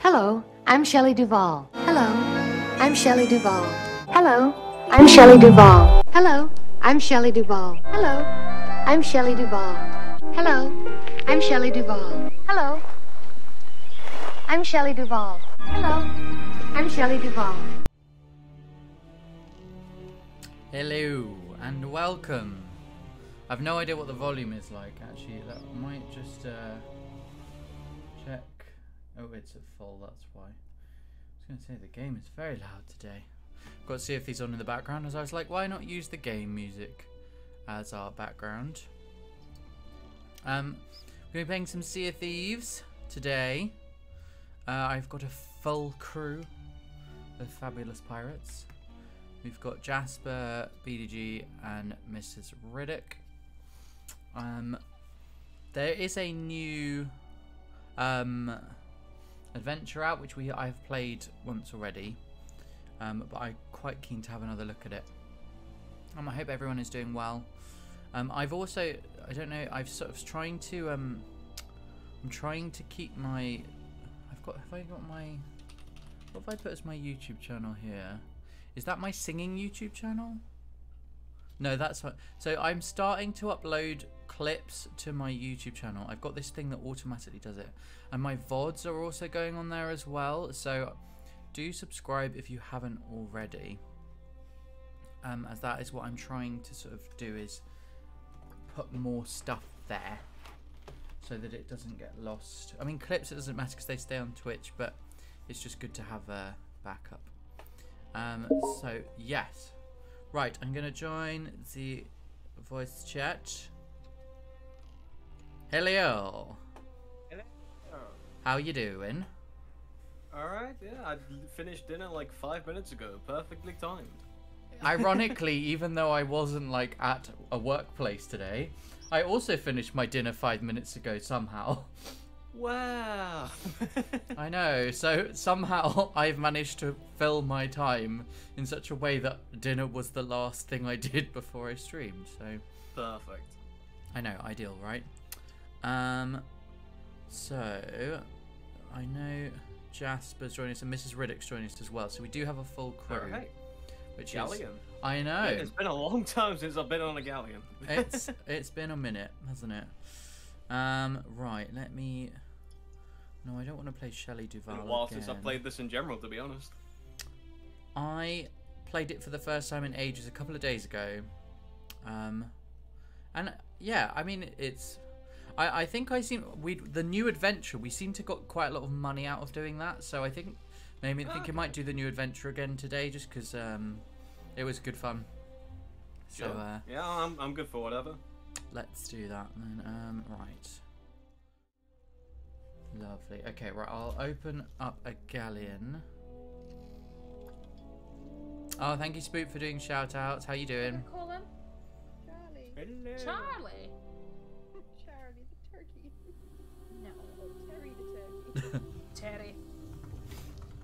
Hello, I'm Shelley Duvall. Hello, I'm Shelley Duvall. Hello, I'm Shelley Duvall. Hello, I'm Shelley Duvall. Hello, I'm Shelley Duvall. Hello, I'm Shelley Duvall. Hello, I'm Shelley Duvall. Hello, I'm Shelley Duvall. Hello and welcome. I've no idea what the volume is like actually. That might just uh, check. It's at full. That's why. I was going to say the game is very loud today. Got to see if on in the background. As I was like, why not use the game music as our background? Um, we're going to be playing some Sea of Thieves today. Uh, I've got a full crew of fabulous pirates. We've got Jasper, BDG, and Mrs. Riddick. Um, there is a new um, adventure out, which we I've played once already, um, but I'm quite keen to have another look at it. Um, I hope everyone is doing well. Um, I've also, I don't know, I've sort of trying to, um, I'm trying to keep my, I've got, have I got my, what have I put as my YouTube channel here? Is that my singing YouTube channel? No, that's what. So I'm starting to upload clips to my YouTube channel. I've got this thing that automatically does it. And my VODs are also going on there as well. So do subscribe if you haven't already. Um, as that is what I'm trying to sort of do is put more stuff there so that it doesn't get lost. I mean, clips, it doesn't matter because they stay on Twitch, but it's just good to have a backup. Um, so, yes. Right, I'm going to join the voice chat. Hello. Hello. How you doing? Alright, yeah, I finished dinner like five minutes ago. Perfectly timed. Ironically, even though I wasn't like at a workplace today, I also finished my dinner five minutes ago somehow. Wow. I know. So somehow I've managed to fill my time in such a way that dinner was the last thing I did before I streamed. So Perfect. I know, ideal, right? Um, so I know Jasper's joining us and Mrs. Riddick's joining us as well. So we do have a full crew, Alright. which Galleon. is I know Yeah, it's been a long time since I've been on a galleon. it's it's been a minute, hasn't it? Um, right. Let me. No, I don't want to play Shelley Duvall been a while again. since I've played this in general, to be honest. I played it for the first time in ages a couple of days ago. Um, and yeah, I mean it's. I, I think I seem we the new adventure we seem to got quite a lot of money out of doing that. So I think maybe I think I might do the new adventure again today just because um, it was good fun. So uh, yeah, I'm, I'm good for whatever. let's do that then. Um, right. Lovely. Okay, right. I'll open up a galleon. Oh, thank you, Spook, for doing shout outs. How you doing? Call him Charlie. Hello. Charlie. Charlie Terry.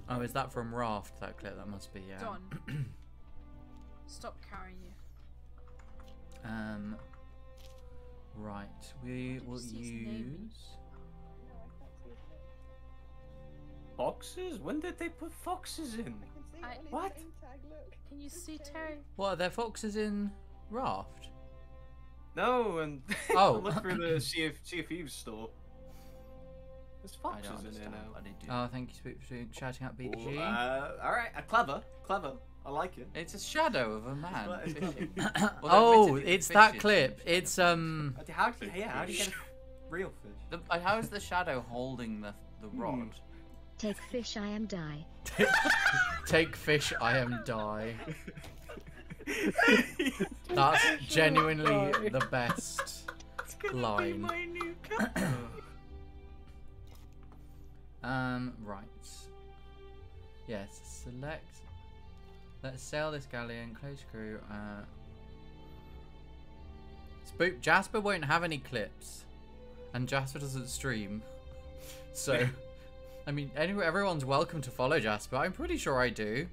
Oh, is that from Raft? That clip? That must be. Yeah. Don. Stop carrying you. Um. Right. We will see his use. No, I can't see his name. Foxes? When did they put foxes in? I can see I- it on his What? look. Can you see Terry. Terry? What are there foxes in Raft? No, and Oh. look through the Sea of, sea of Thieves store. There's foxes in there now. I do. Oh, thank you, Spook, for shouting out BDG. Ooh, uh, alright, uh, clever, clever. I like it. It's a shadow of a man. Well, oh, it's that clip. It's um. How do you, yeah, how do you get a real fish? The, uh, how is the shadow holding the the Hmm. rod? Take fish, I am die. Take fish, I am die. That's genuinely the best line. Um, right. Yes, select. Let's sail this galleon, close crew. Uh, Spook Jasper won't have any clips, and Jasper doesn't stream. So, I mean, anyway, everyone's welcome to follow Jasper. I'm pretty sure I do.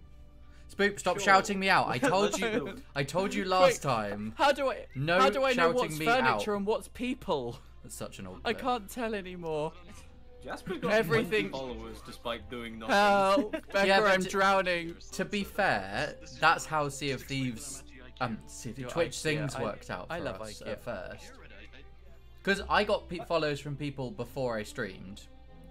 Spook, stop Sure. shouting me out. I told you. I told you last time. How do I? No how do I know what's furniture out. and what's people? That's such an old. I clip. can't tell anymore. Jasper's got Everything- everything followers despite doing nothing. Help! Becca, Yeah, I'm drowning. To be fair, that's how Sea of Thieves, um, Sea of Your Twitch IKEA, things I- worked out for I love us IKEA. at first. Because I got pe- follows from people before I streamed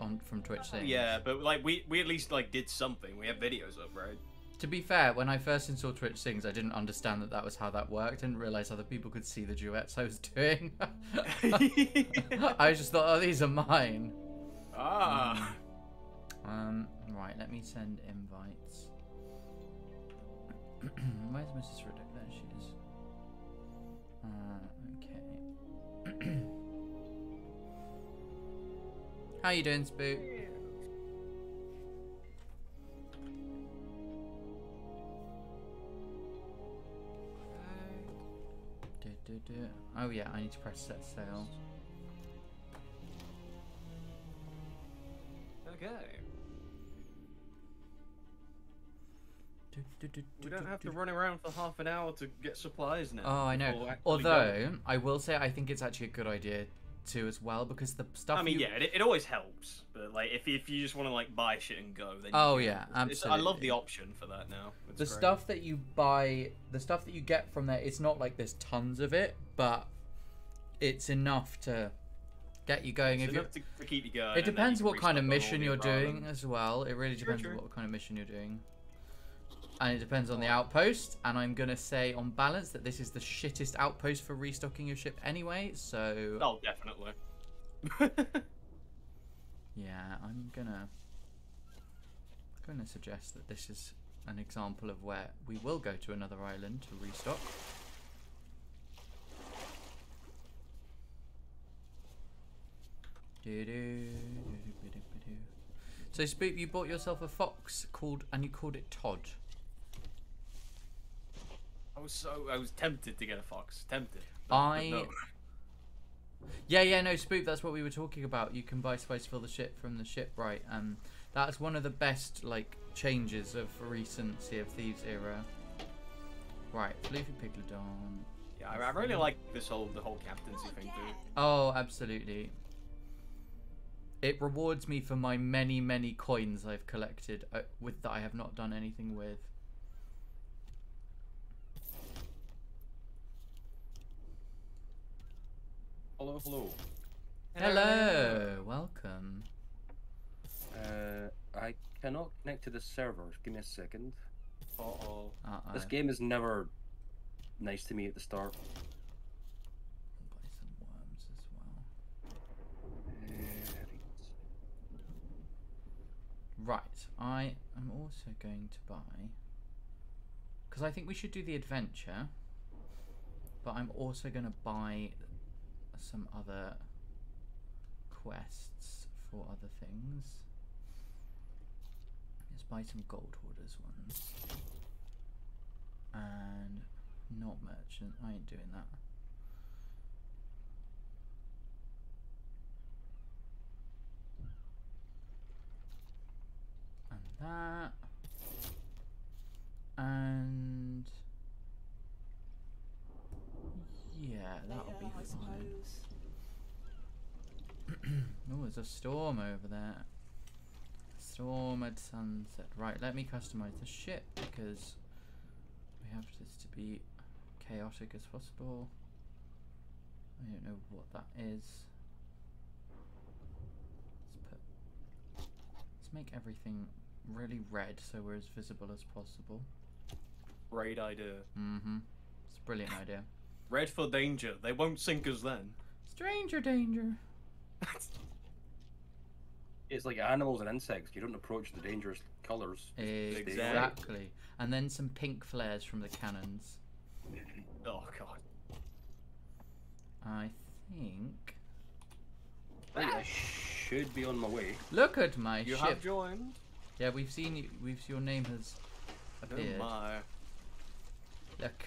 on from Twitch Sings. yeah, but like we we at least like did something. We have videos up, right? To be fair, when I first installed Twitch Sings, I didn't understand that that was how that worked. Didn't realize other people could see the duets I was doing. I just thought, oh, these are mine. Ah. Um, right, let me send invites. Where's Mrs. Riddick? There she is. Uh, okay. How are you doing, Spook? Do, do, do. Oh yeah, I need to press set sail. Okay. Do, do, do, We do, don't have to run around for half an hour to get supplies now. Oh, I know. Although. I will say, I think it's actually a good idea too, as well, because the stuff. I mean, you... yeah, it, it always helps. But like, if if you just want to like buy shit and go, then. you Oh, yeah, It's- I love the option for that now. It's the great. stuff that you buy, the stuff that you get from there, it's not like there's tons of it, but it's enough to get you going. It's if you, enough to, to keep you going. it depends what kind of mission you're doing as well. It really depends true. on what kind of mission you're doing. And it depends on the outpost, and I'm gonna say on balance that this is the shittest outpost for restocking your ship anyway. So Oh, definitely. Yeah, I'm gonna gonna suggest that this is an example of where we will go to another island to restock. So Spook, you bought yourself a fox called and you called it Todd. I was so I was tempted to get a fox. Tempted. but- but I no. Yeah, yeah, no, Spook, that's what we were talking about. You can buy spice for the ship from the shipwright. Um, that's one of the best, like, changes of recent Sea of Thieves era. Right, Floofy Piglodon. Yeah, I, I really like this whole the whole captaincy thing too. Oh, absolutely. It rewards me for my many, many coins I've collected uh, with that I have not done anything with. Hello, hello. Hello, welcome. Uh, I cannot connect to the server. Give me a second. Uh oh. Uh-oh. This game is never nice to me at the start. Buy some worms as well. Right, I am also going to buy because I think we should do the adventure, but I'm also going to buy some other quests for other things. Let's buy some gold hoarders ones and not merchant. I ain't doing that. and that. And yeah that'll be fine. oh there's a storm over there. Storm at sunset. Right let me customize the ship because we have this to be chaotic as possible. I don't know what that is. Let's put Let's make everything really red so we're as visible as possible. Great idea. Mm-hmm. It's a brilliant idea. Red for danger. They won't sink us then. Stranger danger. It's like animals and insects. You don't approach the dangerous colours. Exactly. And then some pink flares from the cannons. oh god. I think. Right, I should be on my way. Look at my You ship. have joined. Yeah, we've seen you. We've your name has Oh appeared. my. Look.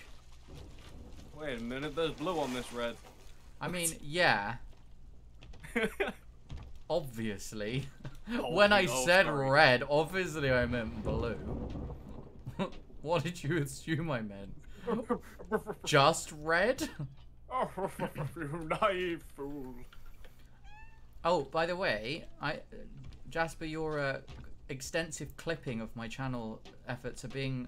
Wait a minute. There's blue on this red. I mean, yeah, obviously. when I Oh, said sorry. red, obviously I meant blue. what did you assume I meant? Just red? you naive fool. Oh, by the way, I Jasper, you're uh, extensive clipping of my channel efforts are being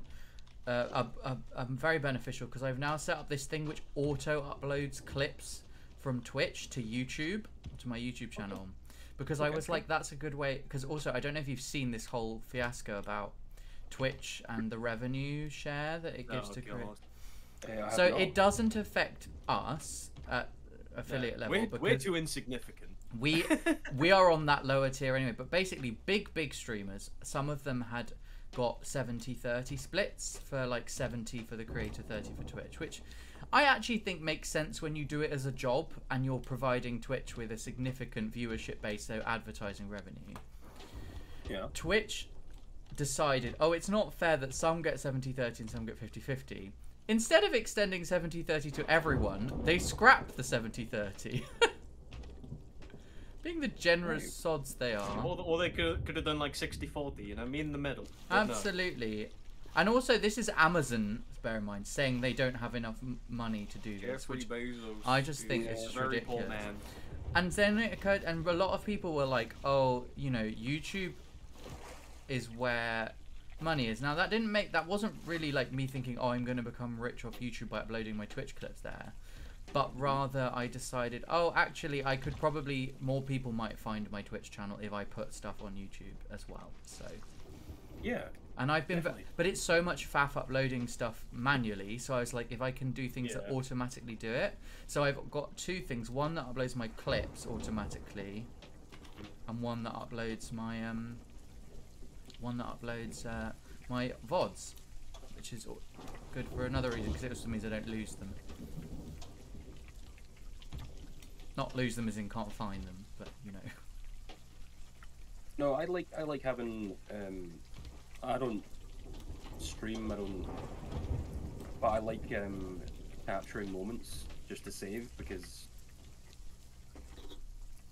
uh, are, are, are very beneficial because I've now set up this thing which auto uploads clips from Twitch to YouTube to my YouTube channel. Because I was like, that's a good way. Because also, I don't know if you've seen this whole fiasco about Twitch and the revenue share that it gives Oh, to I have So it doesn't affect us at affiliate Yeah, level We're, we're too insignificant. We we are on that lower tier anyway but basically big big streamers some of them had got 70 30 splits for like 70 for the creator 30 for twitch which i actually think makes sense when you do it as a job and you're providing twitch with a significant viewership base so advertising revenue. Yeah. twitch decided oh it's not fair that some get 70 30 and some get 50 50 instead of extending 70 30 to everyone they scrapped the 70 30 being the generous Right. sods they are Or, or they could, could have done like 60 40, you know, me in the middle. But no. absolutely and also this is amazon bear in mind saying they don't have enough money to do this Jeffrey which Bezos. I just think is it's a very poor ridiculous. man. And then it occurred, and a lot of people were like, "Oh, you know, YouTube is where money is." Now that didn't make that wasn't really like me thinking, "Oh, I'm going to become rich off YouTube by uploading my Twitch clips there," but rather I decided, "Oh, actually, I could probably more people might find my Twitch channel if I put stuff on YouTube as well." So. Yeah. And I've been, Definitely. but it's so much faff uploading stuff manually. So I was like, if I can do things that automatically do it. So I've got two things: one that uploads my clips automatically, and one that uploads my um, one that uploads uh, my vods, which is good for another reason because it also means I don't lose them. Not lose them as in can't find them, but you know. No, I like I like having. Um, I don't stream. I don't. But I like um, capturing moments just to save because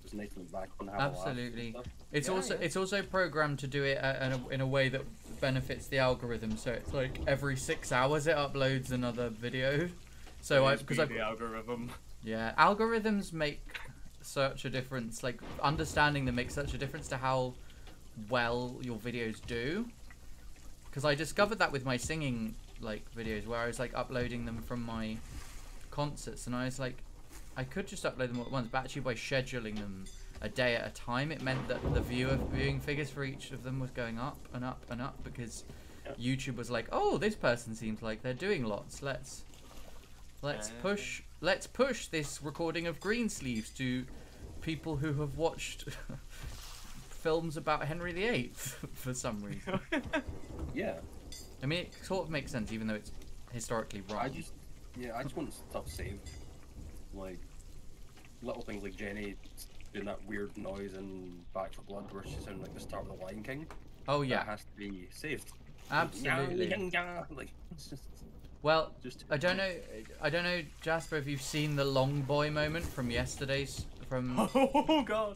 it's nice to look back and have a Absolutely. It's Yeah, also yeah. it's also programmed to do it uh, in a, in a way that benefits the algorithm. So it's like every six hours it uploads another video. So I because I the algorithm. yeah algorithms make such a difference. Like understanding them makes such a difference to how well your videos do. Because I discovered that with my singing like videos where I was like uploading them from my concerts and I was like I could just upload them all at once, but actually by scheduling them a day at a time, it meant that the viewer viewing figures for each of them was going up and up and up because. YouTube was like, "Oh, this person seems like they're doing lots. Let's let's Uh. push let's push this recording of Greensleeves to people who have watched films about Henry VIII for some reason." Yeah. I mean, it sort of makes sense, even though it's historically wrong. I just yeah, I just want stuff saved. Like little things like Jenny doing that weird noise in Back 4 Blood where she sounded like the start of the Lion King. oh That yeah, has to be saved. absolutely. Like it's just Well, just I don't know. I don't know, Jasper, if you've seen the long boy moment from yesterday's. From oh god.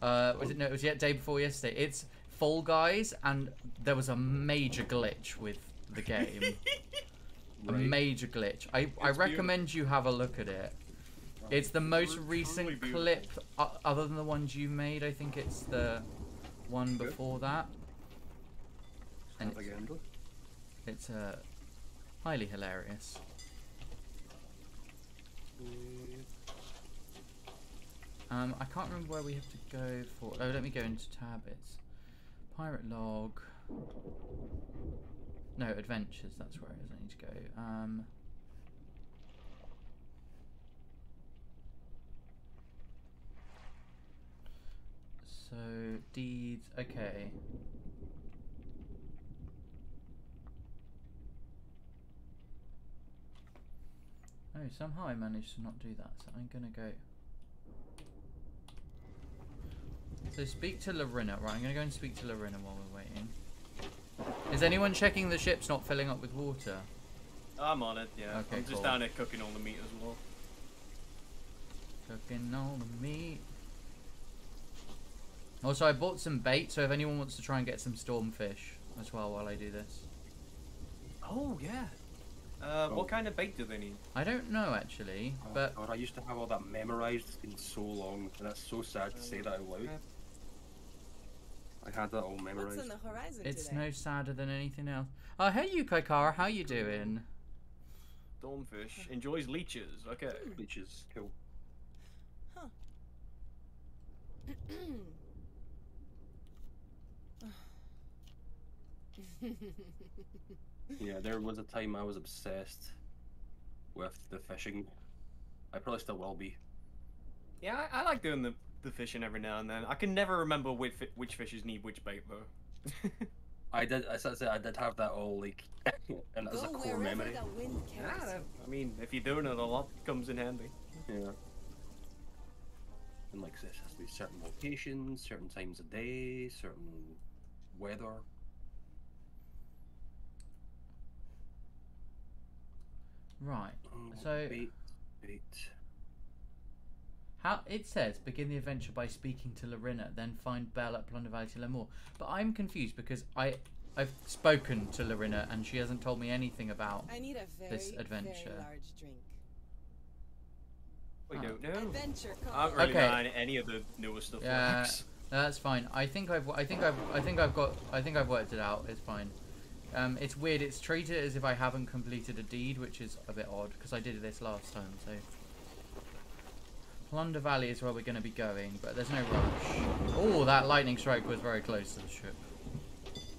uh, was it no? It was yet day before yesterday. It's Fall Guys, and there was a major glitch with the game. a Right. major glitch. I I It's recommend you have a look at it. It's the most recent clip, uh, other than the ones you made. I think it's the one before that. And it's, it's uh, highly hilarious. Um, I can't remember where we have to go for. Oh, let me go into tab. It's pirate log. No, adventures. That's where it is. I need to go. Um, so deeds. Okay. Oh, somehow I managed to not do that, so I'm gonna go. So speak to Larinna. Right, I'm gonna go and speak to Larinna while we're waiting. Is anyone checking the ship's not filling up with water? I'm on it, yeah. Okay, I'm just down there cooking all the meat as well. Cooking all the meat. Also, I bought some bait, so if anyone wants to try and get some stormfish as well while I do this. Oh yeah. Uh, Oh. what kind of bait do they need? I don't know actually, Oh, but God, I used to have all that memorized. It's been so long, and that's so sad to say that out loud. I had that all memorized. What's memorized. on the horizon it's today? no sadder than anything else. Oh, hey Yukai how you doing? Stormfish enjoys leeches. Okay. Which is cool. Yeah, there was a time I was obsessed with the fishing. I probably still will be. Yeah, I, I like doing the, the fishing every now and then. I can never remember which, fi- which fishes need which bait though. I did. I said, I did have that all like, and as a core memory. yeah. I mean, if you're doing it a lot, it comes in handy. Yeah. And like this has to be certain locations, certain times of day, certain weather. Right. Oh, So- bait, bait. How it says begin the adventure by speaking to Larinna, then find Belle at Plunder Valley to learn more. But I'm confused because I I've spoken to Larinna and she hasn't told me anything about. I need a very, This adventure. very large drink. We Oh. don't know. Adventure I don't call. really Okay. know any of the newer stuff. Yeah. works. No, that's fine. I think I've I think I've I think I've got I think I've worked it out. It's fine. Um, it's weird. It's treated as if I haven't completed a deed, which is a bit odd because I did this last time. So Plunder Valley is where we're going to be going, but there's no rush. Oh, that lightning strike was very close to the ship.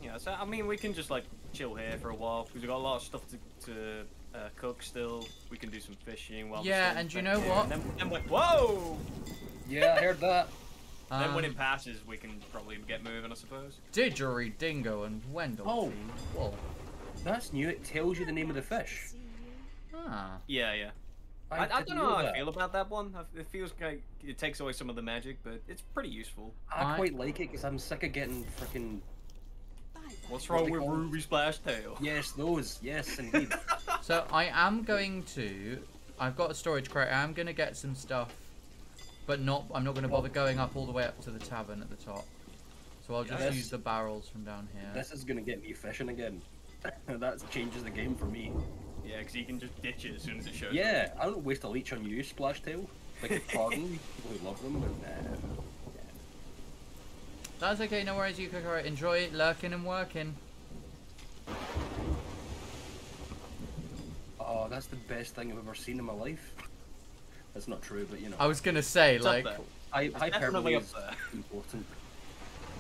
Yeah, so I mean, we can just like chill here for a while because we've got a lot of stuff to, to uh, cook still. We can do some fishing while. the Yeah, storm's and you know here, what? And then, then when, whoa! Yeah, I heard that. then when Um, it passes, we can probably get moving, I suppose. Didgeridoo, Dingo, and Wendell. Oh. Whoa. That's new. It tells you the name of the fish. Ah. Yeah, yeah. I, I, didn't don't know how that. I feel about that one. It feels like it takes away some of the magic, but it's pretty useful. I I- quite like it because I'm sick of getting freaking. Bye, bye. What's wrong they with call- Ruby Splash Tail? Yes, those. Yes, indeed. So I am going to. I've got a storage crate. I am going to get some stuff, but not. I'm not going to bother going up all the way up to the tavern at the top. So I'll just Yes. use the barrels from down here. this is gonna get me fishing again. that changes the game for me. Yeah, because you can just ditch it as soon as it shows. up. Yeah, I don't waste a leech on you, Splashtail. Like pardon, people who love them, but nah. That's okay. No worries. You Kokoro. Enjoy it, lurking and working. Oh, that's the best thing I've ever seen in my life. That's not true, but you know. I was gonna say It's like there. Hy- hyperbole definitely up is there. important.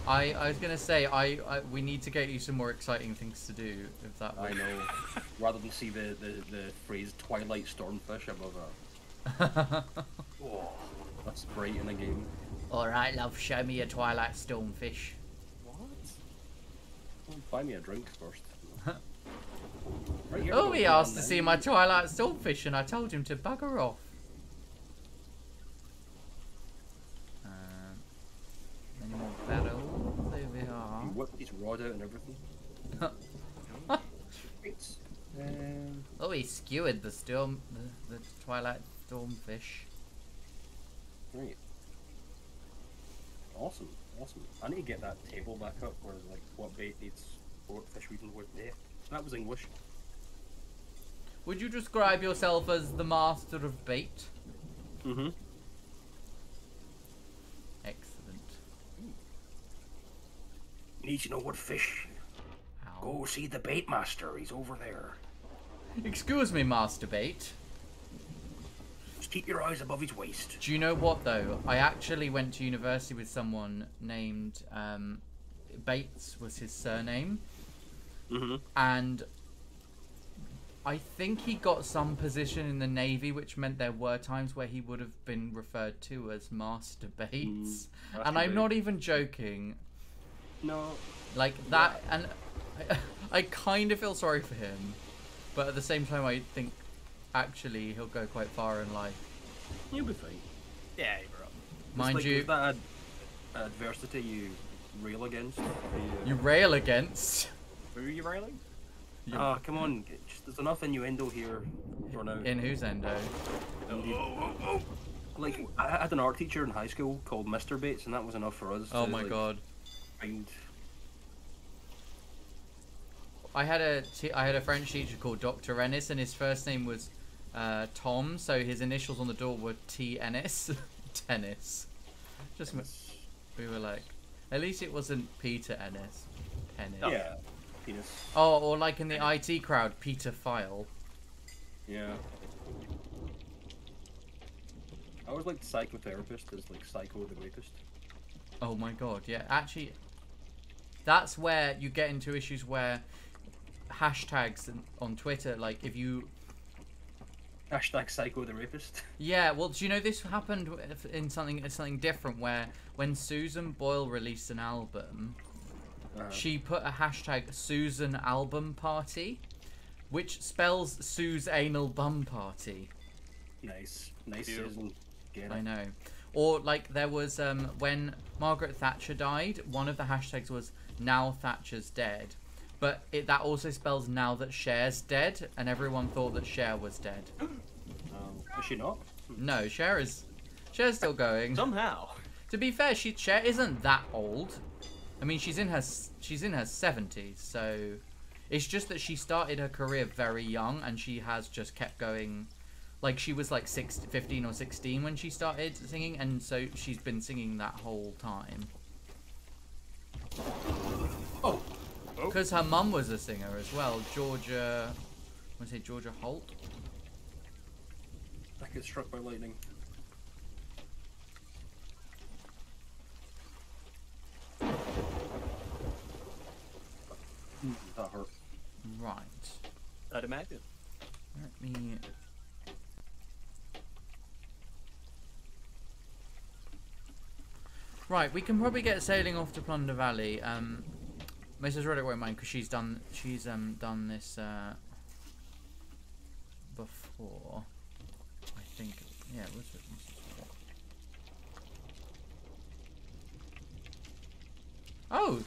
I I was gonna say I, I we need to get you some more exciting things to do if that. I would- know. Rather than see the, the, the phrase Twilight Stormfish above a. Oh, that's bright in a game. All right, love. Show me your Twilight Stormfish. What? Buy me a drink first. Right here, Oh, he asked to see my Twilight Stormfish, and I told him to bugger off. Um, any more barrels? There we are. He whipped his rod out and everything. Um, Oh, he skewered the storm, the, the Twilight Stormfish. right. Awesome, awesome. I need to get that table back up where like what bait needs what fish we can work there. That was English. Would you describe yourself as the master of bait? Mm-hmm. Excellent. Need to know what fish? Ow. Go see the bait master. He's over there. Excuse me, Master Bait. Just keep your eyes above his waist. Do you know what though? I actually went to university with someone named um, Bates was his surname, Mm-hmm. and I think he got some position in the navy, which meant there were times where he would have been referred to as Master Bates. that and I'm not even joking. No. Like that, and I, I kind of feel sorry for him, but at the same time, I think actually he'll go quite far in life. You'll be fine. Yeah, bro. Mind it's like, you, that ad- adversity you rail against. The, uh, you rail against. Who are you railing? You- Ah, come on. Just, there's enough innuendo here for now. In whose endo? Like, I had an art teacher in high school called Mr. Bates, and that was enough for us. Oh to, my like, god. I had a t- I had a French teacher called Dr. Ennis, and his first name was uh, Tom, so his initials on the door were T Ennis, tennis. Just m- we were like, at least it wasn't Peter Ennis, tennis. Yeah. Penis. Oh, or like in the IT crowd, Peter File. Yeah. I always liked psychotherapist as like psycho the rapist. Oh my god, yeah. Actually, that's where you get into issues where hashtags in- on Twitter, like if you Hashtag psycho the rapist. Yeah, well, do you know this happened in something something different where when Susan Boyle released an album, Uh, she put a hashtag Susan Album Party, which spells Sue's anal bum party. nice. Nice Susan. Get I know. Or like there was um when Margaret Thatcher died, one of the hashtags was now Thatcher's dead. But it, that also spells now that Cher's dead, and everyone thought that Cher was dead. Um, is she not? No, Cher is Cher's still going. Somehow. To be fair, she Cher isn't that old. I mean, she's in her she's in her seventies, so it's just that she started her career very young, and she has just kept going. Like she was like six, 15 or sixteen when she started singing, and so she's been singing that whole time. Oh. Because her mum was a singer as well, Georgia. I want to say Georgia Holt. I get struck by lightning. Hmm, that hurt. Right. I'd imagine. Let me. Right, we can probably get sailing off to Plunder Valley. Um, Mrs. Roddick won't mind because she's done she's um done this uh before. I think yeah. it Was it Oh,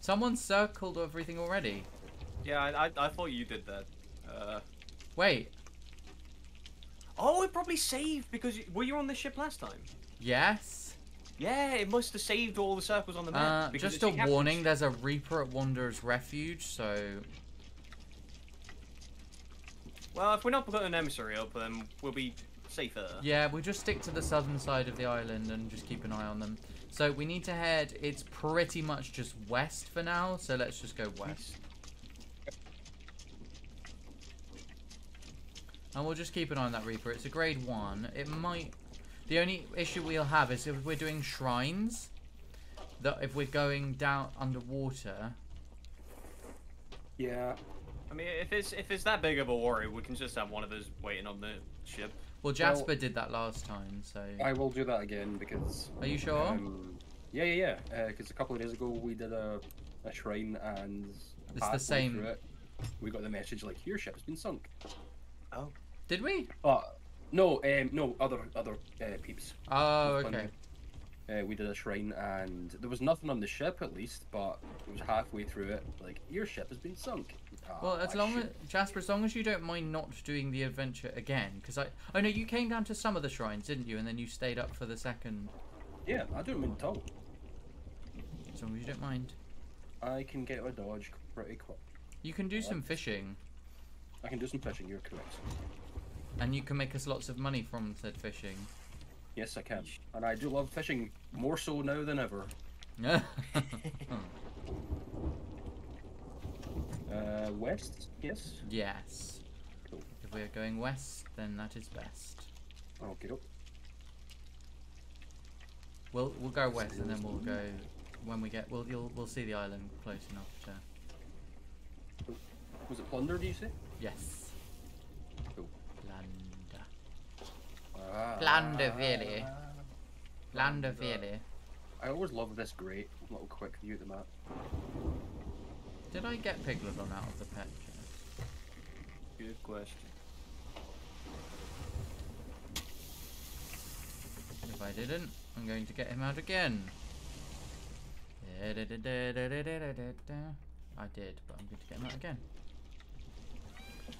someone circled everything already. Yeah, I, I, I thought you did that. Uh, Wait, oh, it probably saved because you, were you on the ship last time? yes. Yeah, it must have saved all the circles on the map. Uh, just a warning, there's a Reaper at Wanderer's Refuge, so... Well, if we're not putting an emissary up, then we'll be safer. Yeah, we'll just stick to the southern side of the island and just keep an eye on them. So we need to head, it's pretty much just west for now, so let's just go west. And we'll just keep an eye on that Reaper. It's a grade 1. It might... The only issue we'll have is if we're doing shrines, that if we're going down underwater... Yeah. I mean, if it's if it's that big of a worry, we can just have one of us waiting on the ship. Well, Jasper did that last time, so... I will do that again because. Are you sure? Um, yeah, yeah, yeah. Because a couple of days ago we did a, a shrine and. the halfway same- through It, we got the message like your ship has been sunk. Oh. Did we? But no, um, no other other uh, peeps. Oh, okay. Uh, we did a shrine and there was nothing on the ship at least, but it was halfway through it. Like your ship has been sunk. Ah, Well, as long as Jasper, as long as you don't mind not doing the adventure again, because I, oh no, you came down to some of the shrines, didn't you? And then you stayed up for the second. yeah, I don't mean at all. As long as you don't mind, I can get a dodge pretty quick. you can do some fishing, I can do some fishing. You're correct. And you can make us lots of money from said fishing. Yes, I can, and I do love fishing more so now than ever. Uh, west, yes. yes. Cool. If we're going west, then that is best. Okay. We'll we'll go west, and then we'll go when we get. We'll you'll, we'll see the island close enough to. Was it plunder? Do you say? Yes. Cool. Plunder. Plunder, really. I always love this great little quick view of the map. Did I get Piglodon out of the pet chest? Good question. If I didn't, I'm going to get him out again. I did, but I'm going to get him out again.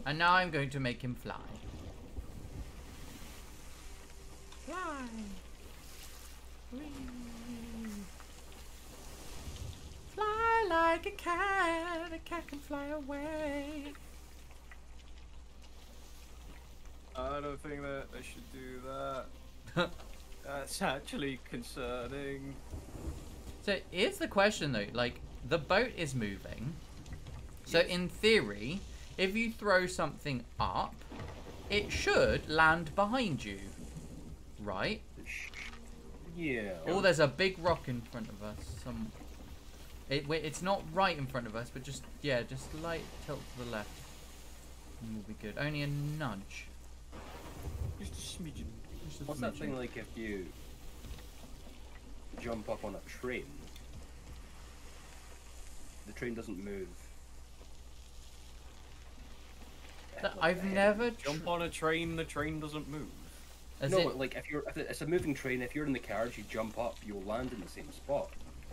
And now I'm going to make him fly. Fly! Whee! Fly like like a cat, a cat can fly away. I don't think that I should do that. That's actually concerning. So here's the question though, like the boat is moving. So in theory, if you throw something up, it should land behind you. Right? Yeah. Oh, there's a big rock in front of us. Some it, wait, it's not right in front of us, but just yeah, just slight tilt to the left. And we'll be good. Only a nudge. Just a smidgen. Just a What's that thing like if you jump up on a train? The train doesn't move. That- I've never Jump on a train, the train doesn't move. As no, it- like if you're if it's a moving train, if you're in the carriage, you jump up, you'll land in the same spot.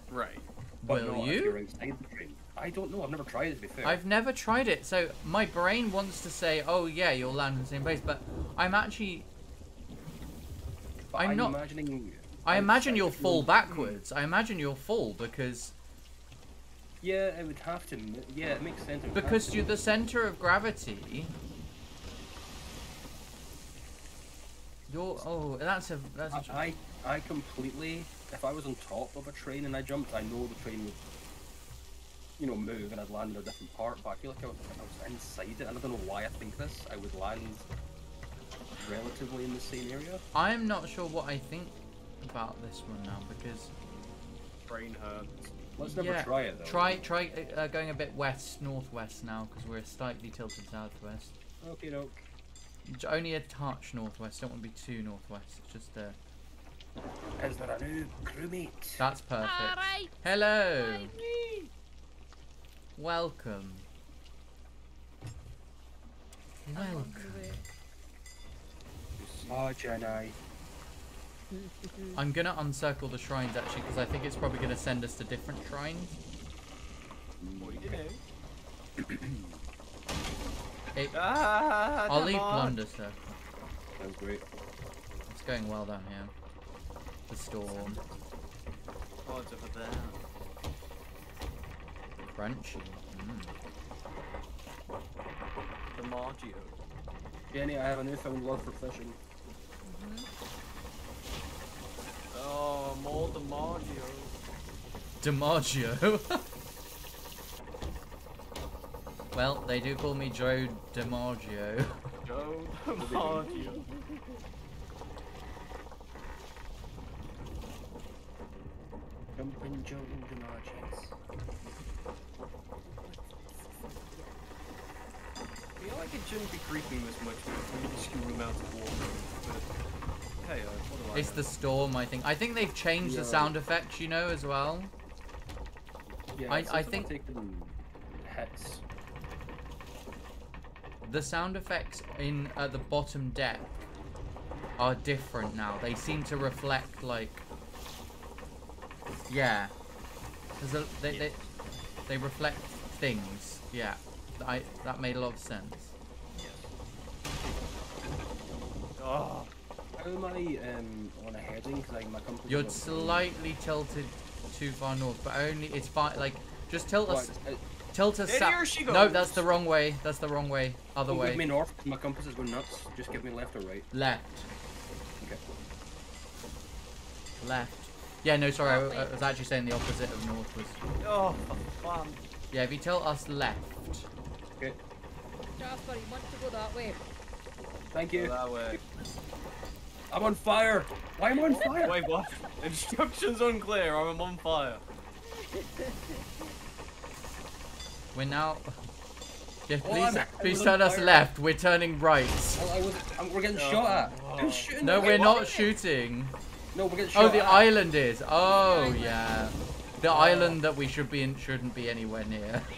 Right. But Will not you? if you're outside the train. I don't know. I've never tried it before. I've never tried it, so my brain wants to say, "Oh yeah, you'll land in the same place," but I'm actually, But I'm I'm not- imagining. I imagine you'll fall you're- backwards. I imagine you'll fall because Yeah, it would have to. Yeah, it makes sense. it because you're the center of gravity. You're oh, that's a that's a. I, I I completely. If I was on top of a train and I jumped, I know the train would, you know, move and I'd land in a different part. But I feel like I was, I was inside it, and I don't know why I think this. I would land relatively in the same area. I'm not sure what I think about this one now because Train hurts. Let's never yeah, try it though. try try uh, going a bit west northwest now because we're slightly tilted southwest. Okay, no. J- Only a touch northwest. Don't want to be too northwest. It's Just uh, Is there a new crewmate? that's perfect. Alright. Hello. Welcome. Welcome. Oh, Jedi. I'm gonna uncircle the shrines actually because I think it's probably gonna send us to different shrines. What do you know? It, Ah, I'll leave Damon. plunder circle. Sounds great. It's going well down here. The storm, Oh, over there. crunchy. Mm. The Margio. Jenny, I have a newfound love for fishing. Oh, more the Margio. DiMaggio. well, they do call me Joe DiMaggio. Joe the Margio. Jumping Joe DiMaggio's. I feel like it shouldn't be creeping this much with a minuscule amount of water. But hey, uh, what do I It's know? the storm, I think. I think they've changed the sound effects, you know, as well. Yeah, I- I think- have taken hits. The sound effects in at the bottom deck are different now. They seem to reflect like, yeah, There's a, they, they they reflect things. Yeah, I that made a lot of sense. Oh, How am I um, on a heading? Because my compass. You're slightly tilted too far north, but only it's fine. Like just tilt us, Right, it- tilt us And south. here she No, that's the wrong way. That's the wrong way. Other don't give me way. north. 'cause My compass is going nuts. Just give me left or right. Left. Okay. Left. Yeah, no, sorry. Oh, I, I was actually saying the opposite of north was. oh, fun. Yeah, if you tilt us left. Okay. Jasper, you want to go that way? Thank Go you. that way. I'm on fire. Why am I on fire? Wait, what? Instructions unclear. I'm on fire. We're now. Yeah, Oh, please, I'm- please turn us fire. left. We're turning right. Well, I was. I'm, we're getting Oh. shot at. Oh. Who's shooting? No, at we're not shooting. No, we're getting shot Oh, the at. island is. Oh, island. yeah. The island that we should be in shouldn't be anywhere near.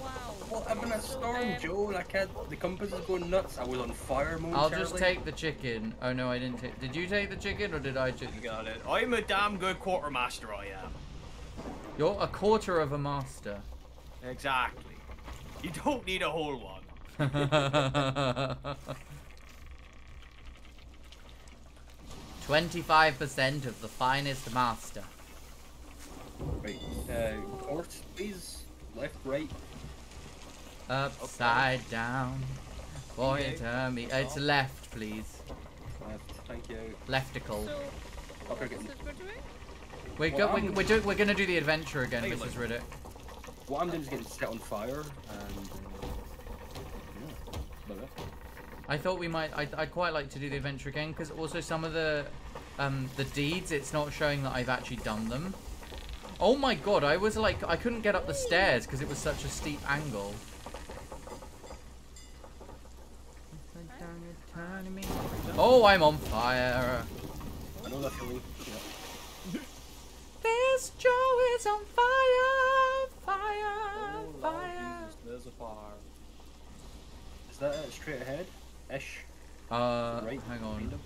Wow. Well, I'm in a storm, Um, Joe, and I can't. The compass is going nuts. I was on fire I'll just take the chicken. Oh no, I didn't take. Did you take the chicken or did I take? You got it. I'm a damn good quartermaster. I am. You're a quarter of a master. Exactly. You don't need a whole one. Twenty-five percent of the finest master. Right. Uh, course, please. left, right. Upside down. Boy, Okay. turn me. It's left, please. Left. Thank you. Leftical. So, what's this we're doing? We're, Well, go- we, I'm- we're, do- we're gonna do the adventure again, Hey, Mrs. Riddick. What I'm doing is getting set on fire and. Uh, yeah. I thought we might. I'd, I'd quite like to do the adventure again because also some of the um, the deeds, it's not showing that I've actually done them. Oh my god! I was like, I couldn't get up the stairs because it was such a steep angle. Oh, I'm on fire. I know that feeling. Yeah. This Joe is on fire, fire, fire. There's a fire. Is that it? straight ahead? Ish. Uh, Right. hang on. Kind.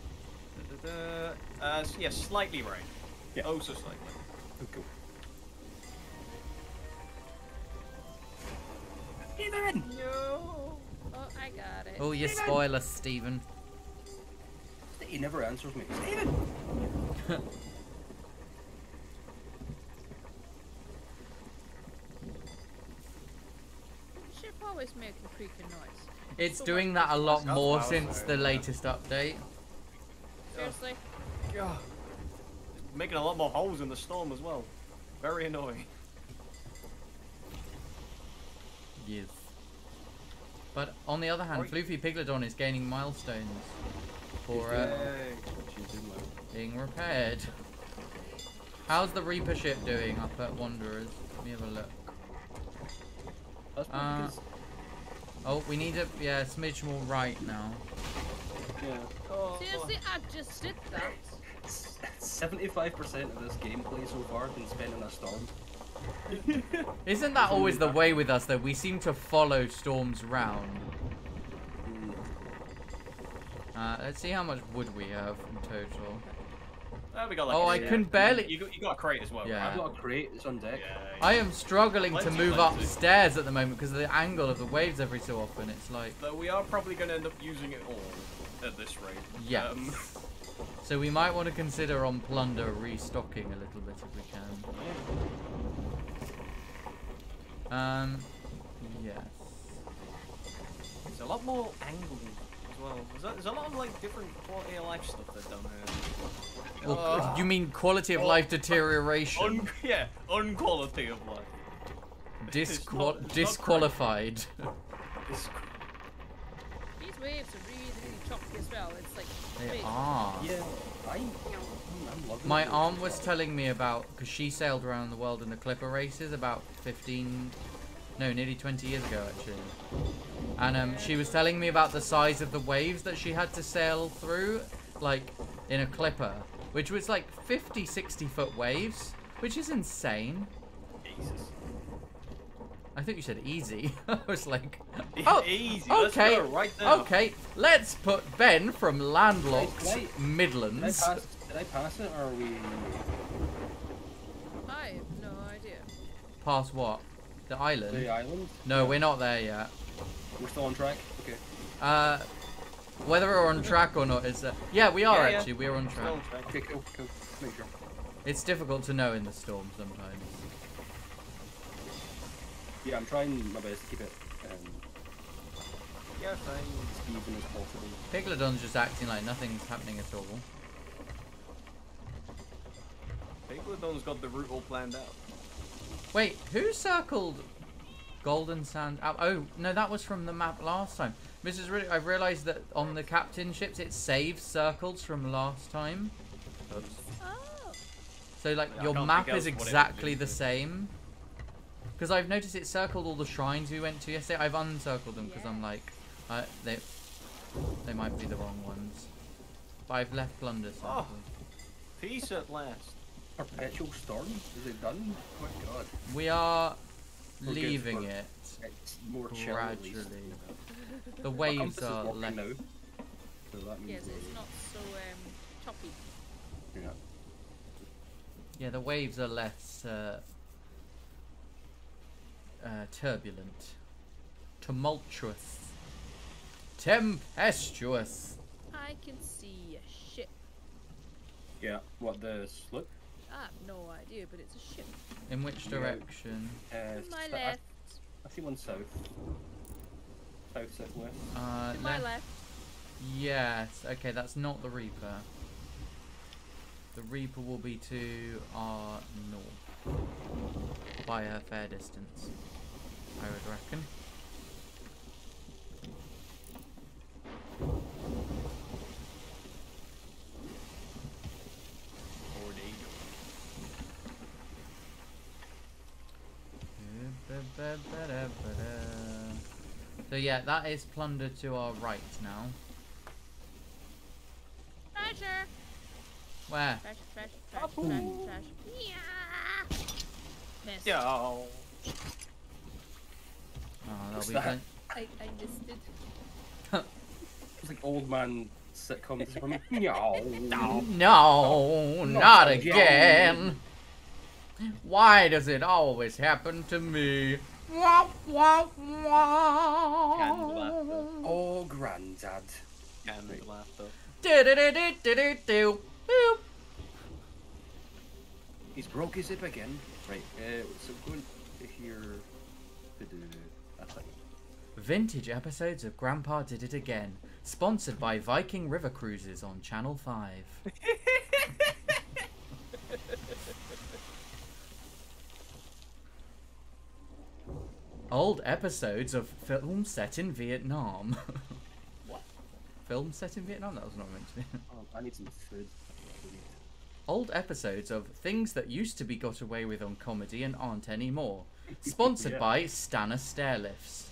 Da-da-da. Uh, s- yeah, slightly right. Yeah. Oh, so slightly. Oh, cool. No. Oh, I got it. Oh, you spoil us, Stephen. He never answers me. Steven! Ship always make a creaking noise. It's So doing that a lot more what I was since saying, the yeah. latest update. Seriously? God. Making a lot more holes in the storm as well. Very annoying. Yes. But on the other hand, Right. Floofy Piglodon is gaining milestones for uh, Yay. She's doing well. being repaired. How's the Reaper ship doing up at Wanderers? Let me have a look. That's Uh, because. Oh, we need a yeah a smidge more right now. Yeah. Oh, Seriously, I just did that. Seventy-five percent of this gameplay so far has been spent in a storm. Isn't that always the way with us though? We seem to follow storms round. Mm, Uh, let's see how much wood we have in total. Oh, we got like Oh, a- I yeah. can barely. You got, you got a crate as well, Yeah. I've got a crate. It's on deck. Yeah. I am struggling to move plenty. upstairs at the moment because of the angle of the waves every so often. It's like Though we are probably going to end up using it all at this rate. yes. Um, So we might want to consider on plunder restocking a little bit if we can. Um, yes. it's a lot more angled as well. There's a, there's a lot of like different quality of life stuff they've done here. Well, Uh, you mean quality of oh, life deterioration? Un- yeah, unquality of life. Disqual- it's not- it's disqualified. These waves are really, really choppy as well. It's like they big. are. Yeah. I. I'm, I'm My it. aunt was telling me about because she sailed around the world in the Clipper races about 15, no, nearly 20 years ago actually. And um, she was telling me about the size of the waves that she had to sail through, like in a Clipper, which was like 50, 60 foot waves, which is insane. Jesus. I think you said easy. I was like, oh, Easy. Let's okay, go right now. okay. Let's put Ben from landlocked Right, right. Did I Midlands. pass? Did I pass it, or are we? I have no idea. Pass what? The island? The island? No, we're not there yet. We're still on track. Okay. Uh, whether we're on track or not is uh, yeah, we are Yeah, yeah. actually. We're on track. On track. Okay. Cool. Cool. Sure. It's difficult to know in the storm sometimes. Yeah, I'm trying my best to keep it um, Yeah, fine. as even as possible. Piglodon's just acting like nothing's happening at all. Piglodon's got the route all planned out. Wait, who circled Golden Sand? Oh, oh, no, that was from the map last time. Mrs. Riddick, I've realised that on the captain ships it saves circles from last time. Oops. Oh, So like Yeah, your map is else what it would exactly the same. Because I've noticed it circled all the shrines we went to yesterday. I've uncircled them because I'm like, uh, they they might be the wrong ones. But I've left plunder Oh. Peace at last. Perpetual storm? Is it done? Oh my god. We are We're leaving for- it. It's more chill at least. Gradually. The waves are working left. now. So that means yes, we're- it's not so um choppy. yeah. Yeah, the waves are less uh, uh, turbulent, tumultuous, tempestuous. I can see a ship. Yeah. What the slip? I have no idea, but it's a ship. In which Yeah. direction? Uh, To my sta- left. I see one south. South, southwest. Uh, To my left- left. Yes. Okay, that's not the Reaper. The Reaper will be to our north by a fair distance. I would reckon. So yeah, that is plunder to our right now. Treasure. Where? Treasure, treasure, treasure, ah, treasure, treasure. Yeah. Miss. Yeah. Oh, that'll What's be that? fun. I, I missed it. It's like old man sitcom. from Meow. No, not again. Why does it always happen to me? Wah, wah, wah. Canned laughter. Oh, granddad. Canned laughter. Do-do-do-do-do-do. Boop. He's broke his hip again. Right, uh, so going to here to do that thing. Vintage episodes of Grandpa Did It Again, sponsored by Viking River Cruises on Channel 5. Old episodes of film set in Vietnam. What? film set in Vietnam? That was not meant to be. Oh, I need some food. Old episodes of things that used to be got away with on comedy and aren't anymore. Sponsored Yeah. by Stannah Stairlifts.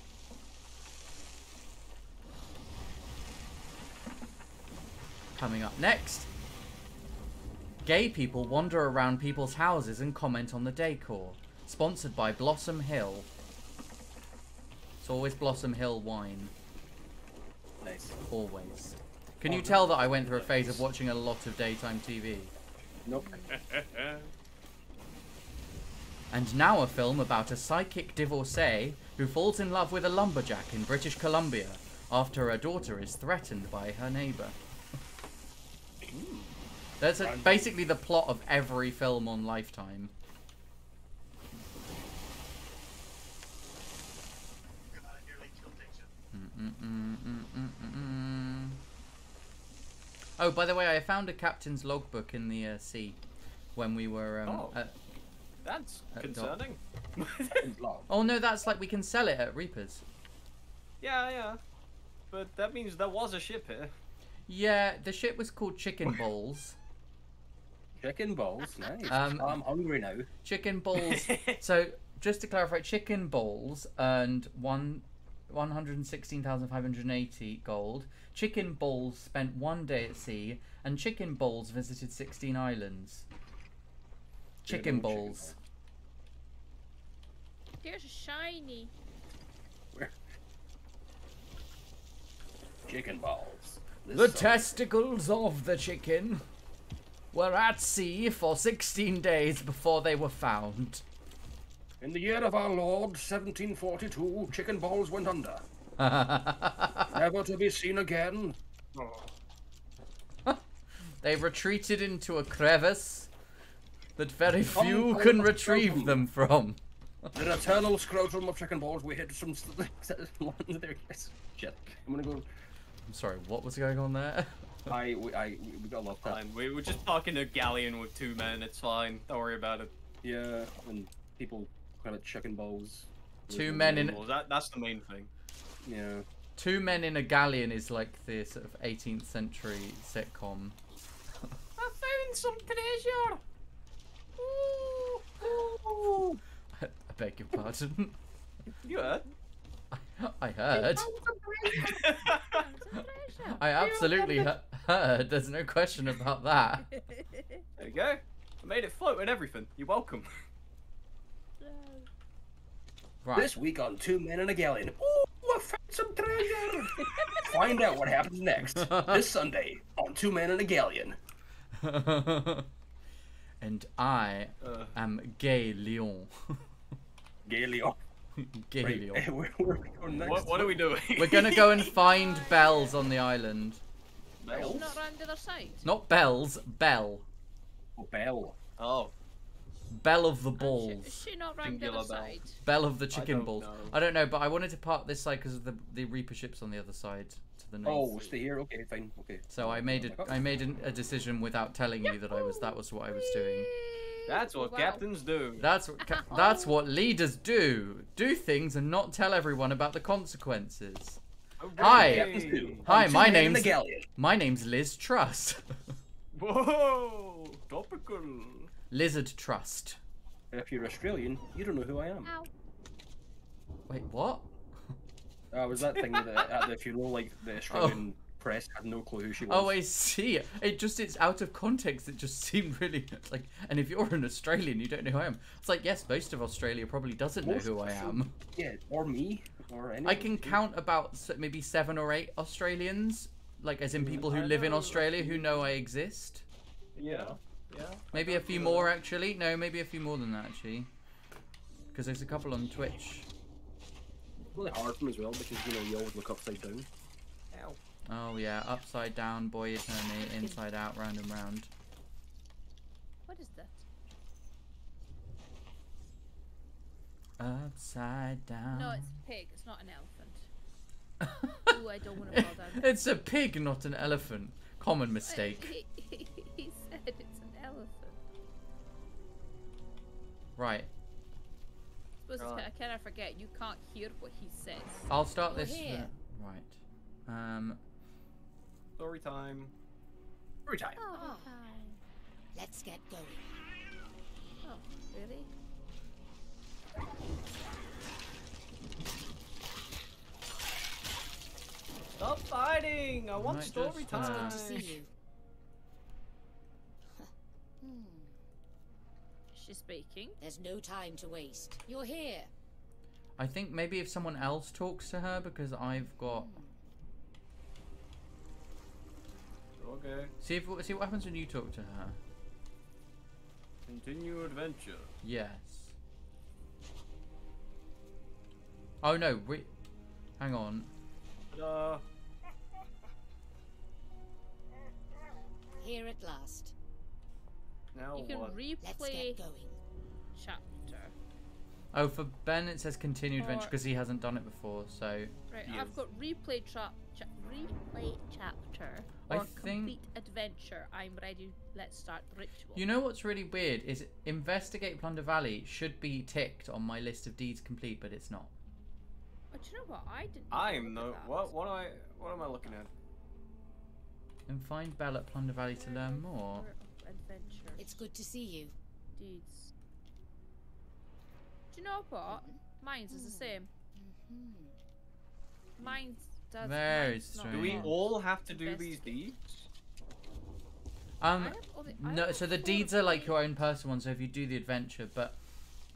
Coming up next. Gay people wander around people's houses and comment on the decor. Sponsored by Blossom Hill. It's always Blossom Hill wine. Nice. Always. Can oh, you Oh, tell that I went through a phase of watching a lot of daytime TV? Nope. And now a film about a psychic divorcee who falls in love with a lumberjack in British Columbia after her daughter is threatened by her neighbour. That's a, basically the plot of every film on Lifetime. Mm-mm-mm-mm-mm-mm. Oh, by the way, I found a captain's logbook in the uh, sea when we were. Um, Oh. at- That's Uh, concerning. Oh no, that's like we can sell it at Reapers. yeah, yeah. But that means there was a ship here. Yeah, the ship was called Chicken Balls. Chicken balls, nice. Um, I'm hungry now. Chicken Balls. so just to clarify, Chicken Balls earned one. 116,580 gold. Chicken Balls spent one day at sea, and Chicken Balls visited 16 islands. Chicken no chicken Balls. There's a shiny. Chicken balls. This The sucks. testicles of the chicken were at sea for 16 days before they were found. In the year of our Lord, 1742, chicken balls went under. Never to be seen again. They retreated into a crevice that very few on, can let's retrieve go. them from. The eternal scrotum of chicken balls. We hit some st- ones there. Yes. Shit. I'm gonna go. I'm sorry, what was going on there? I we I we we got a lot of time. We were just talking a galleon with two men. It's fine. Don't worry about it. Yeah, and people kind of chicken balls. Two men in Well, that, that's the main thing. Yeah. two men in a galleon is like the sort of 18th century sitcom. I found some treasure. I beg your pardon. You heard? I heard. I absolutely he- heard. There's no question about that. There you go. I made it float and everything. You're welcome. Uh, Right. This week on Two Men and a Galleon. Ooh, I found some treasure. Find out what happens next this Sunday on Two Men and a Galleon. and I Uh, am Gay Leon. Galleon. Gay Right. Leon. Where, where are we going next? what, what are we doing? We're gonna go and find bells on the island. Bells? Not round the other side. Not bells, bell. Oh, Bell. Oh. Bell of the And she- balls. Is she not round the other bell. side? Bell of the chicken don't balls. know. I don't know, but I wanted to park this side because of the the Reaper ships on the other side to the north. Oh, stay here. Okay, fine. Okay. So I made Oh a I made an, a decision without telling you that I was that was what I was doing. That's what Wow. captains do. That's what that's what leaders do. Do things and not tell everyone about the consequences. Oh, Hi. Hi, my two men in name's my name's Liz Truss. Whoa! Topical. Lizard Trust. If you're Australian, you don't know who I am. Ow. Wait, what? Uh, was that thing that at the funeral, like the Australian press had no clue who she was. Oh, I see. It just it's out of context. It just seemed really like. And if you're an Australian, you don't know who I am. It's like yes, most of Australia probably doesn't know who I am. Yeah, or me, or anyone. I can count about maybe seven or eight Australians, like as in people who I live in Australia who know I exist. Yeah. Yeah. Maybe a few more actually. No, maybe a few more than that actually. Because there's a couple on Twitch. really hard for me as well because you know you always look upside down. Ow. Oh yeah, upside down, boy eternity, inside out, round and round. What is that? Upside down. No, it's a pig. It's not an elephant. Ooh, I don't want to fall down. it's a pig, not an elephant. Common mistake. Right. Suppose it's Right. kind of, kind forget. You can't hear what he says. I'll start You're this. here. uh, right. Um. Story time. Story time. Oh, Let's get going. oh really? Stop fighting! I want story just, uh, time. To see you. hmm. Is speaking? There's no time to waste. You're here. I think maybe if someone else talks to her because I've got. Okay. See if see what happens when you talk to her. Continue adventure. Yes. Oh no! Re- hang on. Ta-da. Here at last. Now you can what? Let's replay get going. chapter. Oh, for Ben it says continue adventure because he hasn't done it before. So Right, Yes. I've got replay trap, cha- replay chapter I or think- complete adventure. I'm ready. Let's start the ritual. you know what's really weird is investigate Plunder Valley should be ticked on my list of deeds complete, but it's not. Oh, but you know what? I didn't. I'm no. look at that. What? What am I? What am I looking at? And find Belle at Plunder Valley to learn more. Adventure It's good to see you. deeds. Do you know what? Mine's is the same. Hmm. Mine's does. Very mine's not strange. Do we all have to do these deeds? Um, the- no. So the deeds are like your own personal ones. So if you do the adventure, but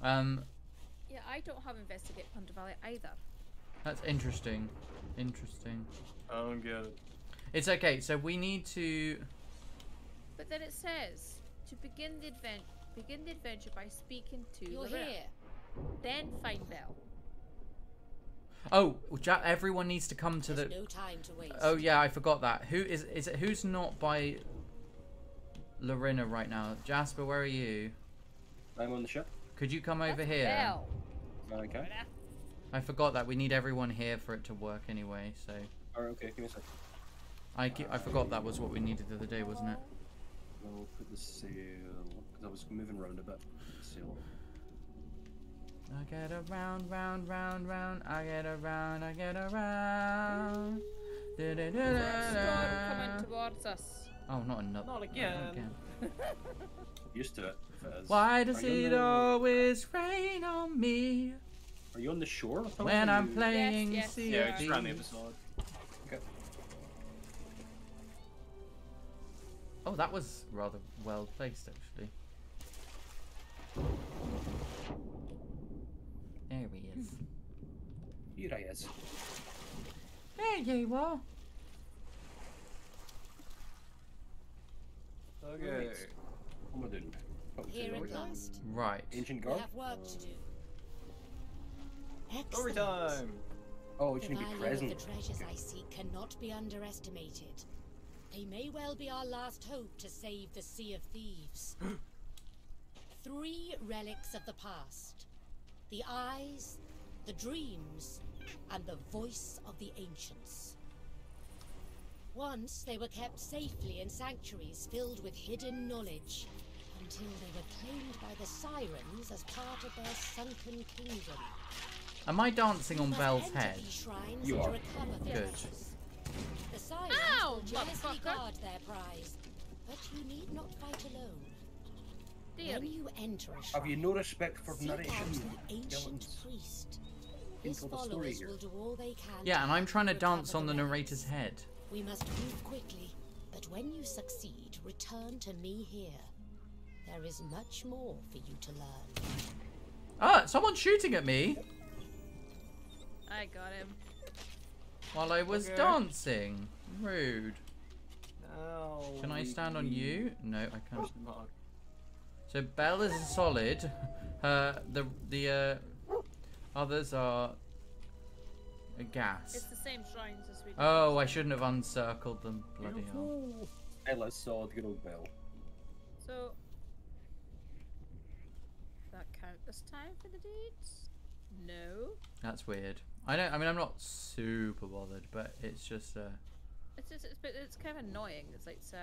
um, Yeah, I don't have investigate Plunder Valley either. that's interesting. Interesting. I don't get it. It's okay. So we need to. But then it says to begin the advent, begin the adventure by speaking to You're Larinna. here. Then find Belle. Oh, ja- everyone needs to come to There's the. no time to waste. Oh yeah, I forgot that. Who is is it? Who's not by Larinna right now? Jasper, where are you? I'm on the ship. Could you come over That's here? Belle. Okay. I forgot that we need everyone here for it to work anyway. So Alright, okay, give me a sec. I I forgot that was what we needed the other day, wasn't it? I'll put the sail because I was moving around a bit. Sail. I get around, round, round, round. I get around, I get around. Storm coming Da-da-da-da-da. towards us. Oh, not another. Not no, again. Used to it. Fez. Why does Are you on it the- always rain on me Are you on the shore? When I'm you- playing yes, Sea Yeah, of just around the other Oh, that was rather well placed, actually. There he is. Here I is. There you are. Okay. Right. What am I doing? Here at last. Right. Ancient We have work to do. Story time. Oh, we The should be value of present. the treasures I seek cannot be underestimated. They may well be our last hope to save the Sea of Thieves. three relics of the past the eyes, the dreams, and the voice of the ancients. Once they were kept safely in sanctuaries filled with hidden knowledge until they were claimed by the sirens as part of their sunken kingdom. Am I dancing on You Belle's head? You are. recover the Good. Treasures. The sirens Ow, will jealously guard their prize, but you need not fight alone. Dear. When you enter a shrine, Have you no respect for seek narration? the ancient priest. Can His the story followers will do all they can. Yeah, and I'm trying to dance on the narrator's head. We must move quickly, but when you succeed, return to me here. There is much more for you to learn. Ah, someone's shooting at me I got him. While I was Okay. dancing. Rude. Now Can I stand on you? No, I can't. So Belle is solid. Her the the uh, others are a It's gas. the same shrines as we did Oh, I shouldn't have uncircled them. Bloody hell. Ella saw good old Belle. So. That count this time for the deeds? No. That's weird. I don't. I mean, I'm not super bothered, but it's just. Uh, It's just, it's, but it's kind of annoying. It's like, so.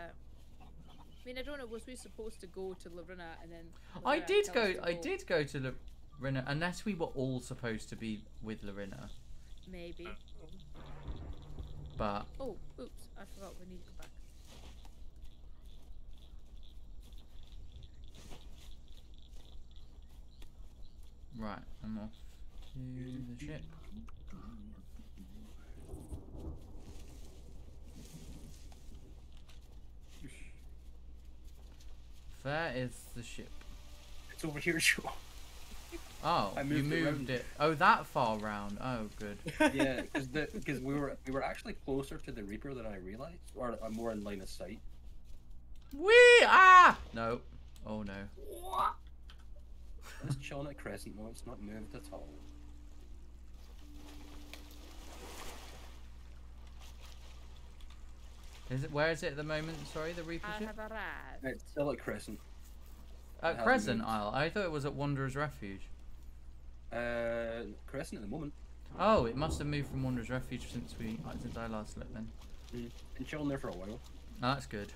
I mean, I don't know. Was we supposed to go to Larinna and then? I did go. to I did go to Larinna, unless we were all supposed to be with Larinna. Maybe. But Oh, oops! I forgot we need to go back. right, I'm off to the ship. There is the ship. It's over here, Joe. Oh, I you moved it it. Oh, that far round. Oh, good. yeah, because because we were we were actually closer to the Reaper than I realized, or uh, more in line of sight. We Ah! No. Oh no. It's chilling at Crescent. No, it's not moved at all. Is it? Where is it at the moment? Sorry, the Reaper I ship. have arrived. It's still at Crescent. At hasn't Crescent moved. Isle. I thought it was at Wanderer's Refuge. Uh, Crescent at the moment. Oh, it must have moved from Wanderer's Refuge since we since I last looked. Then. Mm. Been chilling there for a while. Oh, that's good.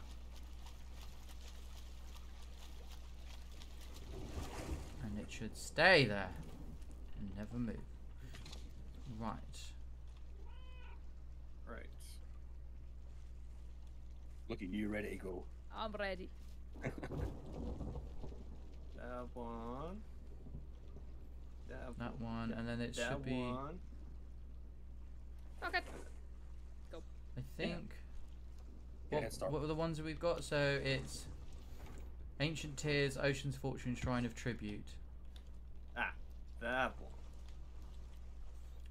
And it should stay there and never move. Right. Right. Look at you, ready to go. I'm ready. That one. That, That one, and then it that should be. one. Okay. Go. I think. Yeah, What, start. what were the ones that we've got? So it's Ancient Tears, Ocean's Fortune, Shrine of Tribute. Ah, that one.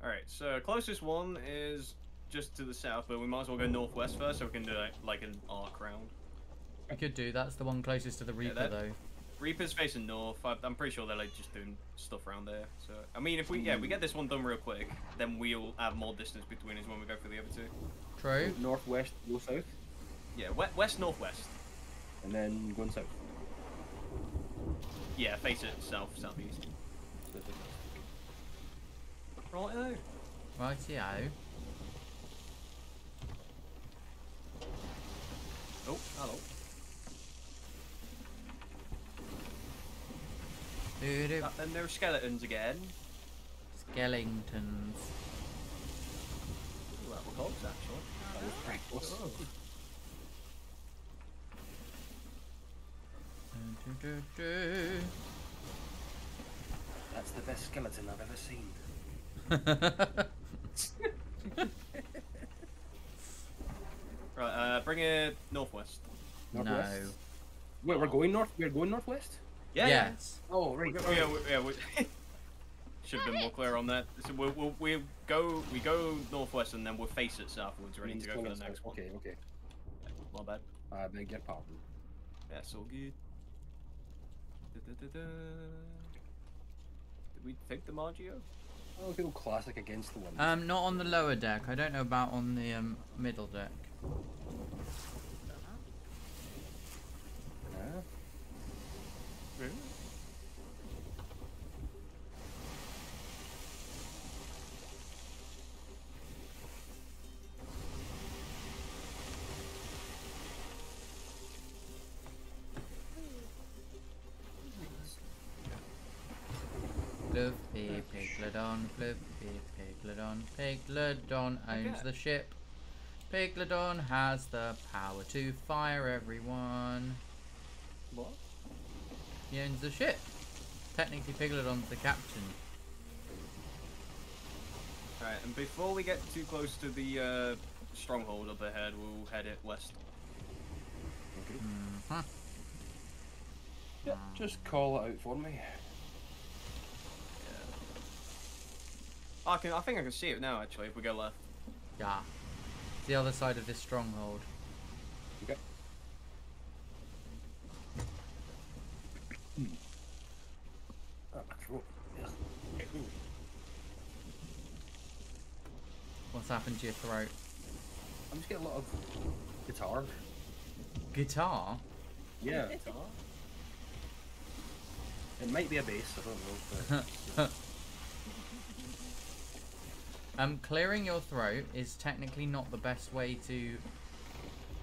Alright, so closest one is just to the south, but we might as well go northwest first so we can do like, like an arc round. We could do. That's the one closest to the Reaper, that- though. Reaper's facing north. I, I'm pretty sure they're like just doing stuff around there. So I mean, if we yeah we get this one done real quick, then we'll have more distance between us when we go for the other two. True. Northwest, go south, Yeah, we- west northwest. and then going south. Yeah, face it south southeast. Right. Rightio. Oh, hello. Uh, and there are skeletons again. Skellingtons. Ooh, that were hogs actually. That was pretty close. Doo-doo-doo. That's the best skeleton I've ever seen. Right, uh, bring it northwest. no. Northwest? Wait, we're going north. We're going northwest. Yeah. yeah. Yes. Oh right. Oh, yeah, we, yeah, we should have been more clear on that. So we'll, we'll, we go we go northwest and then we'll face it southwards, ready to go for the next one. Okay, okay. My bad. I beg your pardon. That's all good. Da-da-da-da. Did we take the Margio? Oh, good old classic against the wind. Um, not on the lower deck. I don't know about on the um, middle deck. Piglodon, Piglodon, Piglodon, Piglodon owns the ship. Piglodon has the power to fire everyone. What? He owns the ship. Technically, Piglodon's the captain. Alright, and before we get too close to the uh, stronghold up ahead, we'll head it west. Mhm. Yeah, just call it out for me. Yeah. I can. I think I can see it now. Actually, if we go left. Yeah. It's the other side of this stronghold. Okay. My throat. Ugh. What's happened to your throat? I'm just getting a lot of guitar. Guitar? Yeah. Guitar? It might be a bass, I don't know. But Um, clearing your throat is technically not the best way to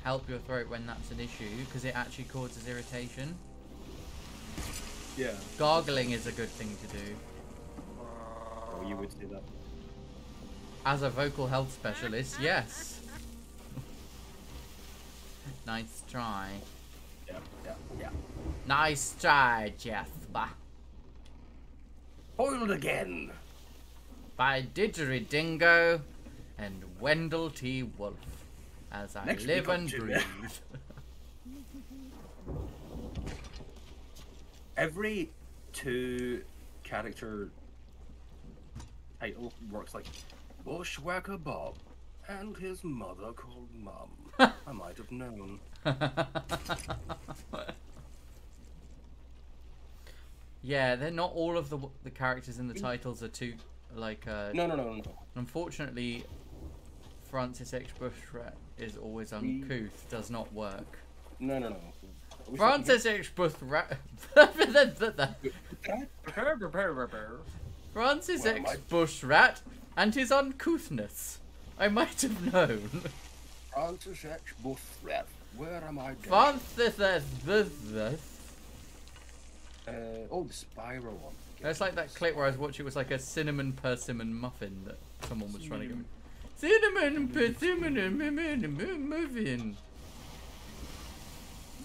help your throat when that's an issue, because it actually causes irritation. yeah. Gargling is a good thing to do. Oh, you would say that. As a vocal health specialist, yes. nice try. Yeah, yeah, yeah. Nice try, Jasper. Boiled again! By Didgeridingo and Wendell T. Wolf. As I Next live and breathe. Every two character title works like Bushwhacker Bob and his mother called Mum. I might have known. yeah, they're not all of the the characters in the titles are too like uh No, no, no, no. unfortunately Francis H. Bushrat is always uncouth, does not work. No, no, no. We Francis H. Bushrat Francis Well, X. my- Bushrat and his uncouthness. I might have known. Francis H. Bushrat. Where am I? going? Francis X. Bushrat. Uh, oh, the spiral one. It's like that clip where I was watching. It was like a cinnamon persimmon muffin that someone was trying to get me. Cinnamon persimmon mm, mm, mm, muffin.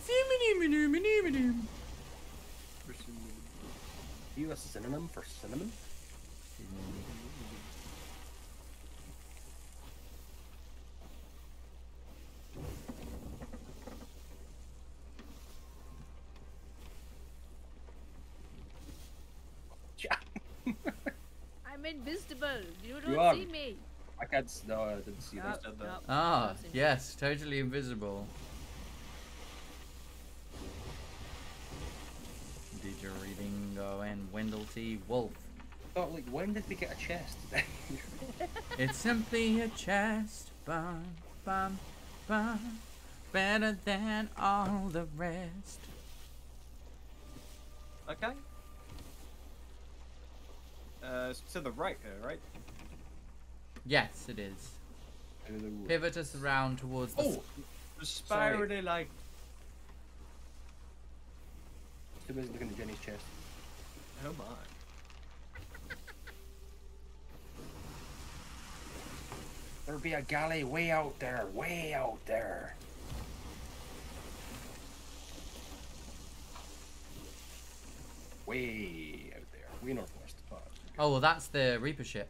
Cinnamon You a synonym for cinnamon? I'm invisible. You You don't are. see me. I can't. No, I didn't see Nope, that. nope, Ah, that's invisible. yes, totally invisible. Didgeridingo and Wendell T. Wolf. Thought, like, when did we get a chest? It's simply a chest, bum, bum, bum, better than all the rest. Okay. Uh, it's to the right here, right? Yes, it is. Pivot us around towards the. Oh, The Sorry. spirally like. too busy looking at Jenny's chest. Oh my. There'll be a galley way out there, way out there. Way out there, way northwest. But Oh, well, that's the Reaper ship.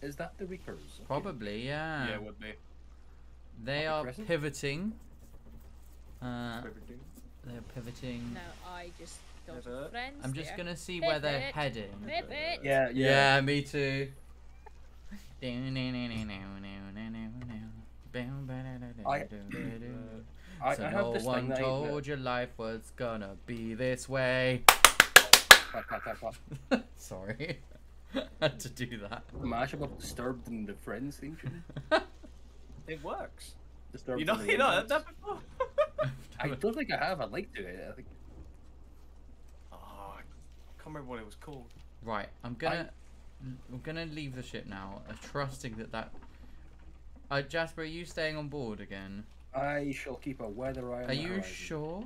is that the Reapers? Probably, yeah. Yeah, would be. they Copy are pivoting. Uh, Everything. they're pivoting. No, I just don't Never. have friends. I'm just there. gonna see where they're heading. Pivot. Yeah, Yeah, me too. I, so I no have this one thing that I- told your life was gonna be this way. Clap, clap, clap, clap. Sorry, had to do that. The mashup of Disturbed and the Friends theme tune. It works. Disturbed You know, you know Ramones. that before. I don't think I have. I'd like to. I think. oh, I can't remember what it was called. Right, I'm gonna, I'm gonna leave the ship now, uh, trusting that that. Uh, Jasper, are you staying on board again? I shall keep a weather eye on Are you horizon. sure?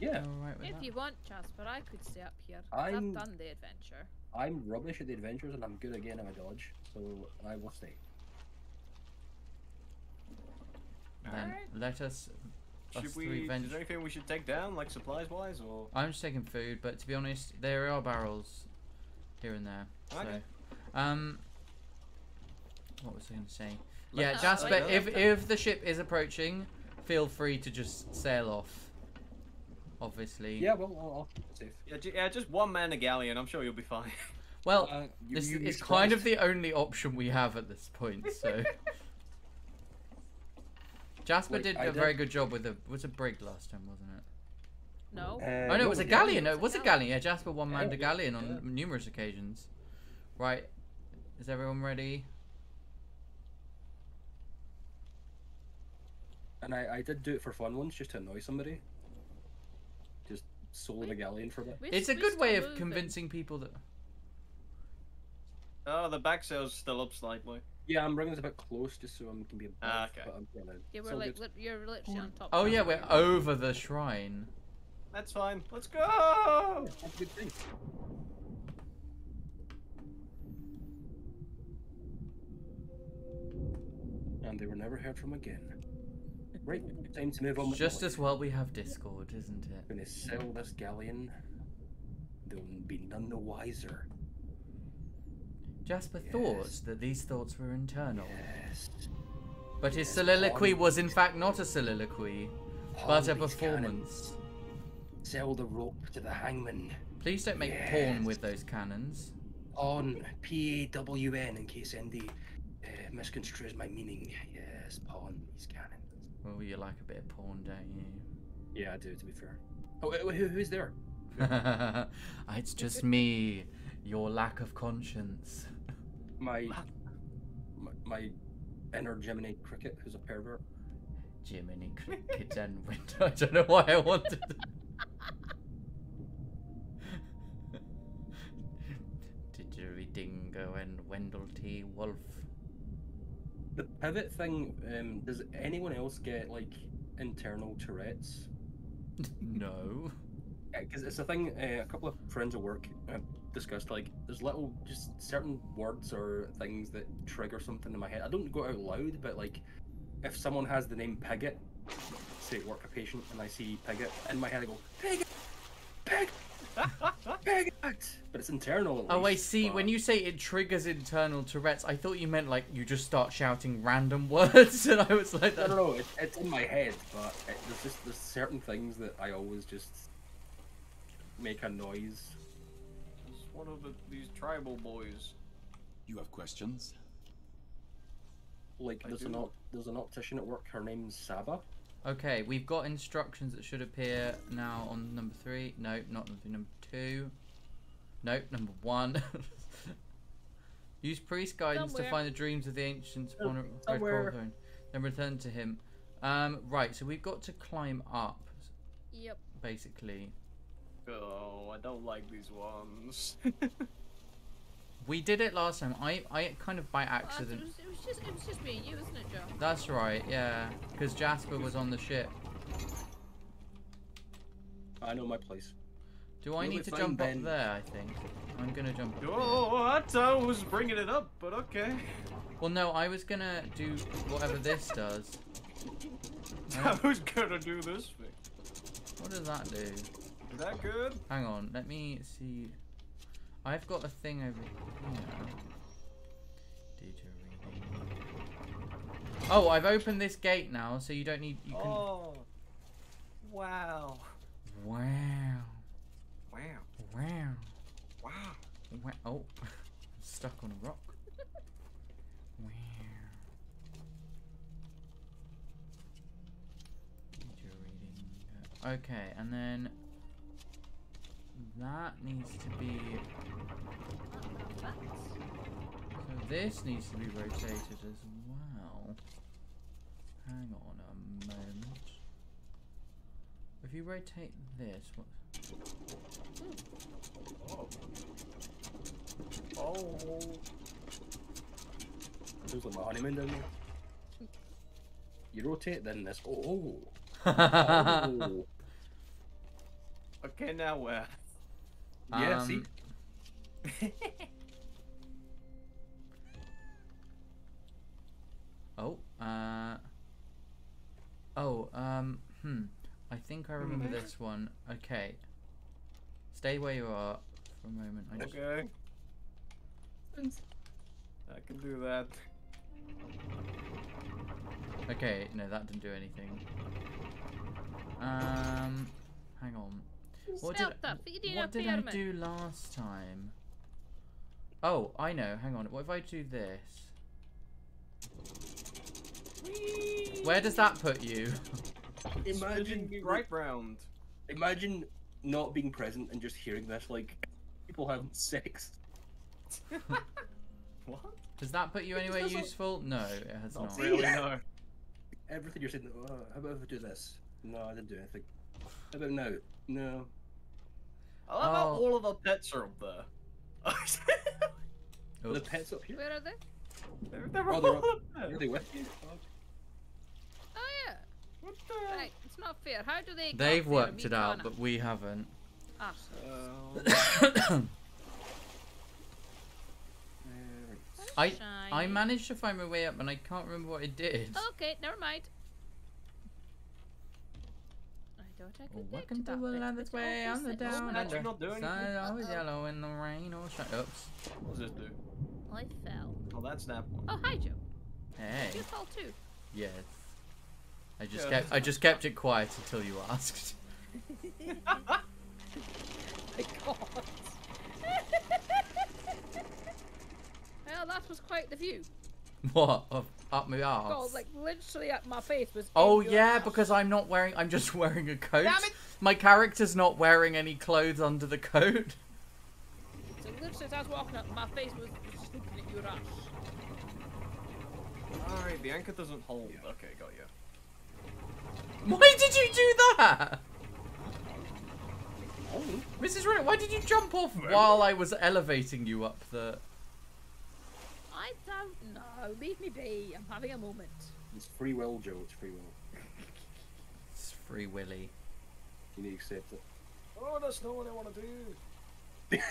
Yeah, Alright with If that? you want, Jasper, I could stay up here. I've I'm- done the adventure. I'm rubbish at the adventures and I'm good again at my dodge, so I will stay. Then Alright. let us. us Should three we? Is there anything we should take down, like supplies wise, or? I'm just taking food, but to be honest, there are barrels here and there. So, Okay. um, what was I going to say? Let Yeah, uh, Jasper, if uh, if the ship is approaching, feel free to just sail off. Obviously. Yeah, well, I'll, I'll keep it safe. Yeah, ju- yeah, just one man a galleon. I'm sure you'll be fine. Well, Uh, you- this you- you is kind of the only option we have at this point. So. Jasper Like, did I a did- very good job with a was a brig last time, wasn't it? No. Uh, oh no, it was a galleon. No, It it was was a a galleon. Yeah, Jasper one manned a Yeah, galleon on numerous occasions. Right, is everyone ready? And I, I did do it for fun once, just to annoy somebody. Just solo the galleon for a bit. It's a good way of moving. convincing people that. Oh, the back sail's still up slightly. Yeah, I'm bringing this a bit close just so I can be above. Ah, okay. But I'm, you know, Yeah, we're all like, good. lit- you're literally on top. Oh yeah, we're over the shrine. That's fine. Let's go. That's a good thing. And they were never heard from again. Right, time to move on. with Just as well we have Discord, isn't it? Gonna sell this galleon. They'll be none the wiser. Jasper Yes. thought that these thoughts were internal, Yes. but his soliloquy was in fact not a soliloquy, but a performance. cannons. Sell the rope to the hangman. Please don't make porn with those cannons. On P A W N, in case anybody uh, misconstrues my meaning. Yes, pawn these cannons. Well, you like a bit of porn, don't you? Yeah, I do, to be fair. Oh, wait, wait, who, who's there? Ah, it's just me, your lack of conscience. My, my, my inner Gemini cricket, who's a pervert. Jiminy Cricket and Winter. I don't know why I wanted. Didgeridingo and Wendell T. Wolf. The pivot thing, um, does anyone else get, like, internal Tourette's? no. because it's a thing uh, a couple of friends at work have discussed like there's little just certain words or things that trigger something in my head i don't go out loud but like if someone has the name Pigget, say at work a patient and i see Pigget in my head i go Pigget Pig Pigget but it's internal at Oh, I least, see. When you say it triggers internal Tourette's, I thought you meant like you just start shouting random words, and I was like, I that. don't know. It, it's in my head, but it, there's just there's certain things that I always just make a noise. It's one of the, these tribal boys. You have questions? Like I there's do. an op- there's an optician at work. Her name's Saba. Okay, we've got instructions that should appear now on number three. No, not number number two. No, number one. Use priest guidance to find the dreams of the ancients upon a red somewhere. then return to him. Um, right, so we've got to climb up, Yep. basically. Oh, I don't like these ones. We did it last time. I, I kind of by Well, that's- accident. It was, it was just, it was just me and you, wasn't it, Joe? That's right, yeah. Because Jasper was on the ship. I know my place. Do I Will need to jump Ben? up there? I think. I'm gonna jump. Up. oh, I thought I was bringing it up, but okay. Well, no, I was gonna do whatever this does. I was gonna do this thing. What does that do? Is that good? Hang on, let me see. I've got a thing over here. Oh, I've opened this gate now, so you don't need. You can. Oh. Wow. Wow. Wow. Wow. Wow. Wow. Oh, I'm stuck on a rock. Wow. Okay, and then that needs to be. So this needs to be rotated as well. Hang on a moment. If you rotate this, what? Oh. Oh. There's like my honeymoon down there. You rotate, then this. Oh. oh. oh, Okay, now where? Yeah, see? Um, Oh, uh. Oh, um, hmm. I think I remember this one. Okay. Stay where you are for a moment. I just... Okay. I can do that. Okay, no, that didn't do anything. Um, hang on. What did, Smelt that feeding what did I do last time? Oh, I know. Hang on. What if I do this? Where does that put you? Imagine right round. Imagine not being present and just hearing this, like people having sex. What? Does that put you anywhere doesn't- useful? No, it has Not not. really, no. Everything you're saying, oh, how about if I do this? No, I didn't do anything. How about now? No. I love how Oh. all of our pets are up there. Are the pets up here? Where are they? they're, they're Oh, all they're up up- there. Are they with you? Oh yeah. What the? Right, it's not fair. How do they? They've come there and worked it out, but we haven't. Ah, Uh, I I managed to find my way up, and I can't remember what it did. Okay, never mind. I thought I Oh, could welcome to to the land It's that's way on the down Wasn't under. not doing Sun anything. always Uh-oh. yellow in the rain oh, or shine. Oops. what does this do? I fell. Oh, that's that one. Oh, hi, Joe. Hey. You fell too. Yes. I just Yeah. kept I just kept it quiet until you asked. My God. well, that was quite the view. What? Of up my God, arse? like literally at my face was. Oh yeah, ass. because I'm not wearing. I'm just wearing a coat. Damn it! My character's not wearing any clothes under the coat. So literally, as I was walking up, my face was just looking at your ass. Alright, the anchor doesn't hold. Okay, got you. Why did you do that, Oh, Mrs. Renner? Why did you jump off while I was elevating you up the? I don't Oh, know. Leave me be. I'm having a moment. it's free will, Joe. It's free will. It's Free Willy. You need to accept it. Oh, that's not what I want to do.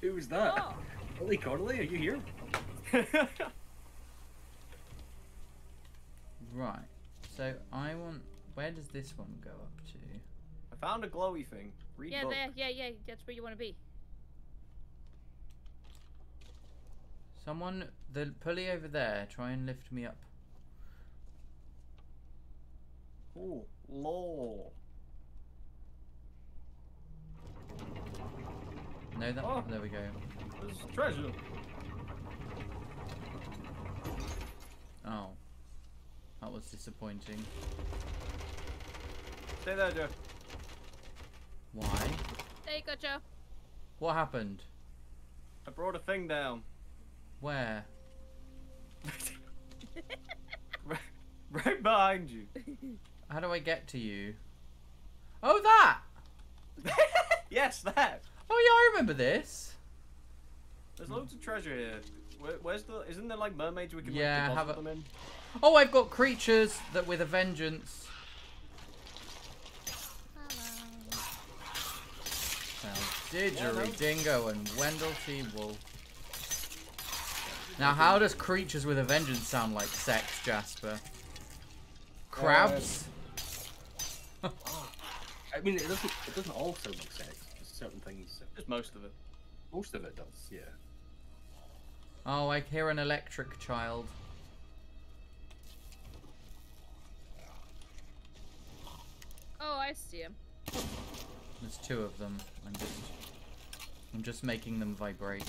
Who was that? Oh, Ollie Connolly, are you here? Right. So I want. Where does this one go up to? I found a glowy thing. Read yeah, book. there. Yeah, yeah. That's where you want to be. Someone, the pulley over there. Try and lift me up. Ooh, law. No, that. Oh. There we go. There's treasure. Oh. That was disappointing. Stay there, Joe. Why? There you go, Joe. What happened? I brought a thing down. Where? right, right behind you. How do I get to you? Oh, that! yes, that. Oh, yeah, I remember this. There's loads of treasure here. Where, where's the? Isn't there like mermaids we can Yeah, like, have a- them in? Oh, I've got creatures that with a vengeance. Now, Didgeridingo and Wendell T. Wolf. Now, how does creatures with a vengeance sound like sex, Jasper? Crabs? Um, I mean, it doesn't. It doesn't all sound like sex. There's certain things. Just most of it. Most of it does. Yeah. Oh, I hear an electric child. Oh, I see him. There's two of them. I'm just, I'm just making them vibrate.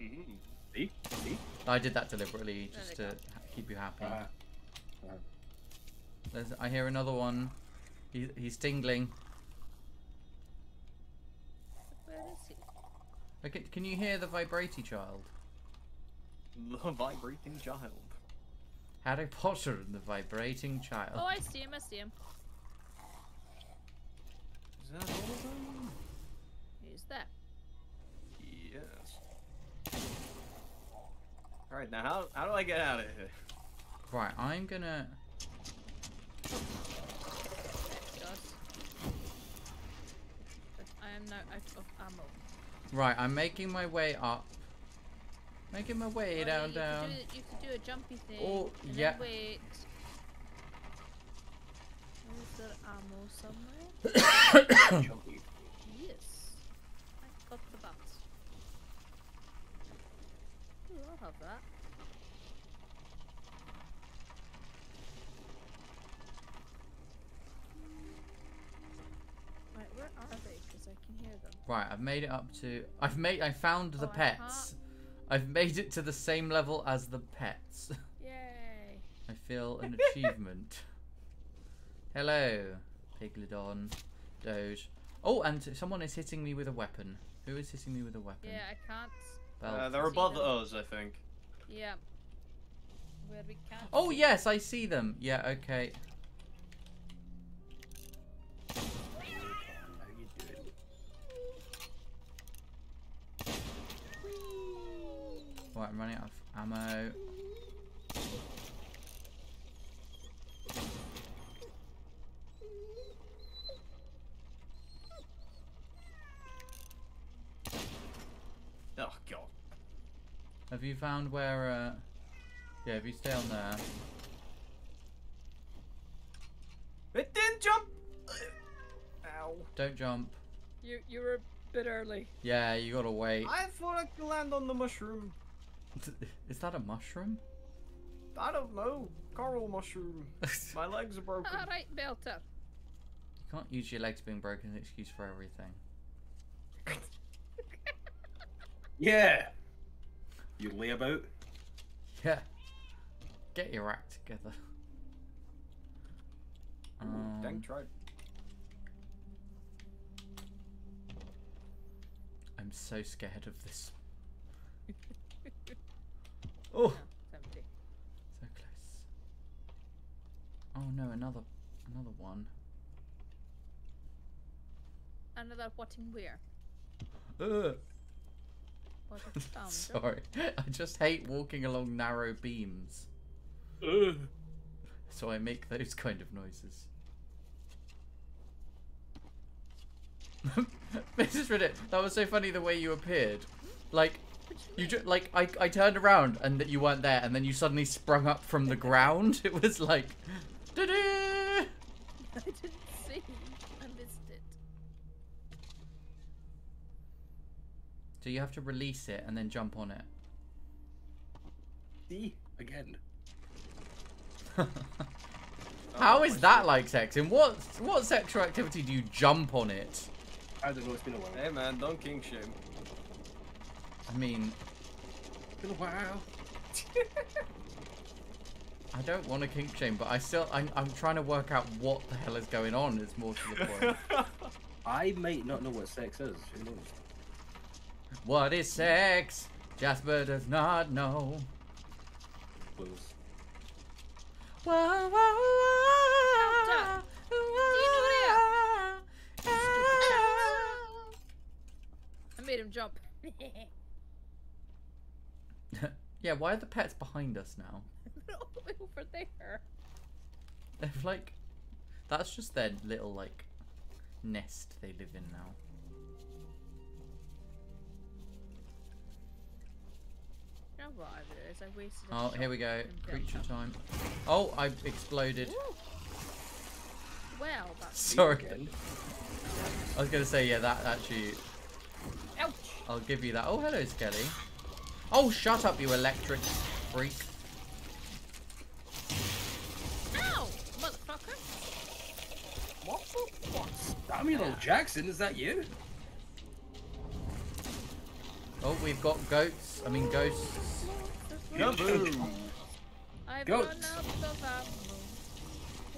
Mm-hmm. See? See? I did that deliberately just to go. keep you happy. Ah. There's, I hear another one. He, he's tingling. Where is he? Okay, can you hear the vibraty child? The vibrating child. Harry Potter and the vibrating child. Oh, I see him. I see him. Is that all of them? He's there. Yes. Alright, now how, how do I get out of here? Right, I'm gonna. Next to us. now out of ammo. Right, I'm making my way up. Making my way Oh, down, you, down. You could, do, you could do a jumpy thing. Oh, and yeah. Then wait. Is there ammo somewhere? Chunky. yes. I got the bat. Ooh, I'll have that. Right, where are they? Because I can hear them. Right, I've made it up to. I've made. I found the Oh, I pets. I've made it to the same level as the pets. Yay! I feel an achievement. Hello, Piglodon, Doge. Oh, and someone is hitting me with a weapon. Who is hitting me with a weapon? Yeah, I can't. Belle. Uh, they're See above them. us, I think. Yeah. Where we can't. Oh see. yes, I see them. Yeah, okay. How you doing? Right, I'm running out of ammo. Oh god. Have you found where? Uh... Yeah, if you stay on there. It didn't jump. Ow. Don't jump. You you were a bit early. Yeah, you gotta wait. I thought I could land on the mushroom. Is that a mushroom? I don't know. Coral mushroom. My legs are broken. All right, Belter. You can't use your legs being broken as an excuse for everything. Yeah. You lay about. Yeah. Get your act together. Um, Dang tried. I'm so scared of this. oh, It's so close. Oh no, another, another one. Another what and where? Ugh. What. Sorry, I just hate walking along narrow beams, Ugh. so I make those kind of noises. this is ridiculous. That was so funny the way you appeared. Like, you just like I, I turned around and that you weren't there, and then you suddenly sprung up from the ground. It was like, da-da! I didn't see. I missed it. So you have to release it and then jump on it. See again. How is that like sex? In what what sexual activity do you jump on it? I don't know. It's been a while. Hey man, don't king shame. I mean, It's been a while. I don't want to kink shame, but I still I'm I'm trying to work out what the hell is going on. Is more to the point. I might not know what sex is. Who knows? What is sex? Jasper does not know. Close. Whoa, whoa, whoa, Do you ah. I made him jump. yeah, why are the pets behind us now? They're all the way over there. They're like, that's just their little like nest they live in now. Know what I realised? I wasted a Oh, here we go. Creature up. time. Oh, I exploded. Ooh. Well, that's Sorry. Again. I was gonna say yeah, that actually. ouch. I'll give you that. Oh, hello, Skelly. Oh, shut up, you electric freak. Ow, motherfucker. What? What? Samuel Jackson, is that you? Oh, we've got goats. I mean ghosts. Kaboom! I've Goat. run out of ammo.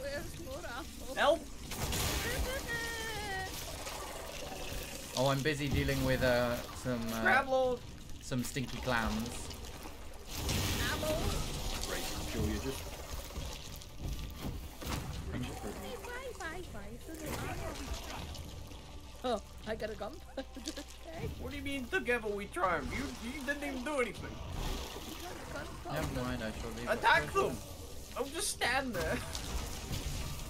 Where's more ammo? Help! Oh, I'm busy dealing with uh, some Crab uh, lord! some stinky clams. ammo. Right, Joe, you just. Oh, I got a gun. okay. What do you mean together we triumph? You, you didn't even do anything. Never mind, I shall leave. Attack them! Don't just stand there.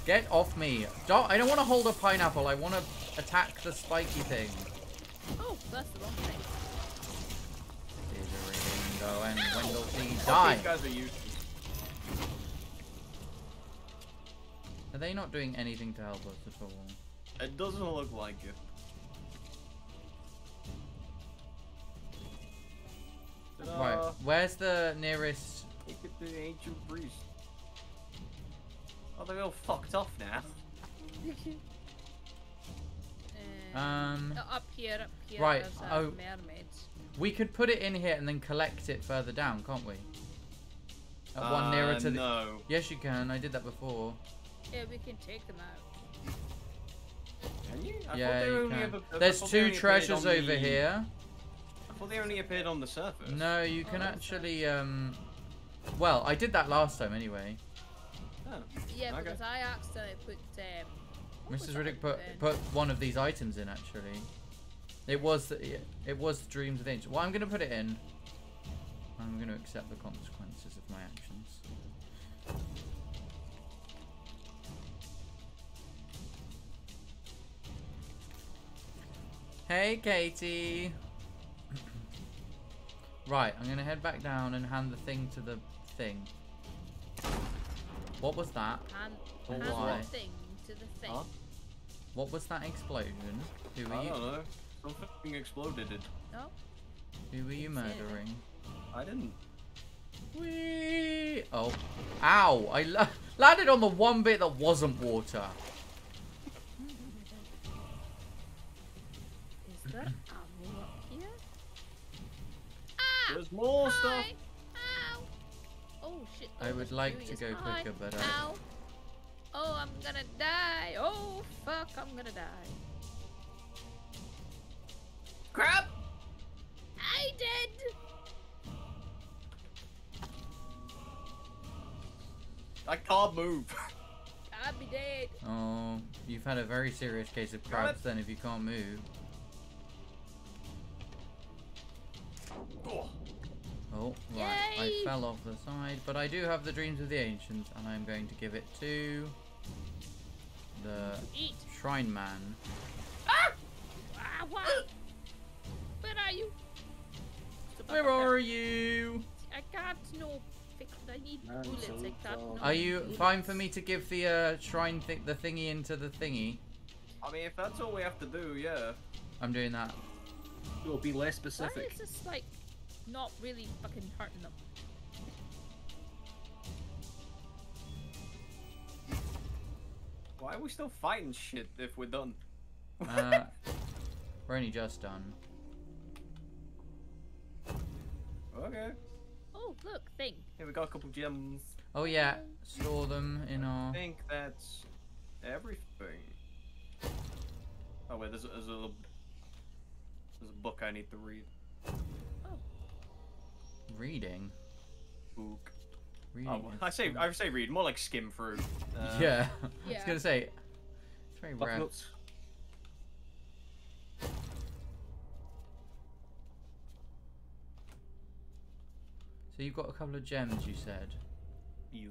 Get off me! Don't, I don't want to hold a pineapple. I want to attack the spiky thing. Oh, that's the wrong thing. Dithering, go and Wendell Fuck, die. These guys are useless. Are they not doing anything to help us at all? It doesn't look like it. Right, where's the nearest? Look at the ancient priest. Oh, they're all fucked off now. Uh, Um, uh, up here, up here. right, There's a oh. mermaid. we could put it in here and then collect it further down, can't we? At one nearer Uh, to the. No. Yes, you can. I did that before. Yeah, we can take them out. Can you? I yeah, you can. ever- There's two treasures over the- here. I thought they only appeared on the surface. No, you can Oh, actually. um... Well, I did that last time anyway. Oh. Yeah, Okay. because I accidentally put. Um, what Mrs. Riddick put in? put one of these items in actually. It was the, it was Dreams of the Ancient. Well, I'm gonna put it in. I'm gonna accept the consequences of my actions. Hey, Katie. Right, I'm gonna head back down and hand the thing to the thing. What was that? Hand, Oh, hand why? the thing to the thing. Huh? What was that explosion? Who were I you? don't know. Something exploded. It. No? Who were you Say it. murdering? I didn't. Whee! Oh, ow! I la landed on the one bit that wasn't water. Is there ammo up here? Ah! There's more stuff. Ow! Oh shit. I oh, would like to go Hi. quicker, but I- Ow! Oh, I'm gonna die! Oh, fuck, I'm gonna die. Crap! I did! I can't move. I'd be dead. Oh, you've had a very serious case of crabs then if you can't move. Oh. Oh, right. I fell off the side, but I do have the Dreams of the Ancients, and I'm going to give it to the Eat. Shrine Man. Ah, what? Where are you? Where are you? I can't no fix. I need bullets. so I can't. far. Are you bullets. fine for me to give the uh, shrine thi the thingy into the thingy? I mean, if that's all we have to do, yeah. I'm doing that. It'll be less specific. Why specific. is this like not really fucking hurting them? Why are we still fighting shit if we're done? Uh, we're only just done. Okay. Oh, look, thing. Here we got a couple gems. Oh yeah, store them in I our. think that's everything. Oh wait, there's a, there's a there's a book I need to read. Reading. Book. Reading. Oh, is I say. I say read, more like skim through. Uh, yeah. I was gonna say. It's very Fuck rare. notes. So you've got a couple of gems, you said. ease.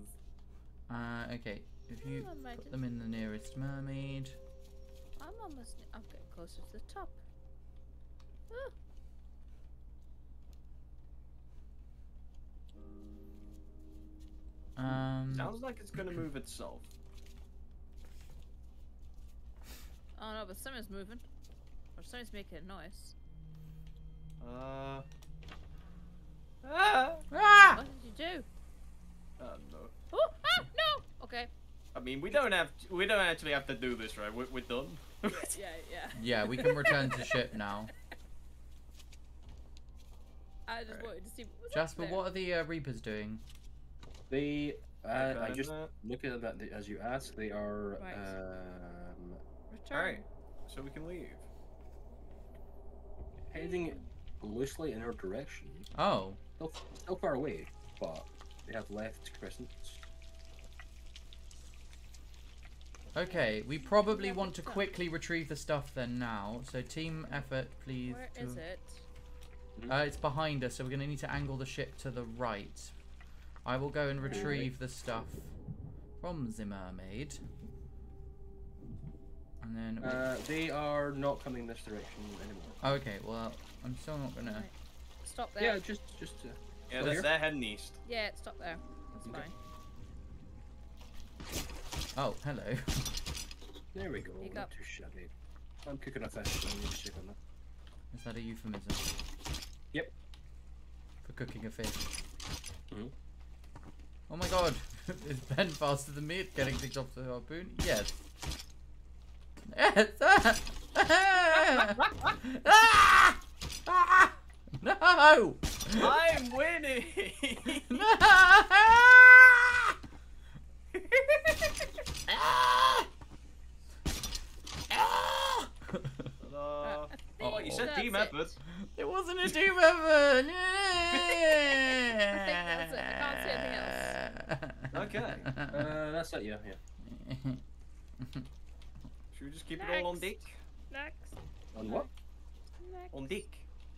Uh, okay. If you Oh, put have- them in the nearest mermaid. I'm almost. I'm getting closer to the top. Ah, Um. Sounds like it's gonna move itself. Oh no, but something's moving. Or something's making a noise. Uh. Ah! Ah! What did you do? Uh, no. Oh, ah, no! Okay. I mean, we don't have we don't actually have to do this, right? We're, we're done. Yeah, yeah. Yeah, we can return to ship now. I just Alright. wanted to see what was Jasper, what are the uh, Reapers doing? They, uh, I just uh, look at that as you ask. They are Right. um, Return. All right, so we can leave. heading loosely in our direction. Oh. Still, still far away, but they have left Crescent. Okay, we probably Yeah, want to what's up? quickly retrieve the stuff then now. So team effort, please. Where to- is it? Uh, it's behind us, so we're going to need to angle the ship to the right. I will go and retrieve the stuff from the mermaid. And then. Uh, they are not coming this direction anymore. okay, well, I'm still not gonna. Right. Stop there. Yeah, just just. Uh, Yeah, Still that's, they're heading east. Yeah, stop there. That's Okay. fine. Oh, hello. there we go. You Not got- too shabby. I'm cooking a fish. I'm just checking that. Is that a euphemism? Yep. For cooking a fish. Mhm. Oh my god! Is Ben faster than me at getting things off the harpoon? Yes. Yes! Ah! Ah! Ah! No! I'm winning! No! Ah! Ah! Oh, think you said that's team it. effort. It wasn't a team effort. that's it. I can't see anything Okay. Uh, that's it. Yeah, yeah. Should we just keep it all on Dick? Next. On what? Next. On Dick.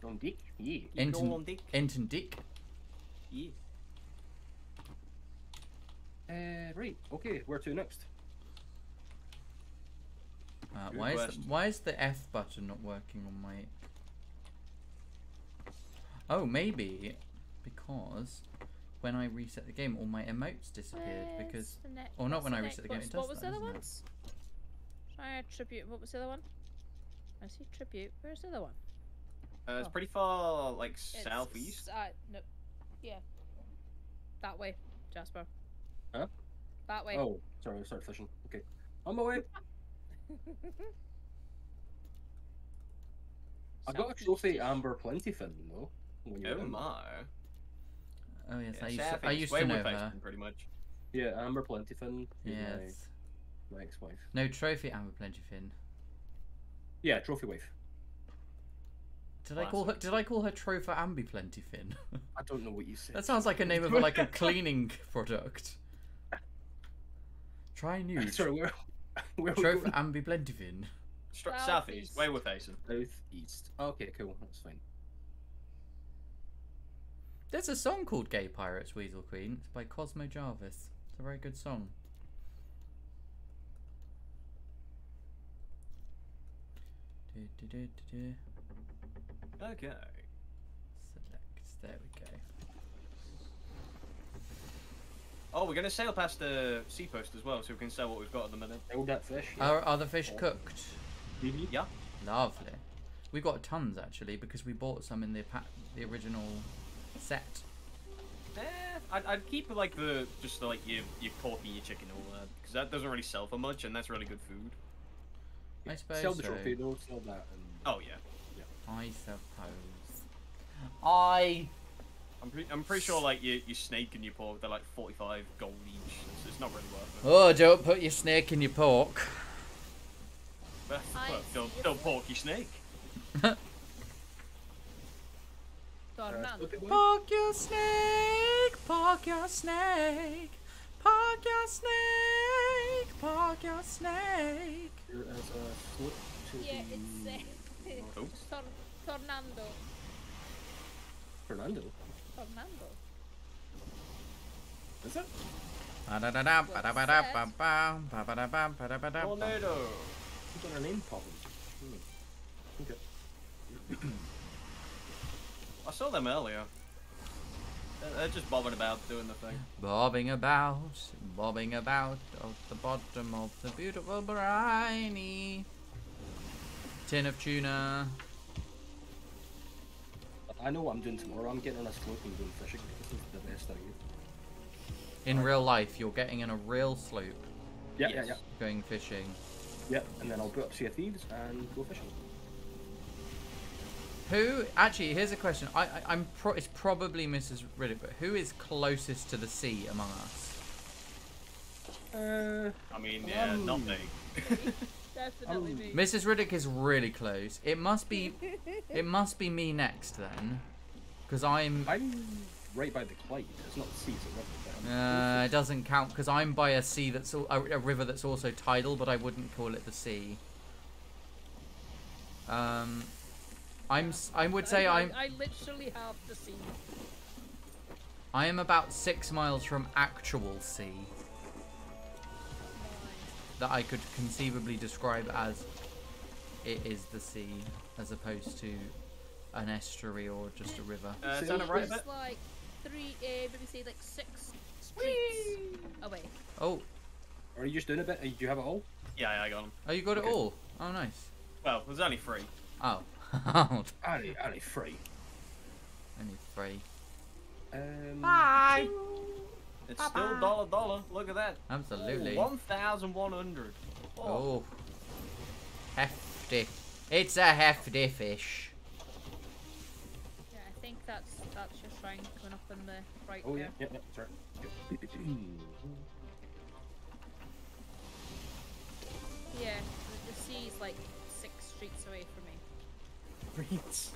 On Dick? Yeah. Keep it all on Enton, Dick. Enton Dick. Yeah. Uh, right. Okay. Where to next? Uh, why is the, why is the F button not working on my? Oh, maybe because when I reset the game, all my emotes disappeared Where's because. the or not what's when I reset the game, what's- it What was that, the other doesn't it? ones? Try a tribute. What was the other one? I see tribute. Where's the other one? Uh, it's Oh. pretty far, like, It's southeast. s- Uh, no. Yeah. That way, Jasper. Huh? That way. Oh, sorry. I started fishing. Okay. On my way. I got a Southeast. trophy Amber Plentifin though. When you Oh in. my. Oh yes, Yeah, I used to, I used to know with her. Iceland, pretty much. Yeah, Amber Plentifin. is Yes. My, my ex-wife. No trophy Amber Plentifin. Yeah, trophy wife. Did I call her? Did I call her Trophy Ambi Plentifin? I don't know what you said. that sounds like a name of a, like a cleaning product. Try new. Sorry, where? Where are we Trophy going? Ambi Plentifin. Stra- Southeast. southeast. Where we're facing. Southeast. Oh, okay, cool. That's fine. There's a song called Gay Pirates Weasel Queen. It's by Cosmo Jarvis. It's a very good song. Okay. Select. There we go. Oh, we're gonna sail past the sea post as well, so we can sell what we've got at the minute. Hold that fish. Are, are the fish cooked? Yeah. Lovely. We got tons actually because we bought some in the pa- the original set. Eh, I'd, I'd keep like the just like your your pork and your chicken all that because that doesn't really sell for much and that's really good food. I suppose Sell the so. trophy though. Sell that. And... Oh yeah. I suppose. I. I'm pretty I'm pretty sure like your your snake and your pork they're like 45 gold each. so it's not really worth it. Oh, don't put your snake in your pork. But, don't don't pork your snake. Tornado. trophy wife? Park your snake, park your snake, park your snake, park your snake. There is a float to Yeah, the it's uh, Oops. tor- Tornado. Fernando. Tornado. Is it? Tornado. She's got her name popping. Hmm. Okay. I saw them earlier. They're, they're just bobbing about doing the thing. Bobbing about, bobbing about at the bottom of the beautiful briny tin of tuna. I know what I'm doing tomorrow. I'm getting on a slope and going fishing. This is the best idea. In real life, you're getting in a real slope, Yeah, Yes. yeah, yeah. going fishing. Yeah, and then I'll put up Sea of Thieves and go fishing. Who actually? Here's a question. I, I I'm pro- it's probably Mrs. Riddick, but who is closest to the sea among us? Uh, I mean, yeah, not Um, me. Definitely Um, me. Mrs. Riddick is really close. It must be, it must be me next then, because I'm. I'm right by the Clyde. It's not the sea, it's a river. but Uh, it doesn't count because I'm by a sea that's a, a river that's also tidal, but I wouldn't call it the sea. Um, I'm. I would say I, I'm. I, I literally have the sea. I am about six miles from actual sea. That I could conceivably describe as it is the sea, as opposed to an estuary or just a river. Uh, turn it right a bit. It's like three, uh, maybe say like six streets away. Oh, Are you just doing a bit? Do you have it all? Yeah, yeah, I got them. oh, you got Okay. it all. Oh, nice. Well, there's only three. Oh, Only, only free. only three. Um, Bye. It's still dollar dollar. Look at that. Absolutely. One thousand one hundred. Oh, hefty. It's a hefty fish. Yeah, I think that's that's your shrine coming up on the right Oh yeah, there. yeah, yeah. Sorry. Yeah, the, the sea is like six streets away from me. Reeds.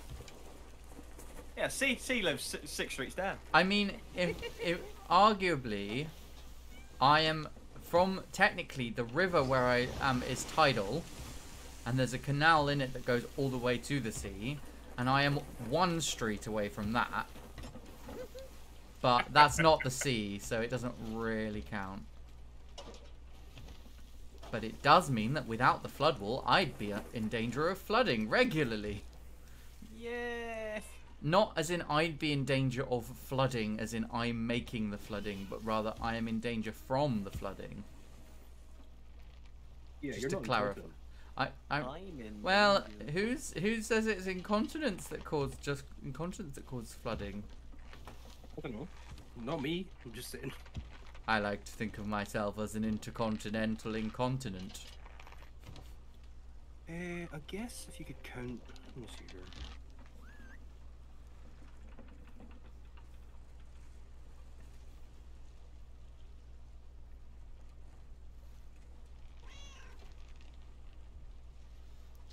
Yeah, sea, sea lives six streets down. I mean, if, if arguably, I am from technically the river where I am is tidal, and there's a canal in it that goes all the way to the sea, and I am one street away from that. But that's not the sea, so it doesn't really count. But it does mean that without the flood wall, I'd be in danger of flooding regularly. Yeah. Not as in I'd be in danger of flooding, as in I'm making the flooding, but rather I am in danger from the flooding. Yeah, Just you're to not clarify. I, I, I'm in. well, danger. who's who says it's incontinence that causes just incontinence that causes flooding? I don't know. Not me. I'm just saying. I like to think of myself as an intercontinental incontinent. Uh, I guess if you could count. Let me see here.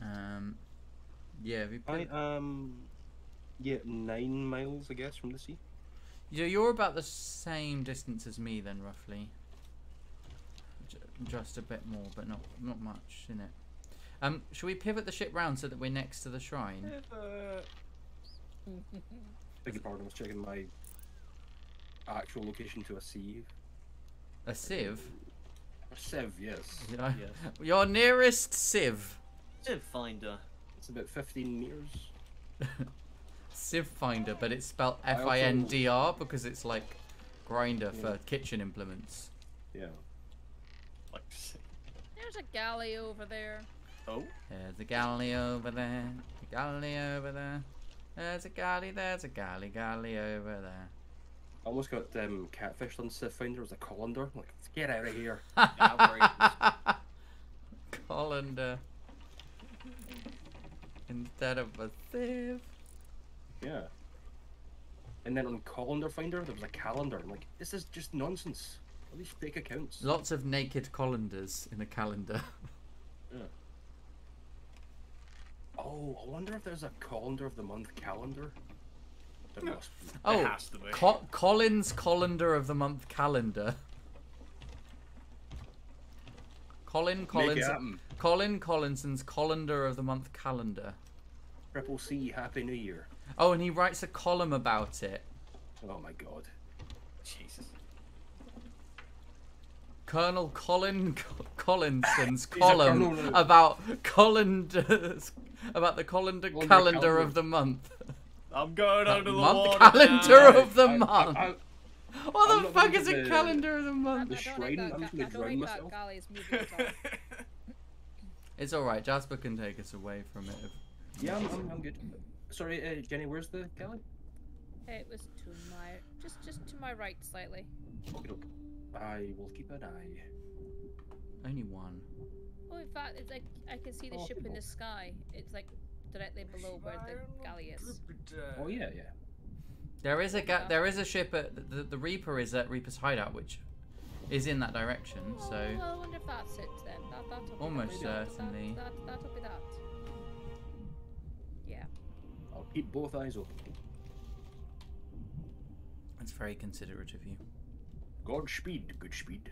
Um, yeah, we I put, am. Yeah, nine miles, I guess, from the sea. yeah, you're about the same distance as me then, roughly. J- just a bit more, but not not much in it. Um, should we pivot the ship round so that we're next to the shrine? Uh, Beg your pardon, I was checking my actual location to a sieve. A sieve? A sieve, yes. Yes. Your nearest sieve. Civ finder. It's about 15 meters. Sieve finder, but it's spelled I F also- I N D R because it's like grinder Yeah. for kitchen implements. Yeah. Like. There's a galley over there. Oh. There's a galley over there, a galley over there. There's a galley, there's a galley, galley over there. I almost got um, catfished on Sieve Finder as a colander. I'm like, get out of here. Outrageous. Colander. Instead of a sieve. Yeah. And then on Colander Finder, there was a calendar. I'm like, this is just nonsense. All these fake accounts. Lots of naked colanders in a calendar. Oh, I wonder if there's a Colander of the Month calendar. There must be. Oh, has to be. Co- Collins Colander of the Month calendar. Colin Collins. Colin Collinson's Colander of the Month calendar. Triple C, Happy New Year. Oh, and he writes a column about it. Oh my god. Jesus. Colonel Colin Co- Collinson's column colonel. about Colander, about the Colander Colander calendar calendar. of the month. I'm going uh, under the month water calendar now. of the I- I- month. I- what I'm the fuck is a get the- calendar of the month? The I shrine, I'm just gonna I don't drown myself. that galley's moving at all. It's all right. Jasper can take us away from it. if- Yeah, I'm, I'm, I'm good. Sorry, uh, Jenny, where's the galley? It was to my just just to my right slightly. Okay, doke. I will keep an eye. Only one. Oh, in fact, it's like I can see the Oh, ship in the sky. It's like directly below where the galley is. Oh yeah, yeah. There is a ga- there is a ship at the, the Reaper is at Reaper's hideout, which is in that direction. Oh, So well, I wonder if that's it then. That, that'll be Almost that. certainly. That, that, that'll be that. Yeah. I'll keep both eyes open. that's very considerate of you. Godspeed, good speed.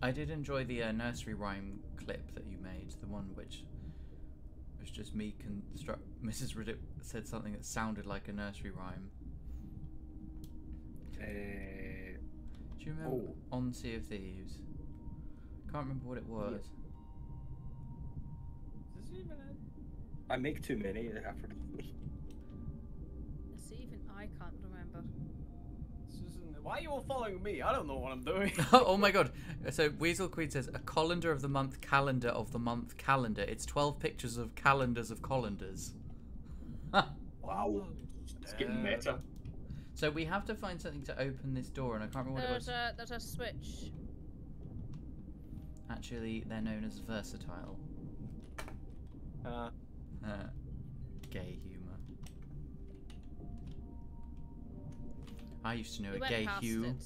I did enjoy the uh, nursery rhyme clip that you made, the one which was just me construct. Mrs. Riddick said something that sounded like a nursery rhyme. Uh, Do you remember Oh. on Sea of Thieves? Can't remember what it was. Is this even a... I make too many effortlessly. See, Why are you all following me? I don't know what I'm doing. oh my god. So Weasel Queen says a colander of the month calendar of the month calendar. It's 12 pictures of calendars of colanders. Wow. It's getting Uh, meta. so we have to find something to open this door and I can't remember what it There's was. a there's a switch. Actually, they're known as versatile. Uh, Uh, gay I used to know We a went gay past hue. it.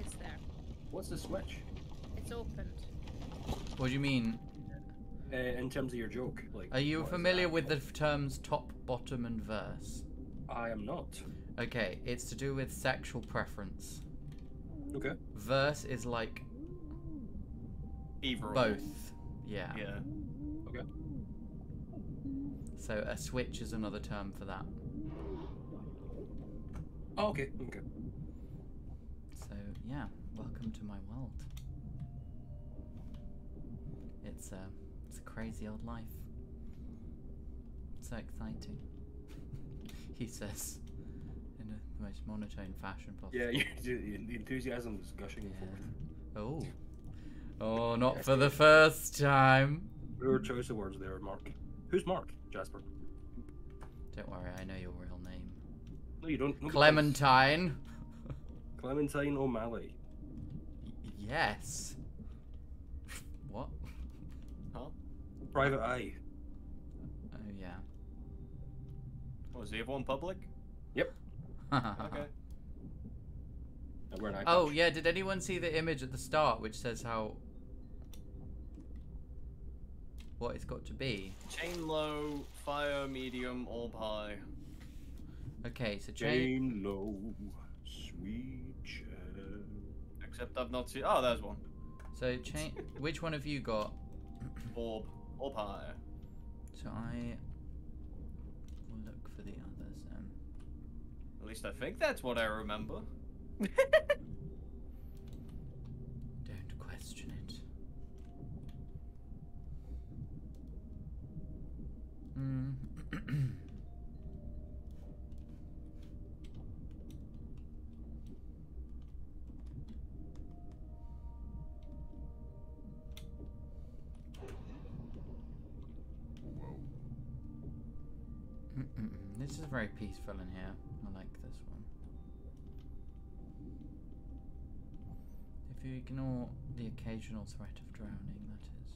It's there. What's the switch? It's opened. What do you mean? Uh, in terms of your joke, like. Are you familiar with the terms top, bottom, and verse? I am not. Okay, it's to do with sexual preference. Okay. Verse is like either or. both. Yeah. Yeah. Okay. So a switch is another term for that. Oh, okay. Okay. So yeah, welcome to my world. It's a it's a crazy old life. So exciting. he says in a, the most monotone fashion possible. Yeah, you, the enthusiasm is gushing forth. Oh. Oh, not for the first time. Your choice of words there, Mark. Who's Mark? Jasper. Don't worry, I know your name. No, you don't. nobody does. Clementine. Clementine O'Malley. Y- yes. what? Huh? Private Eye. Oh yeah. Oh, Was the other one public? Yep. Okay. I wear Oh patch. yeah, did anyone see the image at the start which says how what it's got to be? Chain low, fire medium, orb high. Okay, so chain Jane Low, sweet child. Except I've not seen. Oh, there's one. so chain which one have you got? Orb. Orb high. So I will look for the others then. At least I think that's what I remember. Don't question it. Mm. very peaceful in here. I like this one. If you ignore the occasional threat of drowning, that is.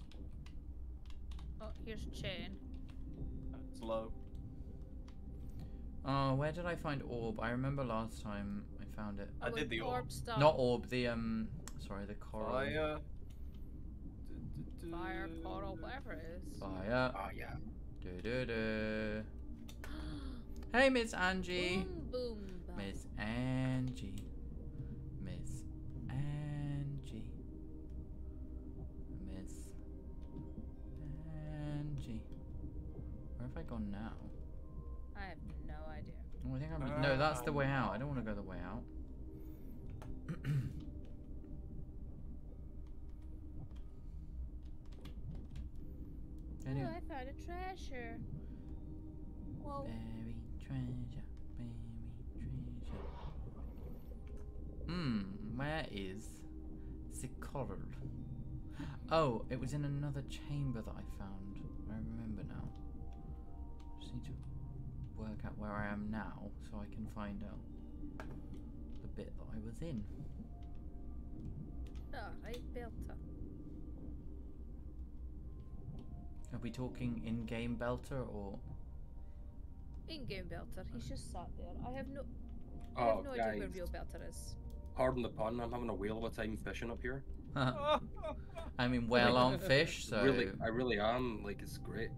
Oh, here's a chain. That's low. Oh, where did I find orb? I remember last time I found it. I Oh, did the with orb. stuff. Not orb, the um, sorry, the coral. Fire. Fire, coral, whatever it is. Fire. Ah, yeah. Du-du-du. Hey, Miss Angie. boom, boom. Miss Angie. Miss Angie. Miss Angie. Where have I gone now? I have no idea. Oh, I think I'm. no, that's the way out. I don't want to go the way out. Oh, I found a treasure. Whoa. Berry treasure, berry treasure. Hmm, where is the coral? Oh, it was in another chamber that I found. I remember now. Just need to work out where I am now so I can find out the bit that I was in. Alright, Belter. Are we talking in-game belter or? In-game Belter. He's just sat there. I have no. I Oh, have no idea where real Belter is. Pardon the pun. I'm having a whale of a time fishing up here. I mean, well on fish, so Really, I really am. Like, it's great.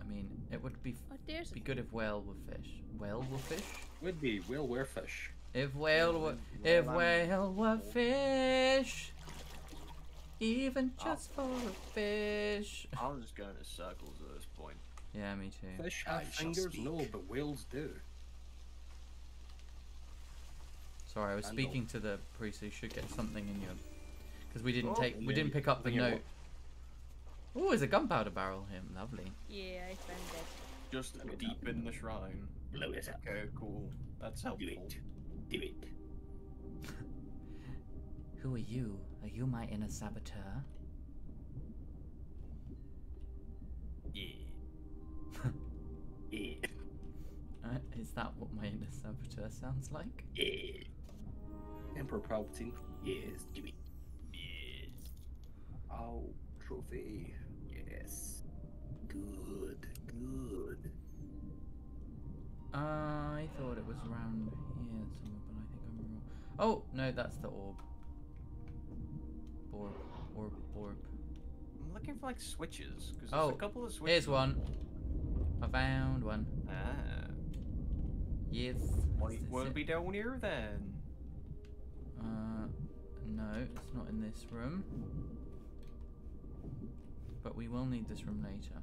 I mean, it would be Oh, there's a be good if whale were fish. Whale were fish? Would be whale were fish. If whale were if whale were fish, even just ah. for a fish. I'm just going in circles at this point. Yeah, me too. Fish have shall fingers? No, but whales do. Sorry, I was And speaking to the priest. So you should get something in your. Because we didn't Oh, take, we didn't pick up the note. Oh, there's a gunpowder barrel here. Lovely. Yeah, I found it. Just Blow deep up. in the shrine. Blow it up. Okay, cool. That's helpful. Do it. Do it. Who are you? Are you my inner saboteur? Yeah. Uh, is that what my inner saboteur sounds like? Yeah. Emperor Palpatine. Yes. Do it. Yeah. Oh, trophy. Yes. Good. Good. I thought it was around here somewhere, but I think I'm wrong. Oh no, that's the orb. Orb, orb, orb. I'm looking for like switches because there's Oh, a couple of switches. Here's one. I found one. Ah. Yes. What will it? be down here then? Uh, no, it's not in this room. But we will need this room later.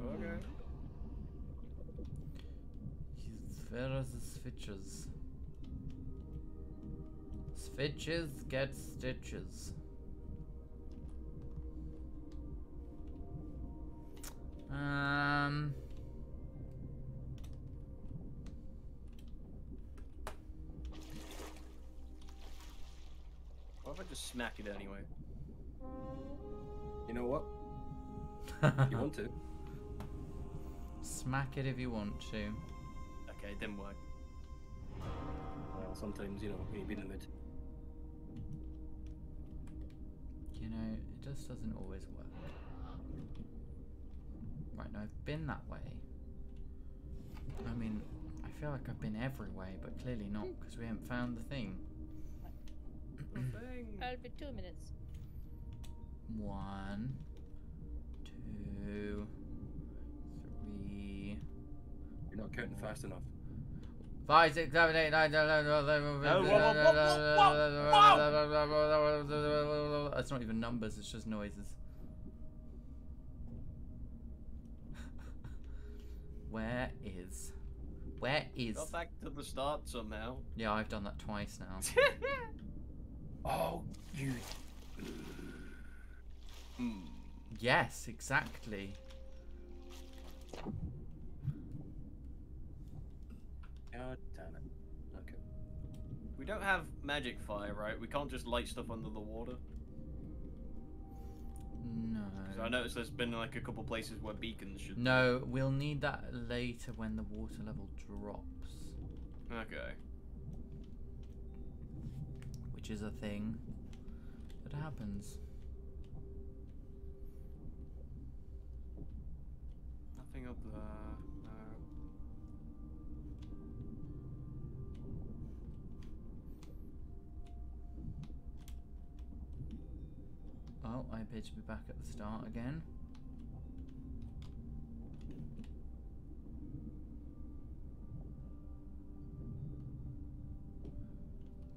Okay. Where are the switches? Switches get stitches. Um. What if I just smack it anyway? You know what? if You want to? Smack it if you want to. Okay, it didn't work. Well, sometimes, you know, you be in the mood. You know, it just doesn't always work. Right, I've been that way. I mean, I feel like I've been every way, but clearly not, because we haven't found the thing. The thing. I'll be two minutes. One, two, three, You're not counting fast enough. five, six, seven, eight, nine, ten, eleven, twelve, thirteen, whoa, whoa, not even numbers, it's just noises. Where is? Where is? Got back to the start somehow. Yeah, I've done that twice now. Oh, you. Hmm. Yes, exactly. God damn it. Okay. We don't have magic fire, right? We can't just light stuff under the water. No. I noticed there's been like a couple places where beacons should. No, we'll need that later when the water level drops, Okay. which is a thing that happens. Nothing up there. Oh, I appear to be back at the start again.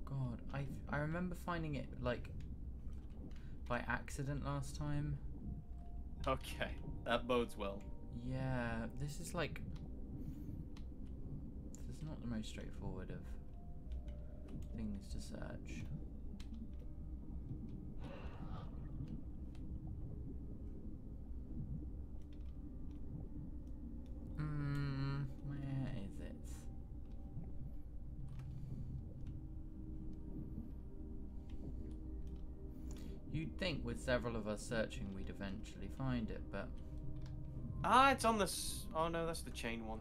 God, I I remember finding it like by accident last time. Okay, that bodes well. Yeah, this is like this is not the most straightforward of things to search. Hmm, where is it? You'd think with several of us searching we'd eventually find it, but Ah, it's on this. Oh no, that's the chain one.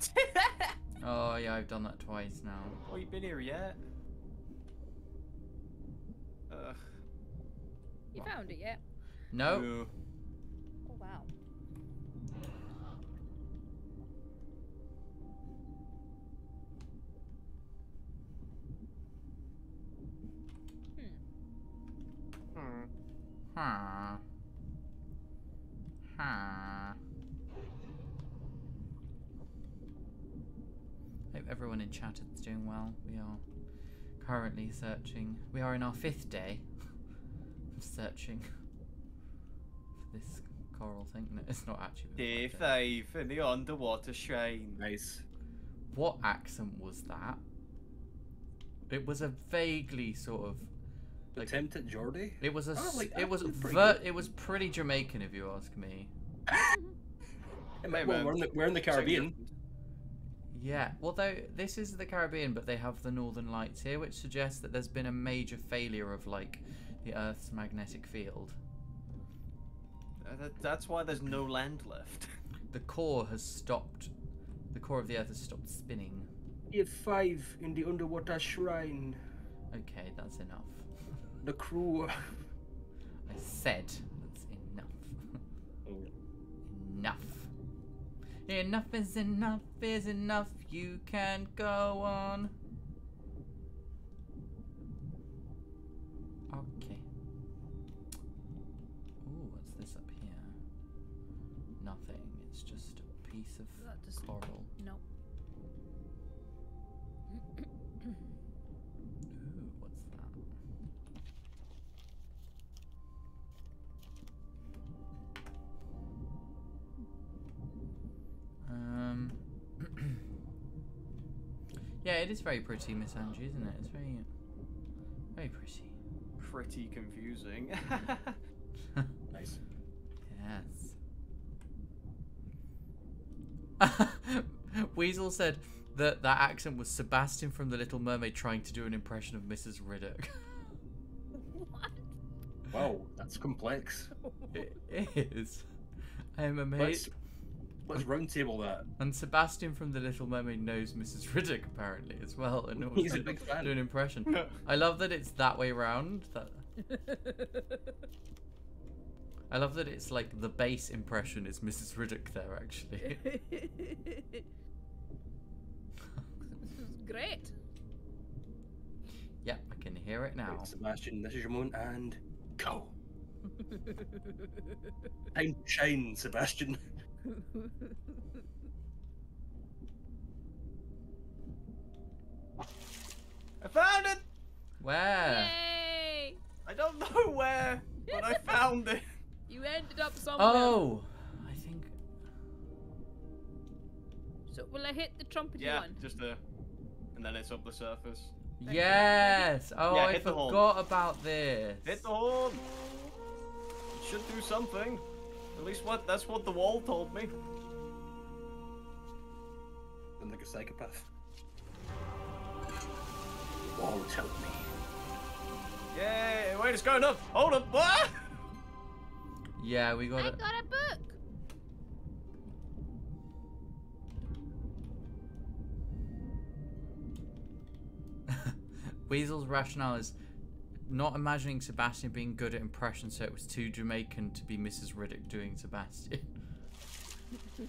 oh yeah, I've done that twice now. oh, you've been here yet? Ugh. You found it yet? No, no. Huh. Huh. Hope everyone in chat is doing well. We are currently searching. We are in our fifth day of searching for this coral thing. No, it's not actually. been Day five in the underwater shrine. Nice. What accent was that? It was a vaguely sort of. Like, Attempt at Geordie? it was a. Oh, like, it was that's pretty ver- It was pretty Jamaican, if you ask me. Hey, Hey, well, we're in the, we're in the Caribbean. Yeah, although this is the Caribbean, but they have the Northern Lights here, which suggests that there's been a major failure of like the Earth's magnetic field. Uh, that, that's why there's no land left. The core has stopped. The core of the Earth has stopped spinning. Year five in the underwater shrine. Okay, that's enough. The crew. I said that's enough. Mm. enough. Enough is enough is enough. You can't go on. Okay. Ooh, what's this up here? Nothing. It's just a piece of coral. Yeah, it is very pretty, Miss Angie, isn't it? It's very, very pretty. Pretty confusing. Nice. Yes. Weasel said that that accent was Sebastian from The Little Mermaid trying to do an impression of Mrs. Riddick. what? Wow, that's complex. it is. I am Let's amazed. Let's roundtable that. And Sebastian from The Little Mermaid knows Mrs. Riddick apparently as well, and knows He's a big fan. do an impression. I love that it's that way round. That I love that it's like the base impression is Mrs. Riddick there actually. Great. yep, I can hear it now. Right, Sebastian, this is your moment, and go. Time to shine, Sebastian. I found it! Where? Yay! I don't know where, but I found it. You ended up somewhere. Oh, I think. So will I hit the trumpety Yeah, one? just there. And then it's up the surface. Yes. Oh, Yeah, I hit the horn. forgot about this. Hit the horn! It should do something. At least what that's what the wall told me. I'm like a psychopath. The Wall told me. Yay! Wait, it's going up! Hold up! What? Yeah, we got I it. got a book. Weasel's rationale is not imagining Sebastian being good at impressions, so it was too Jamaican to be Mrs. Riddick doing Sebastian.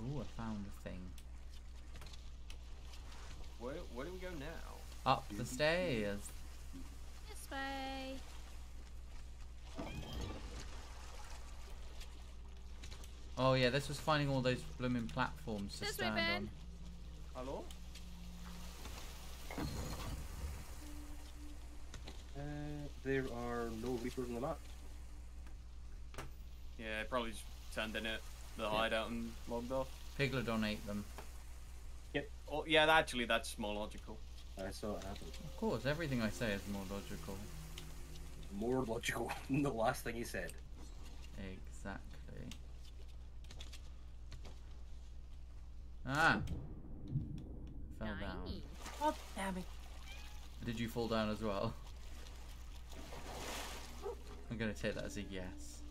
Oh, I found a thing. Where, where do we go now? Up the stairs. This way. Oh yeah, this was finding all those blooming platforms to This stand Ben. on. Hello? Uh, there are no reapers on the map. Yeah, probably just turned in it, the hideout and logged off. Piglodon ate them. Yep. Oh, yeah, actually, that's more logical. I saw it happen. Of course, everything I say is more logical. More logical than the last thing he said. Exactly. Ah! Fell down. Oh, damn it. Did you fall down as well? I'm gonna take that as a yes.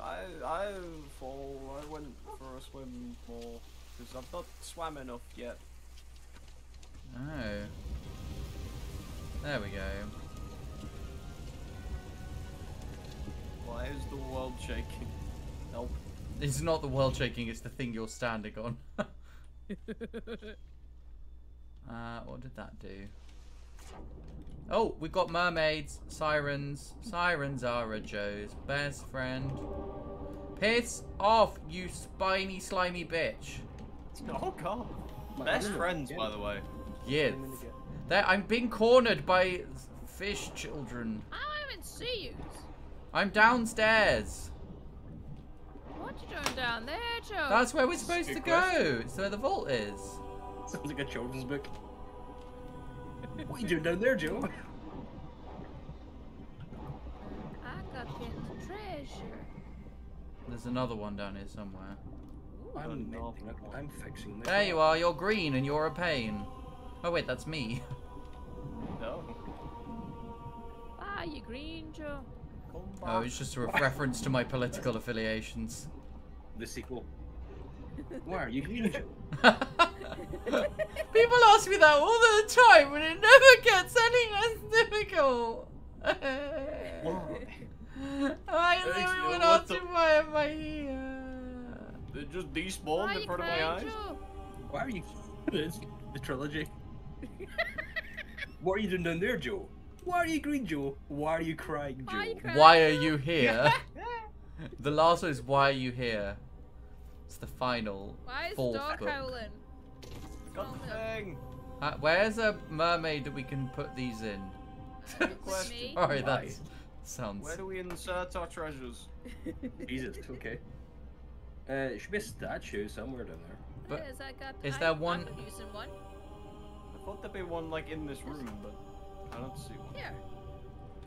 I, I fall, I went for a swim more, because I've not swam enough yet. Oh. There we go. Why is the world shaking? Help. It's not the world shaking, it's the thing you're standing on. uh, what did that do? Oh, we've got mermaids, sirens. Sirens are a Joe's best friend. Piss off, you spiny, slimy bitch. Oh god. Best friends, by the way. Yeah. Time and again. That I'm being cornered by fish children. I don't even see you. I'm downstairs. What you doing down there, Joe? That's where we're supposed to Good go. It's where the vault is. Sounds like a children's book. what are you doing down there, Joe? I got Ken's treasure. There's another one down here somewhere. I'm, no. mending it. I'm fixing this. There you are. You're green and you're a pain. Oh wait, that's me. No. Bye, you green Joe. Oh, it's just a re- reference to my political affiliations. The sequel. Why are you green, People ask me that all the time, and it never gets any less difficult. Why is Actually, uh, everyone what the- asking why am I here? They just Why despawned in front of my crying, eyes. Joe? Why are you? It's the trilogy. what are you doing down there, Joe? Why are you green, Joe? Why are you crying, Joe? Why you? Why are you here? the last one is why are you here? It's the final Why is fourth dog book. howling? Got the thing. Uh, where's a mermaid that we can put these in? Question. Sorry, Why? that sounds. Where do we insert our treasures? Jesus, okay. Uh, it should be a statue somewhere down there. But Yes, I got, is I, there one- I'm using one. I thought there'd be one like in this room, but I don't see one. Here.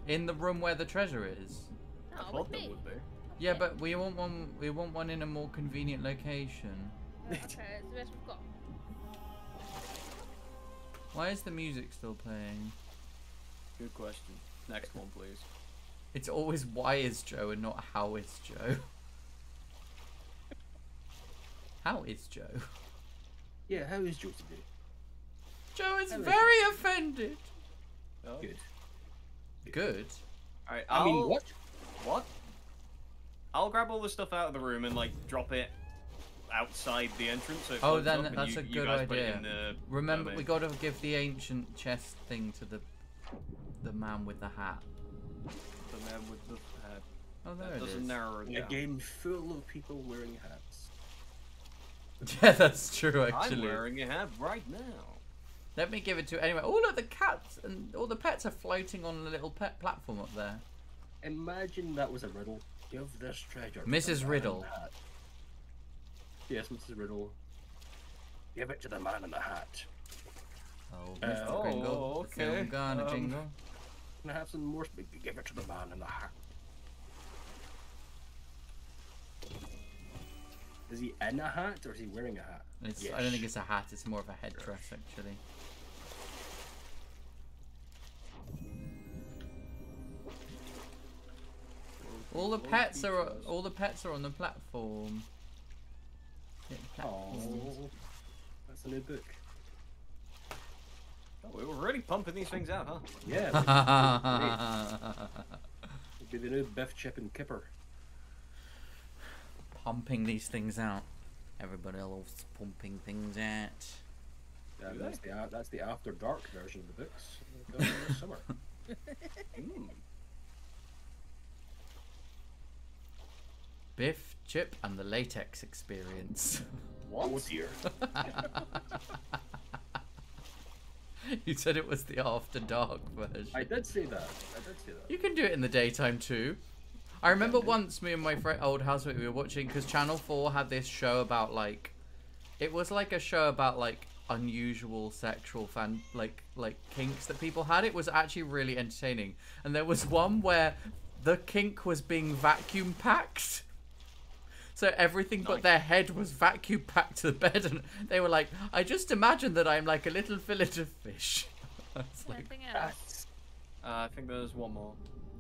In the room where the treasure is. I thought there me. would be. Yeah, but we want one. We want one in a more convenient location. Okay, it's the best we've got. Why is the music still playing? Good question. Next one, please. It's always why is Joe and not how is Joe. How is Joe? Yeah, how is Joe today? Joe is Hello. very offended. Oh. Good. Good. All right. I mean, I'll- what? What? I'll grab all the stuff out of the room and like drop it outside the entrance. So Oh, then that's you, a good guys Put it idea. the Remember, we mermaid. got to give the ancient chest thing to the the man with the hat. the man with the hat. Oh, there That it doesn't is. narrow it down. Again, full of people wearing hats. Yeah, that's true. Actually, I'm Actually, wearing a hat right now. let me give it to anyway. Oh, all of the cats and all the pets are floating on a little pet platform up there. Imagine that was a riddle. Give this treasure. Mrs. Riddle. hat. Yes, Mrs. Riddle. Give it to the man in the hat. Oh, Uh, Mr. oh, Kringle. okay, Film gun, a um, jingle. Can I have some more? sp- Give it to the man in the hat. Is he in a hat or is he wearing a hat? It's, I don't think it's a hat. It's more of a headdress, actually. All the pets are all the pets are on the platform. Oh, that's a new book. Oh, we were really pumping these things out, huh? Yeah, it'd be the new Biff, Chip, and Kipper. Pumping these things out. Everybody loves pumping things out. Yeah, that's the that's the After Dark version of the books. Coming out this summer. Mm. Biff, Chip, and the latex experience. What? Oh dear. you said it was the after dark version. I did say that. I did say that. You can do it in the daytime too. I remember once me and my friend, old housemate, we were watching because Channel Four had this show about like, it was like a show about like unusual sexual fan like like kinks that people had. It was actually really entertaining, and there was one where the kink was being vacuum packed. So everything but their head was vacuum packed to the bed, and they were like, "I just imagine that I'm like a little fillet of fish." I like, else? Uh, I think there's one more.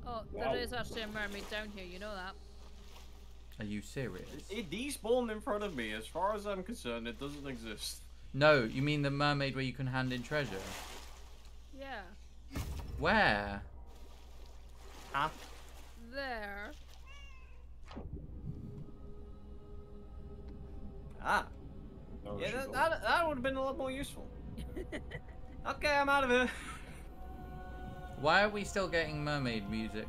Oh, Wow. there is actually a mermaid down here. You know that. "Are you serious?" It despawned in front of me. As far as I'm concerned, it doesn't exist. No, you mean the mermaid where you can hand in treasure? Yeah. Where? Huh? There. Ah. Oh, Yeah, that, that, that would have been a lot more useful. okay, I'm out of here. Why are we still getting mermaid music?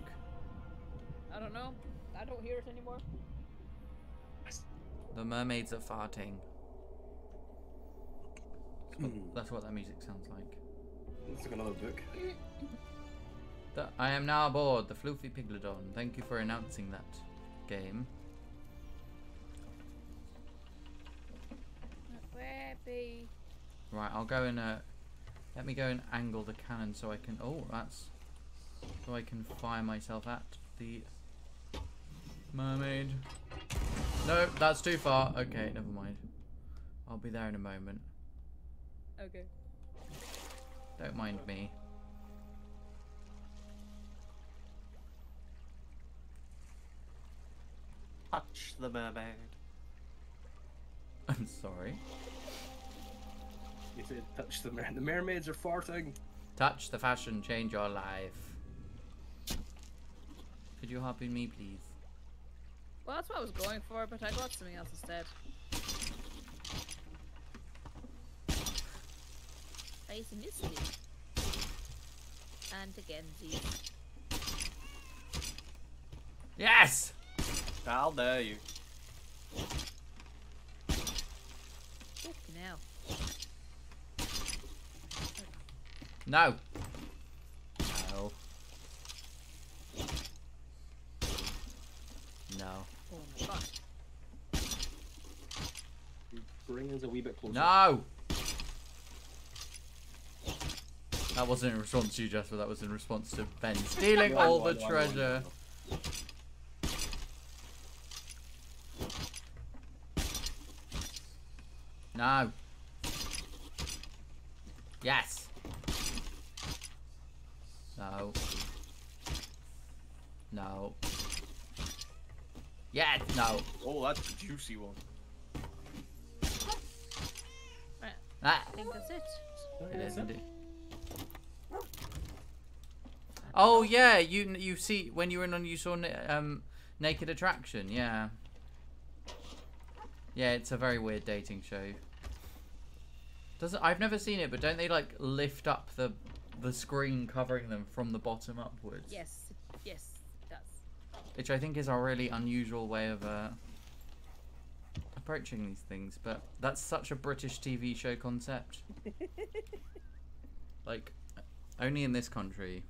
I don't know. I don't hear it anymore. The mermaids are farting. That's what, Hmm. that's what that music sounds like. Let's take another book. The- I am now aboard the Floofy Piglodon. Thank you for announcing that game. Where be? Right, I'll go and uh, let me go and angle the cannon so I can. Oh, that's so I can fire myself at the mermaid. No, that's too far. Okay, never mind. I'll be there in a moment. Okay. Don't mind me. Touch the mermaid. I'm sorry. You said touch the mer- the mermaids are farting. Touch the fashion, change your life. Could you hop in me, please? Well, that's what I was going for, but I got something else instead. Face Misty. And again, Z. Yes! How dare you? Fucking hell. No. No. No. Oh. Bring us a wee bit closer. No! That wasn't in response to you, Jasper. That was in response to Ben stealing No, all I the know, I know, I know, treasure. No. Yes. No. No. Yes. No. Oh, that's a juicy one. Right, Ah. I think that's it. It is indeed. Oh yeah, you you see when you were on you saw um Naked Attraction, yeah. Yeah, it's a very weird dating show. Doesn't I've never seen it, but don't they like lift up the the screen covering them from the bottom upwards? Yes, yes, it does. Which I think is a really unusual way of uh, approaching these things, but that's such a British TV show concept. like, only in this country.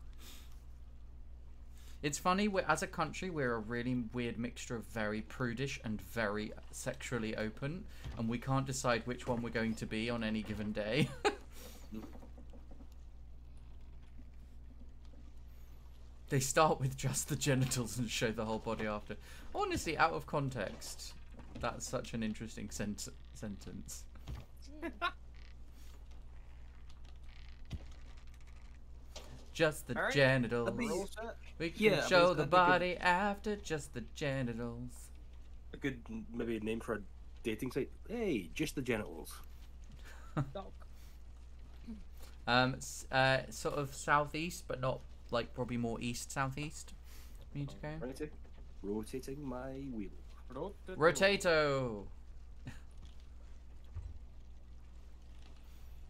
It's funny, we're, as a country, we're a really weird mixture of very prudish and very sexually open, and we can't decide which one we're going to be on any given day. they start with just the genitals and show the whole body after. Honestly, out of context, that's such an interesting sent- sentence. just the Alright, genitals. We're all set. We can Yeah, show the not a good- body after just the genitals. A good maybe a name for a dating site. Hey, just the genitals. Um, uh, sort of southeast, but not like probably more east southeast. We need to go. Rotating, rotating my wheel. Rotato.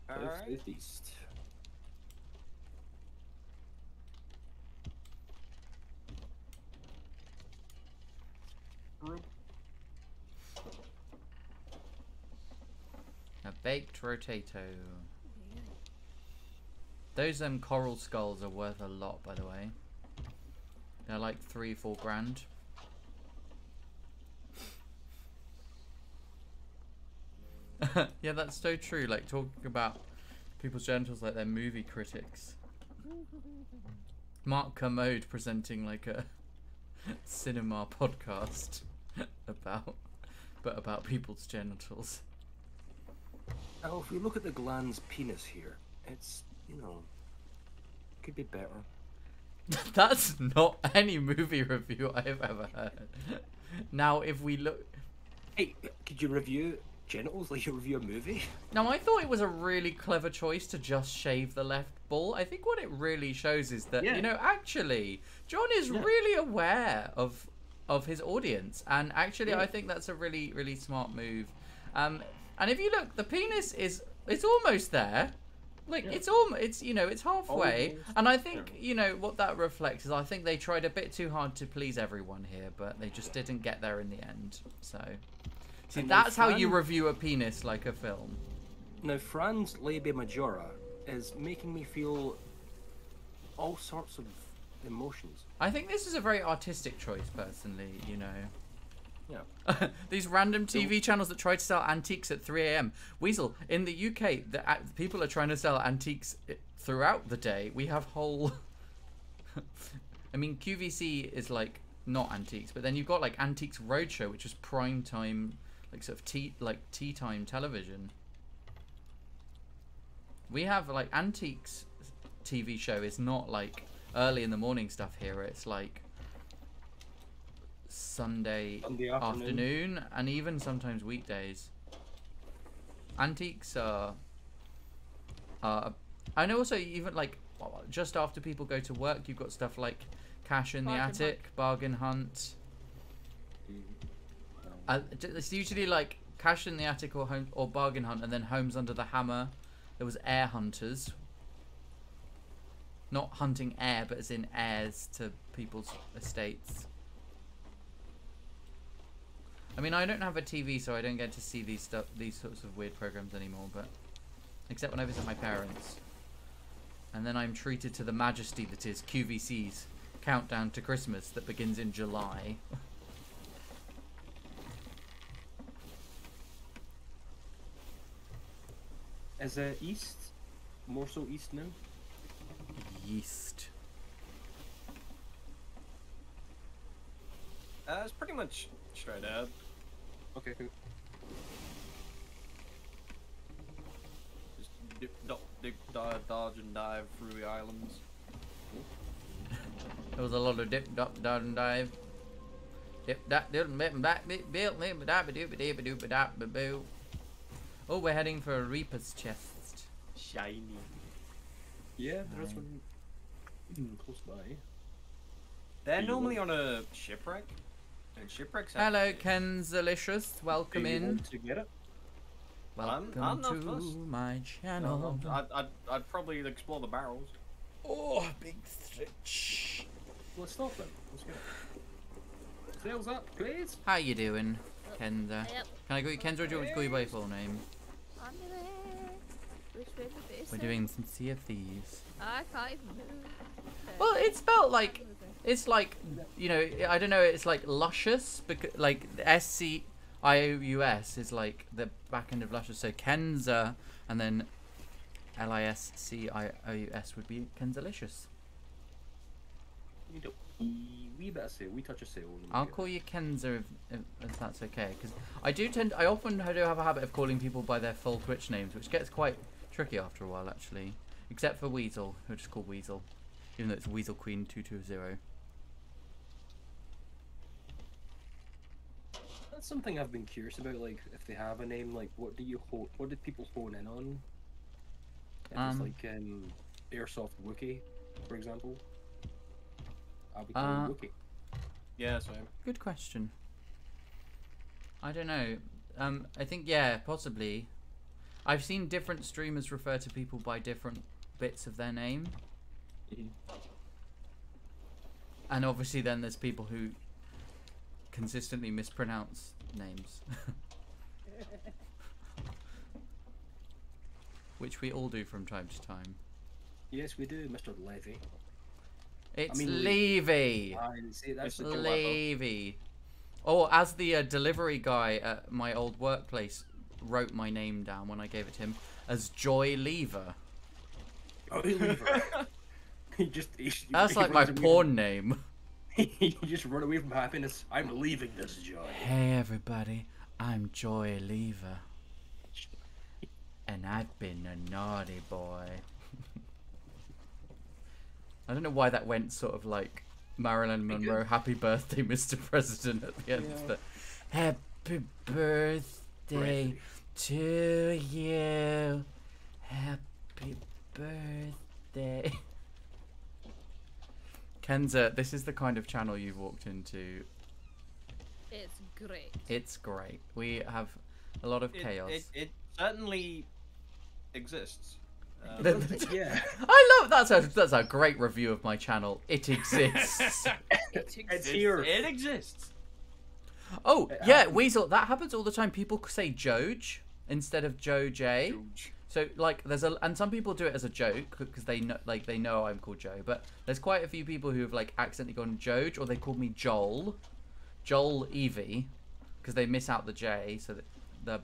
South, Alright. southeast. A baked rotato. Those um coral skulls are worth a lot, by the way. They're like three, four grand. yeah, that's so true. Like talking about people's genitals like they're movie critics. Mark Kermode presenting like a cinema podcast about, but about people's genitals. Oh, if we look at the gland's penis here, it's you know could be better. That's not any movie review I've ever heard. Now, if we look. Hey, could you review genitals like you review a movie? Now, I thought it was a really clever choice to just shave the left ball. I think what it really shows is that, Yeah. you know, actually, John is Yeah. really aware of of his audience. And actually, Yeah. I think that's a really, really smart move. Um, and if you look, the penis is. It's almost there. Like Yeah. it's all it's you know it's halfway Almost. and I think you know what that reflects is I think they tried a bit too hard to please everyone here but they just didn't get there in the end so see And that's how you review a penis like a film Now, Franz labia majora is making me feel all sorts of emotions. I think this is a very artistic choice, personally. You know. Yeah. These random TV channels that try to sell antiques at 3 a.m. Weasel, in the UK, the uh, people are trying to sell antiques throughout the day. We have whole. I mean, QVC is like not antiques, but then you've got like Antiques Roadshow, which is prime time, like sort of tea, like tea time television. We have like Antiques TV show is not like early in the morning stuff here. It's like Sunday Sunday afternoon. afternoon and even sometimes weekdays. Antiques are. Uh, and also even like just after people go to work, you've got stuff like Cash in the Bargain Attic, Bargain Hunt. Mhm. Uh, it's usually like Cash in the Attic or home or Bargain Hunt, and then Homes Under the Hammer. There was Heir Hunters. Not hunting air, but as in heirs to people's estates. I mean, I don't have a TV, so I don't get to see these stuff, these sorts of weird programs anymore. But except when I visit my parents, and then I'm treated to the majesty that is QVC's countdown to Christmas that begins in July. Is uh, East more so East now? Yeast. Uh, it's pretty much straight ahead. Okay, cool. Just dip, dip, dip, dive, dodge, and dive through the islands. There was a lot of dip, dop, dot, and dive. Dip, dot, dip, dip, dip, dip, dip, dip, dop, dip, dip, dip, dop, ba, boo. Oh, we're heading for a Reaper's chest. Shiny. Yeah, there is Aye. one close by. They're Do you normally on a shipwreck. And shipwrecks have Hello, Kenzalicious. Welcome Do you in. want to get it? I'm- Welcome I'm not to my channel. No, I'd, I'd, I'd probably explore the barrels. Oh, big stretch. Let's stop then. Let's go. it. Sails up, please. How you doing, Kenza? Yep. Can I call you Kenza or do you want me to call you by your full name? On your way. Which way the We're doing some Sea of Thieves. I can't even move. Okay. Well, it's felt like Moving. It's like you know I don't know it's like luscious because like S C I O U S is like the back end of luscious so Kenza and then L I S C I O U S would be Kenzalicious. You do wee, wee bit of touch sail. and I'll call you Kenza if, if, if that's okay because I do tend I often do have a habit of calling people by their full Twitch names which gets quite tricky after a while actually except for Weasel who I just call Weasel even though it's Weasel Queen two two zero. That's something I've been curious about. Like, if they have a name, like, what do you ho- What did people hone in on? If Um, it's like um, Airsoft Wookie, for example. I'll be Uh, calling Wookie. Yeah, same. Good question. I don't know. Um, I think yeah, possibly. I've seen different streamers refer to people by different bits of their name, Mhm. and obviously then there's people who consistently mispronounce names, which we all do from time to time. Yes, we do, Mr. Levy. It's mean, Levy. I see. That's Mr. Levy. Oh, as the uh, delivery guy at my old workplace wrote my name down when I gave it to him as Joy Lever. Oh, Lever. he just. He, That's he like my runs away porn name. he just run away from happiness. I'm leaving this joy. Hey everybody, I'm Joy Lever. And I've been a naughty boy. I don't know why that went sort of like Marilyn Monroe, happy birthday, Mr. President at the end. Yeah. But happy birthday to you. Happy birthday. Kenza, this is the kind of channel you've walked into. It's great. It's great. We have a lot of It, chaos. it, it certainly exists. Um, yeah. I love that's a that's a great review of my channel. It exists. it's it- here. It exists. oh It yeah, happens. Weasel. That happens all the time. People say Joj instead of Joe J. Huge. So like, there's a and some people do it as a joke because they know like they know I'm called Joe. But there's quite a few people who have like accidentally gone Joj or they called me Joel, Joel Evie, because they miss out the J. So that the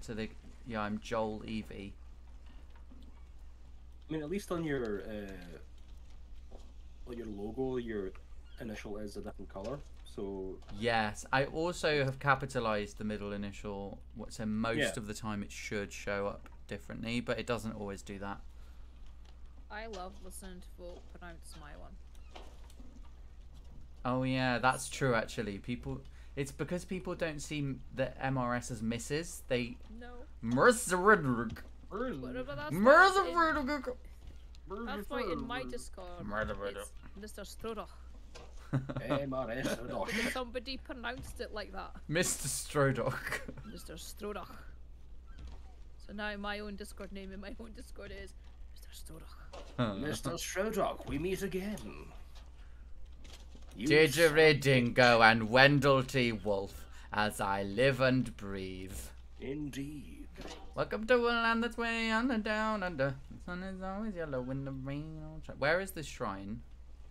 so they yeah I'm Joel Evie. I mean, at least on your uh, on your logo, your initial is a different color. So Yes, I also have capitalized the middle initial. What so most Yeah. of the time it should show up differently, but it doesn't always do that. I love listening to folk pronounce my one. Oh yeah, that's true actually. People, it's because people don't see m- the MRS as misses. They No. Merceridric. Whatever that's That's why in my Discord, Murder, murder. it's Mr. Stroder. Eh, MRS. oh, Somebody pronounced it like that. Mr. Strodock. Mr. Stroder. So now my own Discord name in my own Discord is Mr. Stroder. Mr. Strodock, we meet again. You Didgeridingo and Wendell T. Wolf, as I live and breathe. Indeed. Welcome to a land that's way under, down under. The sun is always yellow in the rain. Where is the shrine?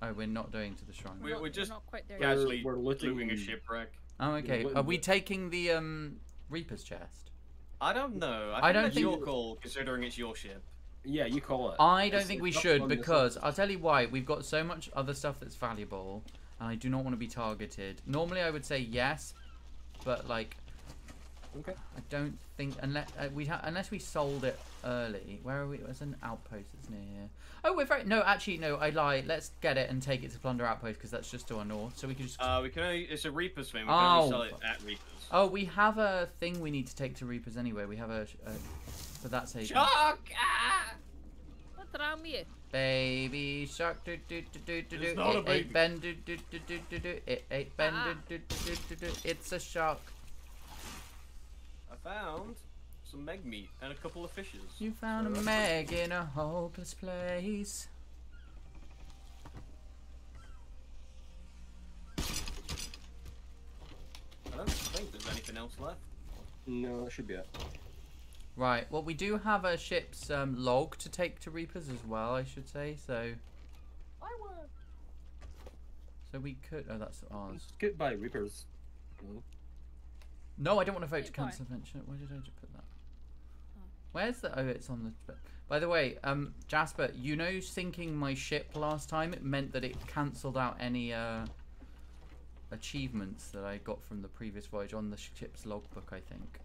Oh, we're not doing to the shrine. We- Not- we're just not quite there yet. Casually we're looting- looting a shipwreck. Oh, okay. Are we taking the um Reaper's chest? I don't know. I, I think don't that's think- your call, considering it's your ship. Yeah, you call it. I don't It's- think we it's up should because. I'll tell you why. We've got so much other stuff that's valuable, and I do not want to be targeted. Normally, I would say yes, but like Okay. I don't think unless uh, we ha- unless we sold it early. Where are we? There's an outpost that's near here. Oh, we're very no. Actually, no. I lie. Let's get it and take it to Plunder Outpost because that's just to our north. So we can just. Uh, we can only, it's a Reaper's thing. We can Oh. only sell it at Reaper's. oh, we have a thing we need to take to Reapers anyway. We have a. a but that's a. Shark! Ah! What's wrong with you? Baby shark do do do do do do. It's not a It baby. ate Ben do do do do do do. It ate Ben Ah. do do do do do do. It's a shark. I found some meg meat and a couple of fishes. You found a Meg in a hopeless place. I don't think there's anything else left. No, that should be it. Right. Well, we do have a ship's um, log to take to Reapers as well. I should say. So. So we could. Oh, that's ours. Goodbye, Reapers. No. No, I don't want to vote to cancel adventure. Where did I just put that? Where's the? Oh, it's on the. By the way, um, Jasper, you know, sinking my ship last time, it meant that it cancelled out any uh, achievements that I got from the previous voyage on the ship's logbook. I think.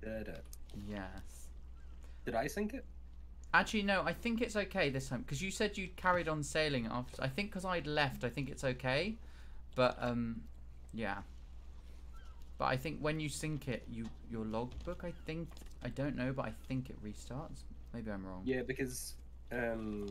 Did it? Yes. Did I sink it? Actually, no. I think it's okay this time because you said you carried on sailing after. I think because I'd left, I think it's okay. But um, yeah. But I think when you sync it, you your logbook. I think I don't know, but I think it restarts. Maybe I'm wrong. Yeah, because um,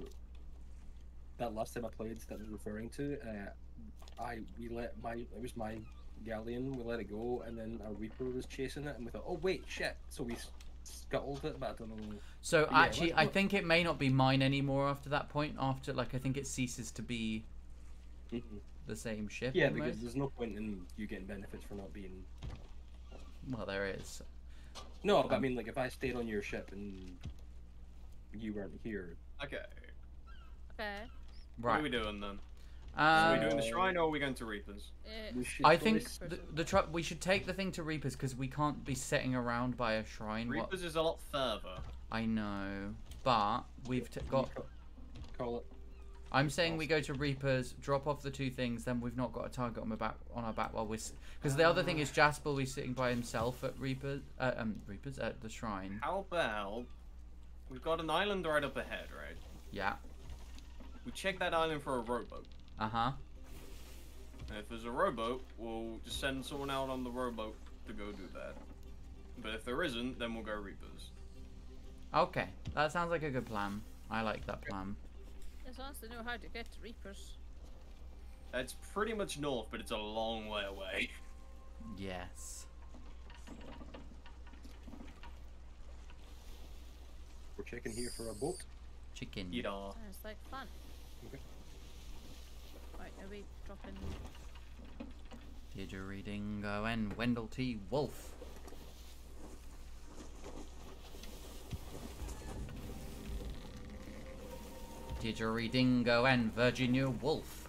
that last time I played that I was referring to, uh, I we let my it was my galleon. We let it go, and then a reaper was chasing it, and we thought, oh wait, shit. So we scuttled it, but I don't know. So Yeah, actually, what- I think it may not be mine anymore after that point. After like, I think it ceases to be Mhm. The same ship. Yeah, almost. because there's no point in you getting benefits for not being. well, there is. No, but I Um, mean, like if I stayed on your ship and you weren't here, Okay. Okay. Right. What are we doing then? Uh, are we doing the shrine or are we going to Reapers? We should. I think the, the tr- we should take the thing to Reapers because we can't be sitting around by a shrine. What Reapers is a lot further. I know, but we've t- got. Call it. I'm saying we go to Reapers, drop off the two things, then we've not got a target on back on our back while we're. Because the other thing is Jasper will be sitting by himself at Reapers, uh, um, Reapers at the shrine. How about we've got an island right up ahead, right? Yeah. We check that island for a rowboat. Uh huh. And if there's a rowboat, we'll just send someone out on the rowboat to go do that. But if there isn't, then we'll go Reapers. Okay, that sounds like a good plan. I like that plan. As long as they know how to get to Reapers. It's pretty much north, but it's a long way away. Yes. We're checking here for a boat. Chicken. You know. Sounds like fun. Okay. Right, are we dropping? Didgeridingo and Wendell T. Wolf. Didgeridingo and Virginia Woolf.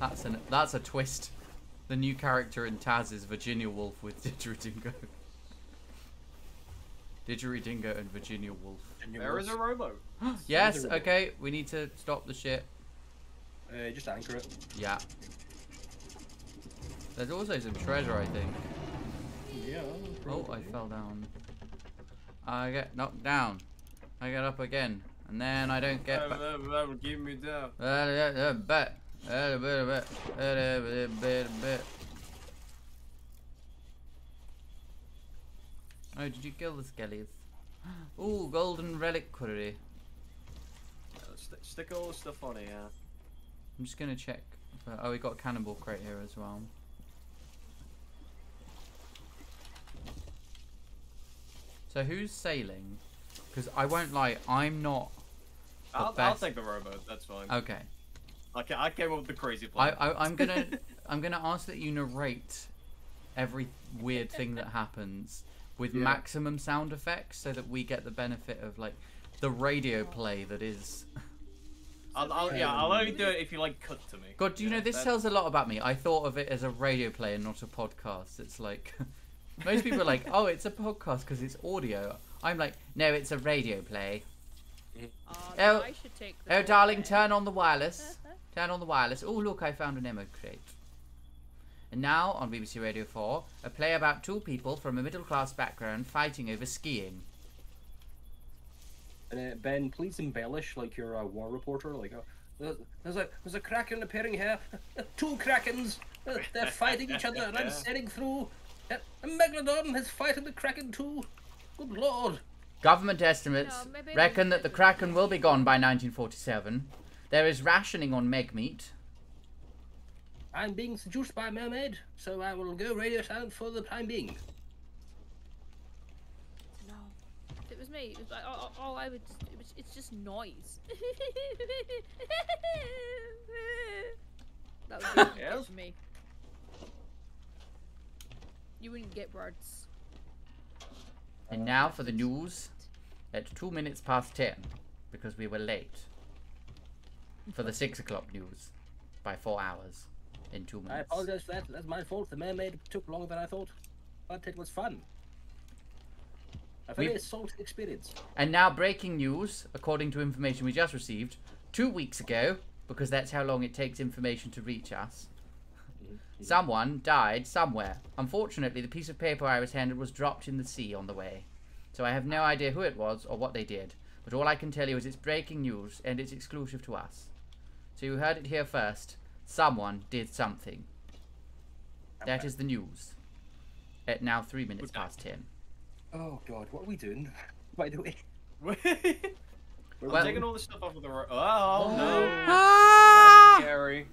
That's an that's a twist. The new character in Taz is Virginia Woolf with Didgeridingo. Didgeridingo and Virginia Woolf. There is a rowboat. yes, okay, we need to stop the ship. Uh, just anchor it. Yeah. There's also some treasure, I think. Yeah. Oh, I fell down. I get knocked down. I get up again. And then I don't get back. give me down. A bit. A bit, a bit, a bit, bit, bit. Oh, did you kill the skellies? Ooh, golden reliquary. Uh, st- stick all the stuff on here. I'm just gonna check. For, oh, we got a cannibal crate here as well. So who's sailing? Because I won't lie, I'm not. The I'll, I'll take the rowboat. That's fine. Okay. Okay, I came up with the crazy I, plan. I I'm gonna I'm gonna ask that you narrate every weird thing that happens with Yeah. maximum sound effects, so that we get the benefit of like the radio play that is. I'll, I'll, yeah, um, I'll only do it if you like cut to me. God, do you know this that- tells a lot about me? I thought of it as a radio play and not a podcast. It's like most people are like, oh, it's a podcast because it's audio. I'm like, no, it's a radio play. Oh, Oh, I should take the Oh, darling, rowboat. turn on the wireless. Turn on the wireless. Oh, look, I found an ammo crate. And now, on BBC Radio 4, a play about two people from a middle class background fighting over skiing. And uh, Ben, please embellish like you're a war reporter. Like, uh, there's, there's a there's a kraken appearing here. Two krakens. Uh, They're fighting each other, and I'm sailing through. Uh, a megalodon is fighting the kraken too. Good lord. Government estimates No, reckon that the Kraken will be gone by 1947. There is rationing on meg meat. I'm being seduced by a mermaid, so I will go radio silent for the time being. No. If it was me, it was like, all, all I would. It was, it's just noise. that would be Yes? for me. You wouldn't get words. And now for the news at 2 minutes past 10, because we were late. For the 6 o'clock news by 4 hours in 2 minutes. I apologize for that. That's my fault. The mermaid took longer than I thought, but it was fun. A very We've- salty experience. And now, breaking news, according to information we just received, two weeks ago, because that's how long it takes information to reach us, someone died somewhere. Unfortunately, the piece of paper I was handed was dropped in the sea on the way. So I have no idea who it was or what they did, but all I can tell you is it's breaking news and it's exclusive to us. So you heard it here first. Someone did something. That is the news. At now three minutes past ten. Oh god, what are we doing? By the way, I'm Well- taking all the stuff off of the road. Oh, no. Ah! Scary.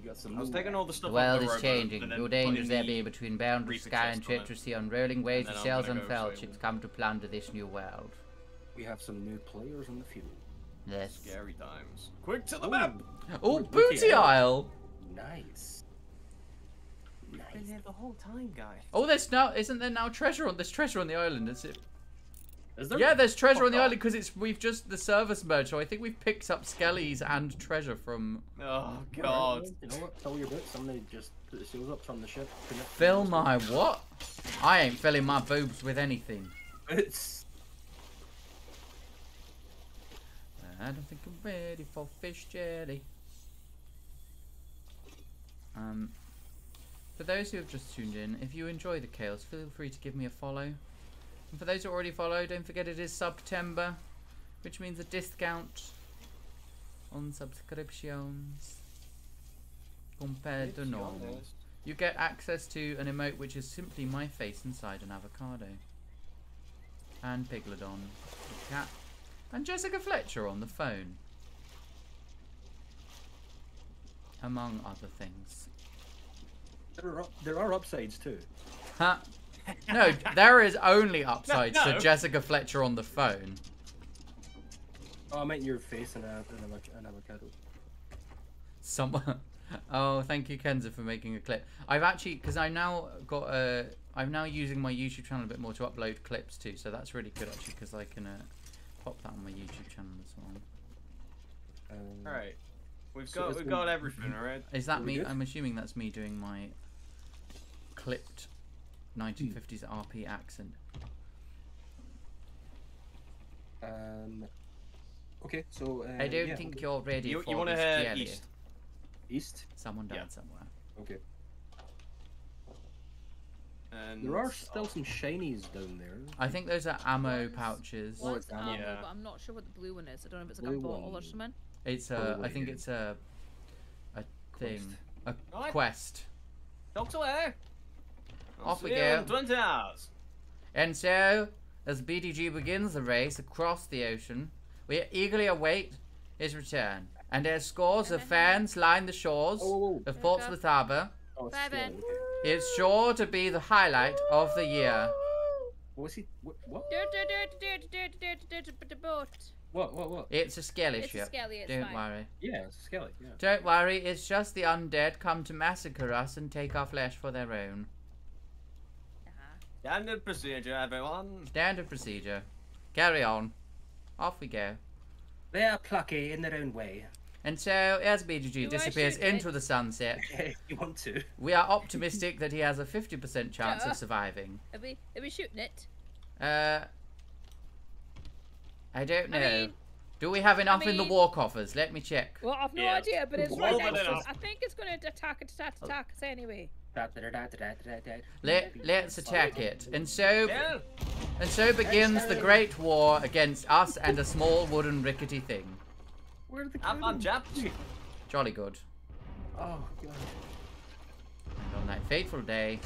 We got some. I was taking all the stuff The world the is changing. and then New dangers putting there the- be between boundary reaper sky and chest on it. treachery on rolling waves of I'm sails gonna and go ships come to plunder this new world. We have some new players on the field. Yes. Scary times. Quick to the Ooh, map. Oh, Look- look booty here. isle! Nice. Been Nice. here the whole time, guy. Oh, there's now isn't there now treasure on there's treasure on the island? Is it? Is there? Yeah, there's treasure Oh, on the God. island because it's we've just the service merged, so I think we've picked up skellies and treasure from. Oh, God. God. You know what? Fill your boots. Somebody just put the seals up from the ship. Fill my what? I ain't filling my boobs with anything. It's. I don't think I'm ready for fish jelly. Um, for those who have just tuned in, if you enjoy the chaos, feel free to give me a follow. And for those who already follow, don't forget it is September, which means a discount on subscriptions compared to normal. You get access to an emote which is simply my face inside an avocado. And Piglodon, the cat, and Jessica Fletcher on the phone. Among other things. There are, there are upsides too. Huh? No, there is only upsides no. to Jessica Fletcher on the phone. Oh, I meant your face and a, and a, an avocado. Someone, Oh, thank you, Kenza, for making a clip. I've actually, because I now got a, I'm now using my YouTube channel a bit more to upload clips too, so that's really good actually, because I can uh, pop that on my YouTube channel as well. Um, All right, we've So got we've all- got everything. All right. Is that me? good? I'm assuming that's me doing my clipped 1950s RP accent. Um. Okay, so uh, I don't yeah, think okay. you're ready You, for you want to this head east? east. Someone died Yeah. somewhere. Okay. And There are still some shinies down there. I think those are ammo One's- pouches. Well, One's it's ammo. ammo, Yeah. but I'm not sure what the blue one is. I don't know if it's like Blue a bottle or one. something. It's a, Probably I think it's a, a thing, a Right. quest. Talk away. Off we go. 20 hours. And so, as BDG begins the race across the ocean, we eagerly await his return. And as scores of fans line the shores oh, of Portsmouth Harbour, oh, it's sure to be the highlight of the year. What? What? It's a skelly it's. A skelly, it's Don't fine. worry. Yeah, it's a skelly. Yeah. Don't worry. It's just the undead come to massacre us and take our flesh for their own. Standard procedure, everyone. Standard procedure. Carry on. Off we go. They are plucky in their own way. And so, as Do I BDG disappears into the sunset, if you want to. we are optimistic that he has a 50% chance Yeah. of surviving. Are we, are we shooting it? Uh, I don't know. I mean, Do we have enough in the mean- war coffers? Let me check. well, I've no Yeah. idea, but it's More right than next to us. I think it's going to attack, attack, attack us anyway. Let Let's attack it. And so, and so begins the great war against us and a small wooden rickety thing. Where are the Have fun, cannons? chaps. Jolly good. Oh god. And on that fateful day,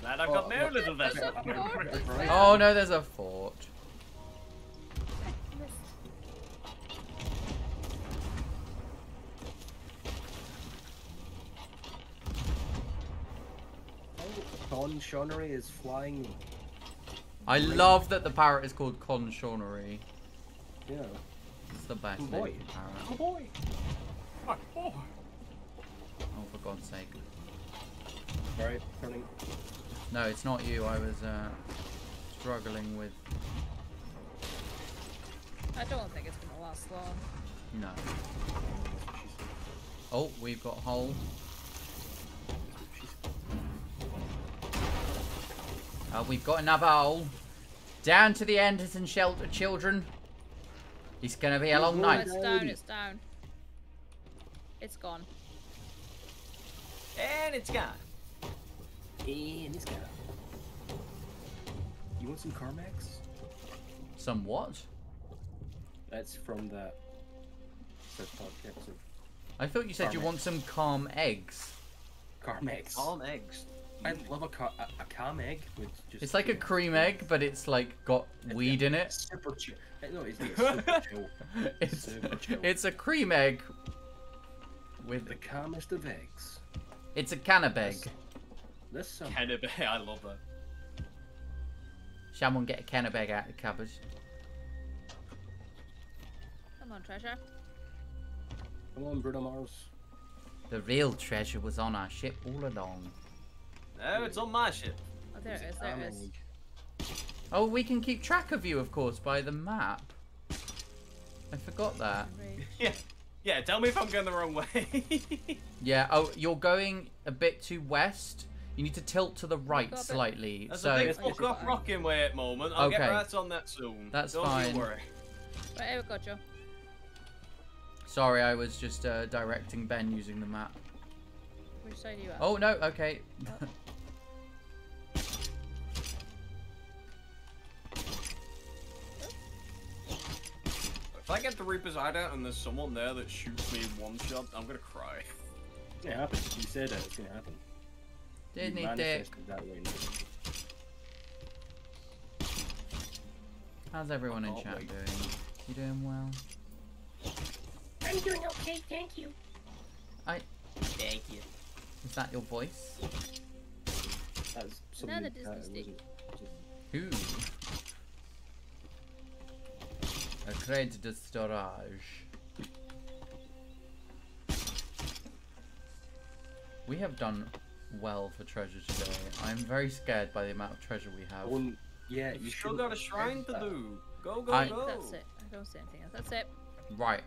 Glad I've got Oh, my little vessel. a fort as Right. well. oh no, there's a fort. Con Shonery is flying. I love that the parrot is called Conshornery. Yeah. It's the best Oh, name boy. for a parrot. Oh boy. Oh, for God's sake. Alright, turning. No, it's not you. I was uh, struggling with. I don't think it's going to last long. No. Oh, we've got hole. Uh, we've got another hole. Down to the Anderson shelter, children. It's gonna be a long Oh, night. it's down, it's down. It's gone. And it's gone. And it's gone. You want some Carmex? Some what? That's from the South Park episode. I thought you said you want some calm eggs. Carmex. Calm eggs. I'd love a, car- a, a calm egg with just. It's like a cream egg, but it's like got weed in it. Super chill. Eh, no, it's like super chill. It's Super chill. it's a cream egg with The calmest of eggs. it's a cannabis. Yes. This summer. Cannabis. I love that. Someone get a cannabis out of the cupboard. Come on, treasure. Come on, Bruno Mars. The real treasure was on our ship all along. No, it's on my ship. Oh, there it is, there it is. Oh, we can keep track of you, of course, by the map. I forgot that. Yeah. Yeah, tell me if I'm going the wrong way. Yeah. Oh, you're going a bit too west. You need to tilt to the right got slightly. That's so a big Yes, fuck off rocking way at the moment. I'll get Okay. right on that soon. That's Don't fine. You worry. Right, here we go, Joe. sorry, I was just uh, directing Ben using the map. Which side are you at? Oh no. Okay. Oh. If I get the Reaper's hideout and there's someone there that shoots me one shot, I'm gonna cry. It happens. You said it. It's gonna happen. Didn't you he, Dick? manifested that way. How's everyone in Oh, chat wait. doing? You doing well? I'm doing okay, thank you. I. Thank you. Is that your voice? That's something Another that Disney it wasn't- Who? A crate de storage. We have done well for treasure today. I'm very scared by the amount of treasure we have. One, yeah, You you still should got a shrine to do. Go, go, I- go. That's it. I don't see anything else. That's it. Right.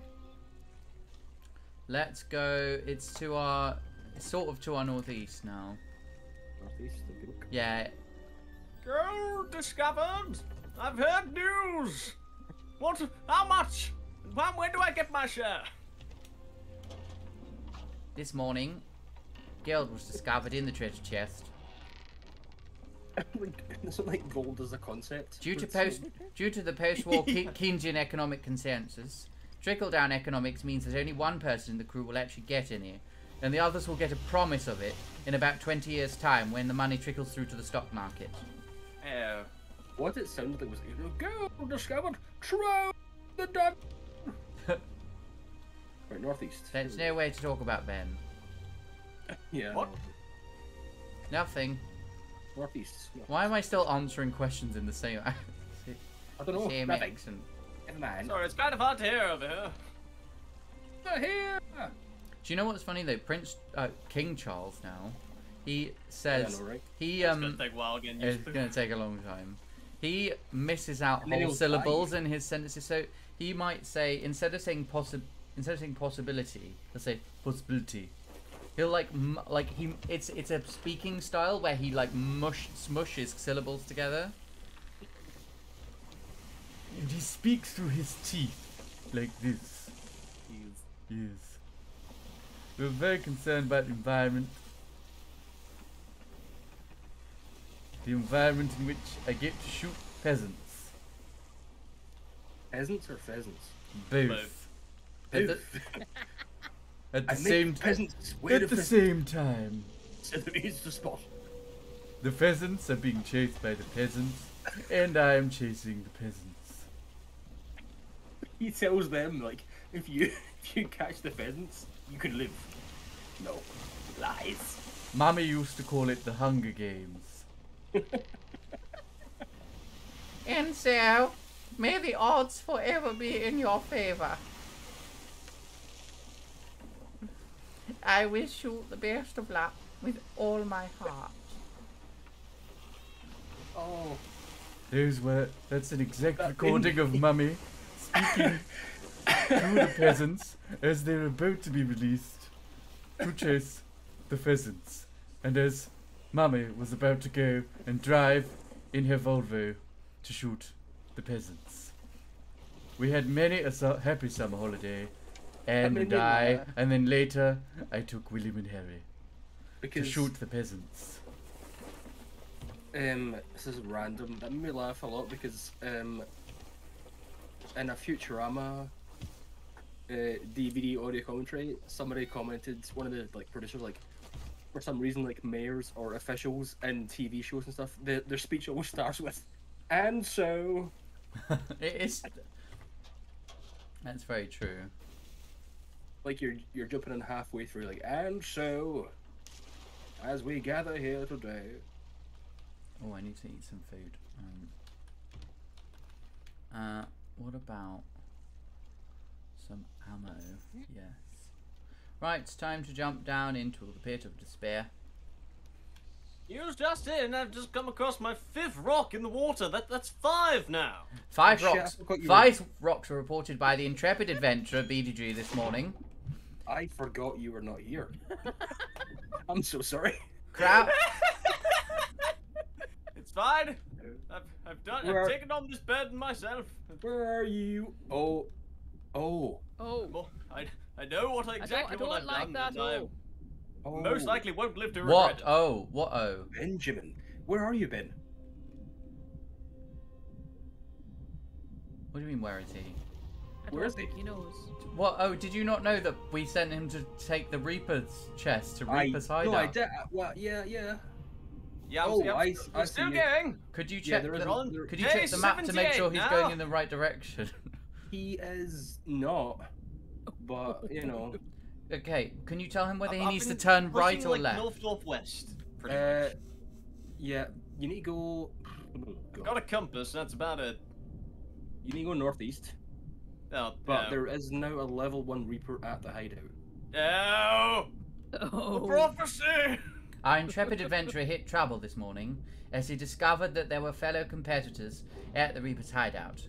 Let's go. It's to our, it's sort of to our northeast now. Northeast, okay. Yeah. Gold discovered. I've heard news. What? How much? When, when do I get my share? This morning, gold was discovered in the treasure chest. like, isn't like gold as a concept? Due to post, due to the post-war Keynesian economic consensus, trickle-down economics means that only one person in the crew will actually get any, and the others will get a promise of it in about 20 years' time when the money trickles through to the stock market. Yeah. What it sounded like was you know, gold discovered. Throw the dun. right, northeast. There's no way to talk about Ben. Yeah. What? no. Nothing. Northeast. no. Why am I still answering questions in the same I don't know. same Nothing. accent? Never mind. Sorry, it's kind of hard to hear over here. Not here. Do you know what's funny though? Prince uh, King Charles now, he Yeah, I says know, right? he It's um gonna take a while getting it's to. gonna take a long time. He misses out And whole syllables die. in his sentences, so he might say instead of saying possi instead of saying possibility, he'll say possibility. He'll like m- like he it's it's a speaking style where he like mush smushes syllables together. And he speaks through his teeth like this. Yes. We're very concerned about the environment. The environment in which I get to shoot peasants. Peasants or pheasants? Both. Both. At the, Oof. at the I same time. At the pheasant same time. enemies to spot. The pheasants are being chased by the peasants, and I am chasing the peasants. He tells them like, if you if you catch the pheasants, you can live. No, lies. Mommy used to call it the Hunger Games. and so, may the odds forever be in your favor. I wish you the best of luck with all my heart. Oh, Those were that's an exact uh, That recording of Mummy speaking to the peasants as they're about to be released to chase the pheasants. And as Mummy was about to go and drive in her Volvo to shoot the peasants. We had many a su- happy summer holiday, Anne and I, and then later I took William and Harry to shoot the peasants. um, this is random. That made me laugh a lot because um, in a Futurama uh, DVD audio commentary, somebody commented one of the like producers like. For some reason, like mayors or officials in TV shows and stuff, their, their speech always starts with, "And so." it is. That's very true. like you're you're jumping in halfway through like and so as we gather here today Oh, I need to eat some food. Um, uh, what about ammo? Yes. Right, it's time to jump down into the pit of despair. You was just in. I've just come across my fifth rock in the water. That that's five now. Five Oh, rocks. forgot you Five rocks were reported by the intrepid adventurer BDG this morning. i forgot you were not here i'm so sorry Crowd. It's fine. I've I've done. Where- I've taken on this burden myself. where are you oh oh Oh. Well, I I know what I exactly don't, I what don't I've like done. that and I oh most likely won't live to what? regret it. Oh, what? Oh, benjamin where are you ben what do you mean? Where is he? I Where don't he? think he knows. What? Oh, did you not know that we sent him to take the Reaper's chest to Reaper's I, hideout? no, I did. Uh, well, yeah, yeah. Yeah, I'm, Oh, I'm I- still, I I'm still see you. going. Could you check there the, is a- there- Could you Day check the map to make sure he's now. going in the right direction? He is not, but you know. okay, can you tell him whether he I've needs to turn right or like, left? North northwest. Pretty Uh, much. yeah, you need to go. I've Got a compass. That's about it. You need to go northeast, Oh, but yeah. there is now a level one Reaper at the hideout. Oh, The Oh. prophecy! Our intrepid adventurer hit trouble this morning as he discovered that there were fellow competitors at the Reaper's hideout.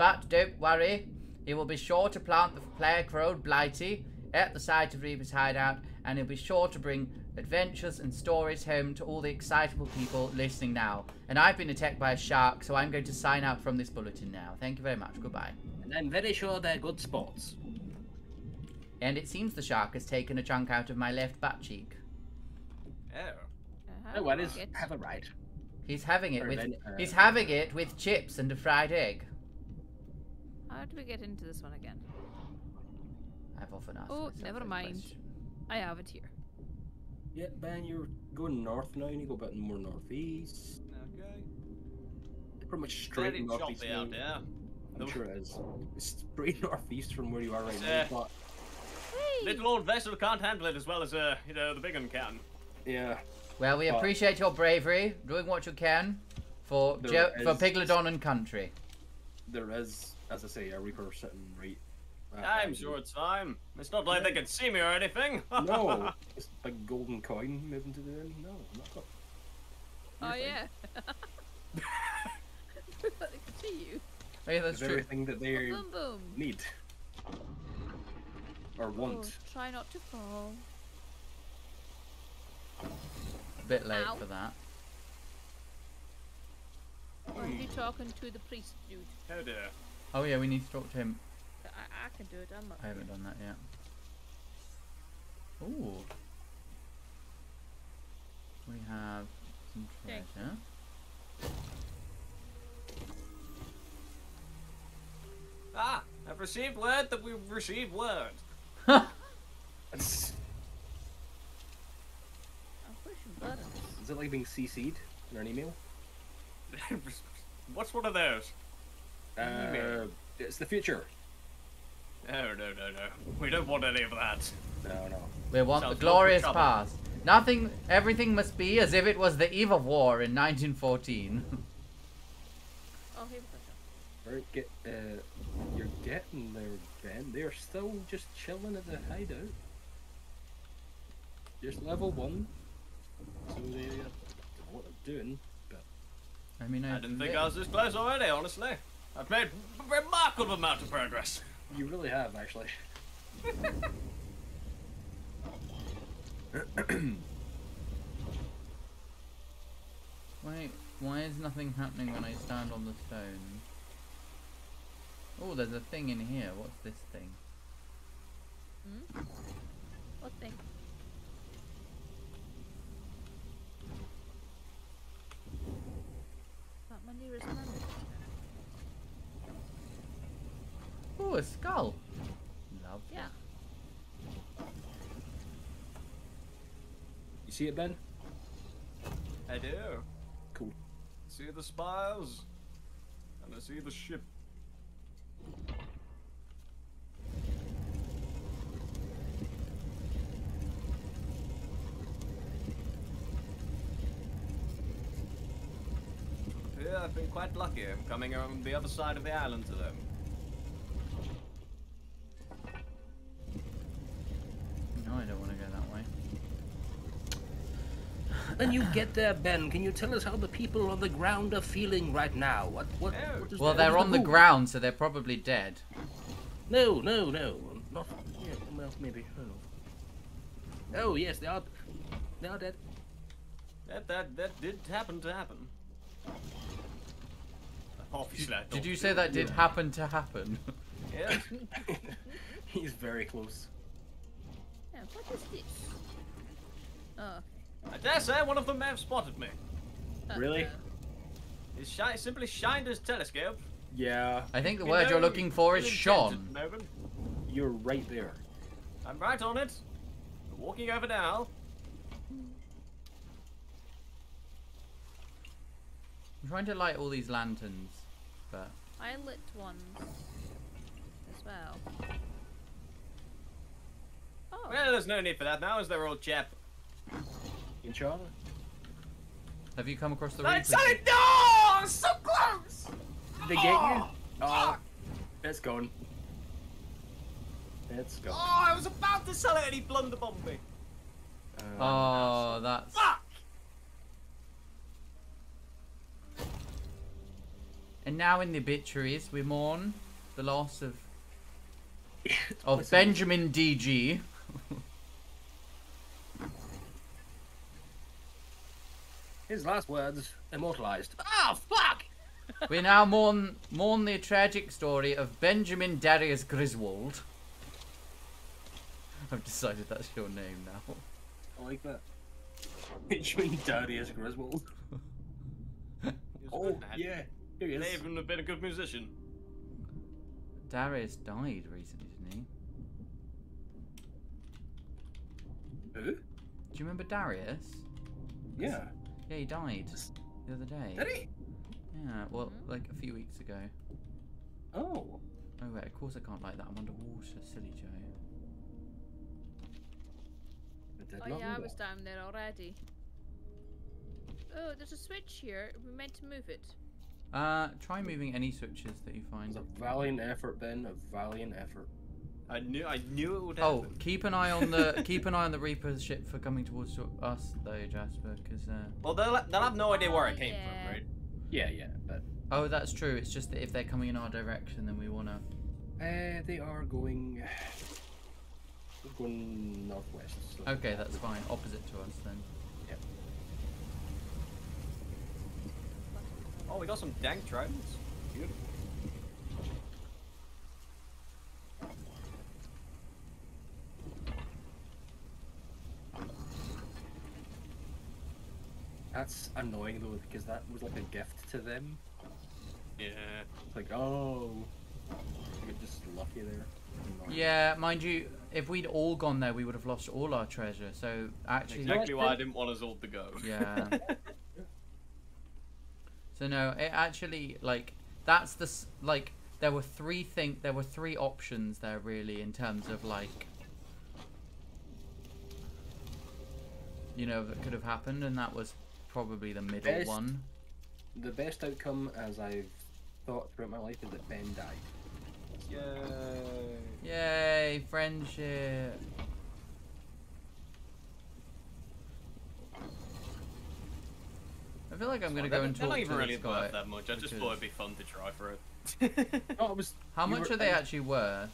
But don't worry, he will be sure to plant the plague crowed Blighty at the site of Reaper's hideout, and he'll be sure to bring adventures and stories home to all the excitable people listening now. And I've been attacked by a shark, so I'm going to sign out from this bulletin now. Thank you very much. Goodbye. And I'm very sure they're good sports. And it seems the shark has taken a chunk out of my left butt cheek. Oh. Uh-huh. No worries. Get- Have a right. He's having it Or with then, uh, he's having it with chips and a fried egg. How do we get into this one again? I've often asked. Oh, never mind. question. I have it here. Yeah, Ben, you're going north now. and You go a bit more northeast. Okay. Pretty much straight Pretty northeast. choppy out now. there. I'm sure it is. It's straight northeast from where you are right It's, now. But Little old vessel can't handle it as well as, uh, you know, the big one can. yeah, Well, we But- appreciate your bravery, doing what you can for There for is- Piglodon and country. there is, as I say, a reaper sitting right. at I'm sure it's fine. It's not like they can see me or anything. No, this big golden coin moving to the end. No, not got. Oh You're yeah. they can see you. Oh, yeah, that's With true. everything that they Boom boom. need or Oh, want. try not to fall. A bit late Ow. for that. Or are you talking to the priest dude? oh dear. Oh yeah, we need to talk to him. I, I can do it. I'm not. I haven't done that yet. Ooh. We have some treasure. Ah, I've received word that we've received word. It's, I'm pushing buttons. is it like being CC'd in an email? What's one of those? Email. Uh, it's the future. Oh, no, no, no. We don't want any of that. No, no. We want Sounds the glorious past. Nothing, everything must be as if it was the eve of war in 1914. Oh, here we go. Get. Uh, you're getting there, Ben. They're still just chilling at the hideout. Just level one. So they uh, don't know what they're doing, but I mean, I, I didn't think I was this close already, honestly. I've made a remarkable amount of progress. you really have actually. Wait, why is nothing happening when I stand on the stone? Oh, there's a thing in here. What's this thing? Hmm? What thing? Not my nearest man. Oh, a skull. Love. Yeah. You see it, Ben? I do. Cool. See the spires, and I see the ship. Yeah, I've been quite lucky. I'm coming on the other side of the island to them. No, I don't want to go that way. When you get there, Ben, can you tell us how the people on the ground are feeling right now? What? What? What is Well, they're on the mood? ground, so they're probably dead. No, no, no. Not. Yeah, well, maybe. I don't know. Oh yes, they are. They are dead. That that that did happen to happen. Obviously, I Did you say that did would. happen to happen? Yes. He's very close. Yeah, what is this? Oh, okay. I dare say one of them may have spotted me. Really? Uh, He shi- simply shined his telescope. Yeah, I think the You word you're looking for is ill-intended Sean. you're right there. I'm right on it. I'm walking over now. I'm trying to light all these lanterns, but I lit one as well. Oh, Well, there's no need for that now, is there, old chap? In Charlotte. have you come across the Right, Reaper? Sally, no! So close! Did they get you? Oh, it's gone. It's Oh, gone. Oh, I was about to sell it and he blunderbombed me. Uh, Oh, that's. Fuck! And now in the obituaries, we mourn the loss of of Benjamin DG. His last words immortalized. Ah, fuck! We now mourn mourn the tragic story of Benjamin Darius Griswold. I've decided that's your name now. I like that. Benjamin Darius Griswold. He was Oh, yeah. Here he is. May even have been a good musician. Darius died recently, didn't he? Who? Do you remember Darius? Yeah. Yeah, he died the other day. Did he? Yeah, well, like a few weeks ago. Oh. Oh wait, of course I can't like that. I'm underwater, silly Joe. Oh yeah, know I was down there already. Oh, there's a switch here. We meant to move it. Uh, try moving any switches that you It find. was a valiant effort, Ben. A valiant effort. I knew I knew it would happen. Oh, keep an eye on the keep an eye on the Reaper ship for coming towards us though, Jasper, because uh. Well, they'll, they'll have no idea where I Oh, came yeah. from, right? Yeah, yeah, but Oh, that's true. It's just that if they're coming in our direction, then we wanna. uh, they are going. they're going northwest. So Okay, that's fine. Opposite to us then. Yep. Oh, we got some dank tridents. Beautiful. That's annoying though because that was like a gift to them. Yeah. It's like, oh, you're just lucky there. Annoying. Yeah, mind you, if we'd all gone there, we would have lost all our treasure. So actually, Exactly why I didn't want us all to go. Yeah. So no, it actually like that's the like there were three thing there were three options there really in terms of like you know that could have happened and that was probably the middle Best- one. The best outcome, as I've thought throughout my life, is that Ben died. Yay. Yay, friendship. I feel like I'm gonna They're- go and they're talk not to even really this guy. that much. I just thought it'd be fun to try for it. No, it was. How much were- are they I- actually worth?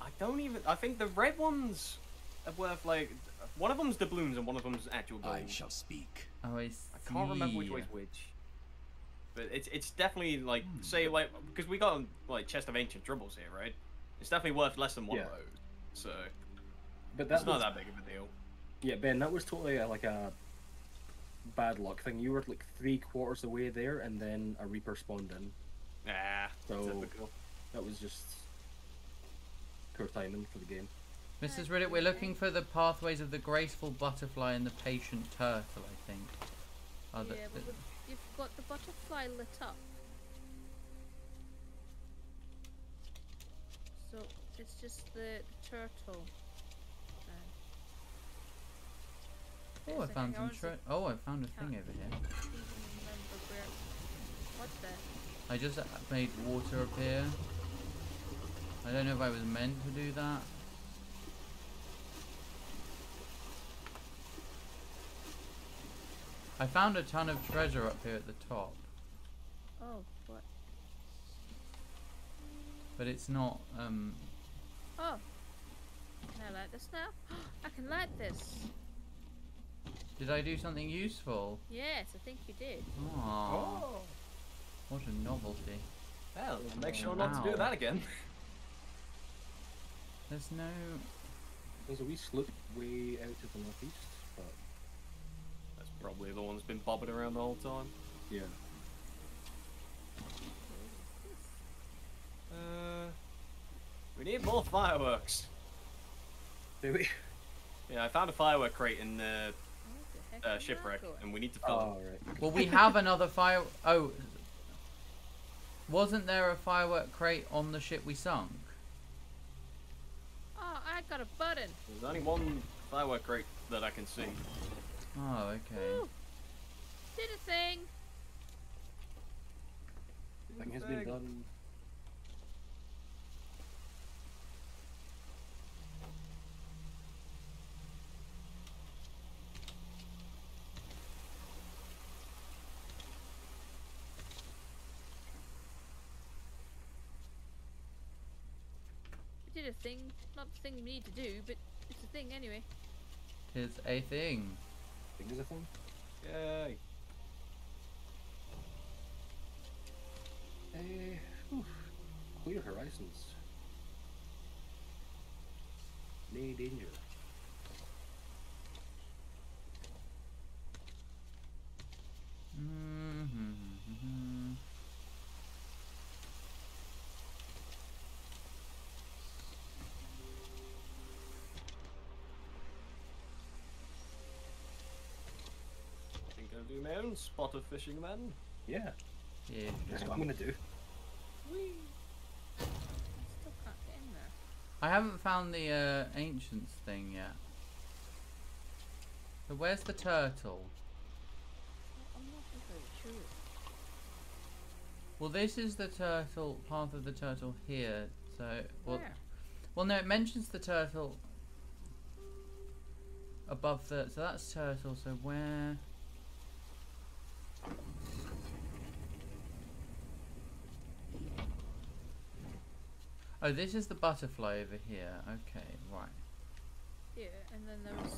I don't even. I think the red ones are worth like one of them's doubloons and one of them's actual gold. I shall speak. Oh, I, I can't remember which see. way's which. But it's it's definitely like say like because we got like chest of ancient dribbles here, right? It's definitely worth less than one Yeah. of those. So But that's not that big of a deal. Yeah, Ben, that was totally uh, like a bad luck thing. You were like three quarters away there, and then a Reaper spawned in. Ah, So- typical. That was just poor timing for the game. Mrs. Riddick, we're looking for the pathways of the graceful butterfly and the patient turtle, I think. Are the- yeah, but the- you've got the butterfly lit up. So it's just the, the turtle. Uh, oh, I found some Oh, I found a thing over here. where. I just made water appear. I don't know if I was meant to do that. I found a ton of treasure up here at the top, Oh, what? but it's not, um, Oh. Can I light this now? I can light this. did I do something useful? Yes, I think you did. Aww, what a novelty. Well, make sure not to do that again. There's no, There's a wee sloop way out to the northeast, but That's probably the one that's been bobbing around the whole time. yeah. Uh, we need more fireworks. Do we? Yeah, I found a firework crate in the the uh, shipwreck, and we need to fill Oh, it. right. well we have another fire, oh, wasn't there a firework crate on the ship we sunk? Oh, I got a button. There's only one firework crate that I can see. Oh, okay. Did a thing! Thing has been done. Did a thing. Not the thing we need to do, but it's a thing anyway. It's a thing. Thing is a thing. Yay. Eh, whew. clear horizons. No danger. Mhm. I think I'll do my own spot of fishing then. Yeah, Yeah. that's what I'm gonna do. Whee! I still can't get in there. I haven't found the uh, ancients thing yet. So where's the turtle? I'm not very sure. Well, this is the turtle, path of the turtle here. So, well, Where? well, no, it mentions the turtle above the. So that's turtle. So where? Oh, this is the butterfly over here. Okay, right. Yeah, and then there was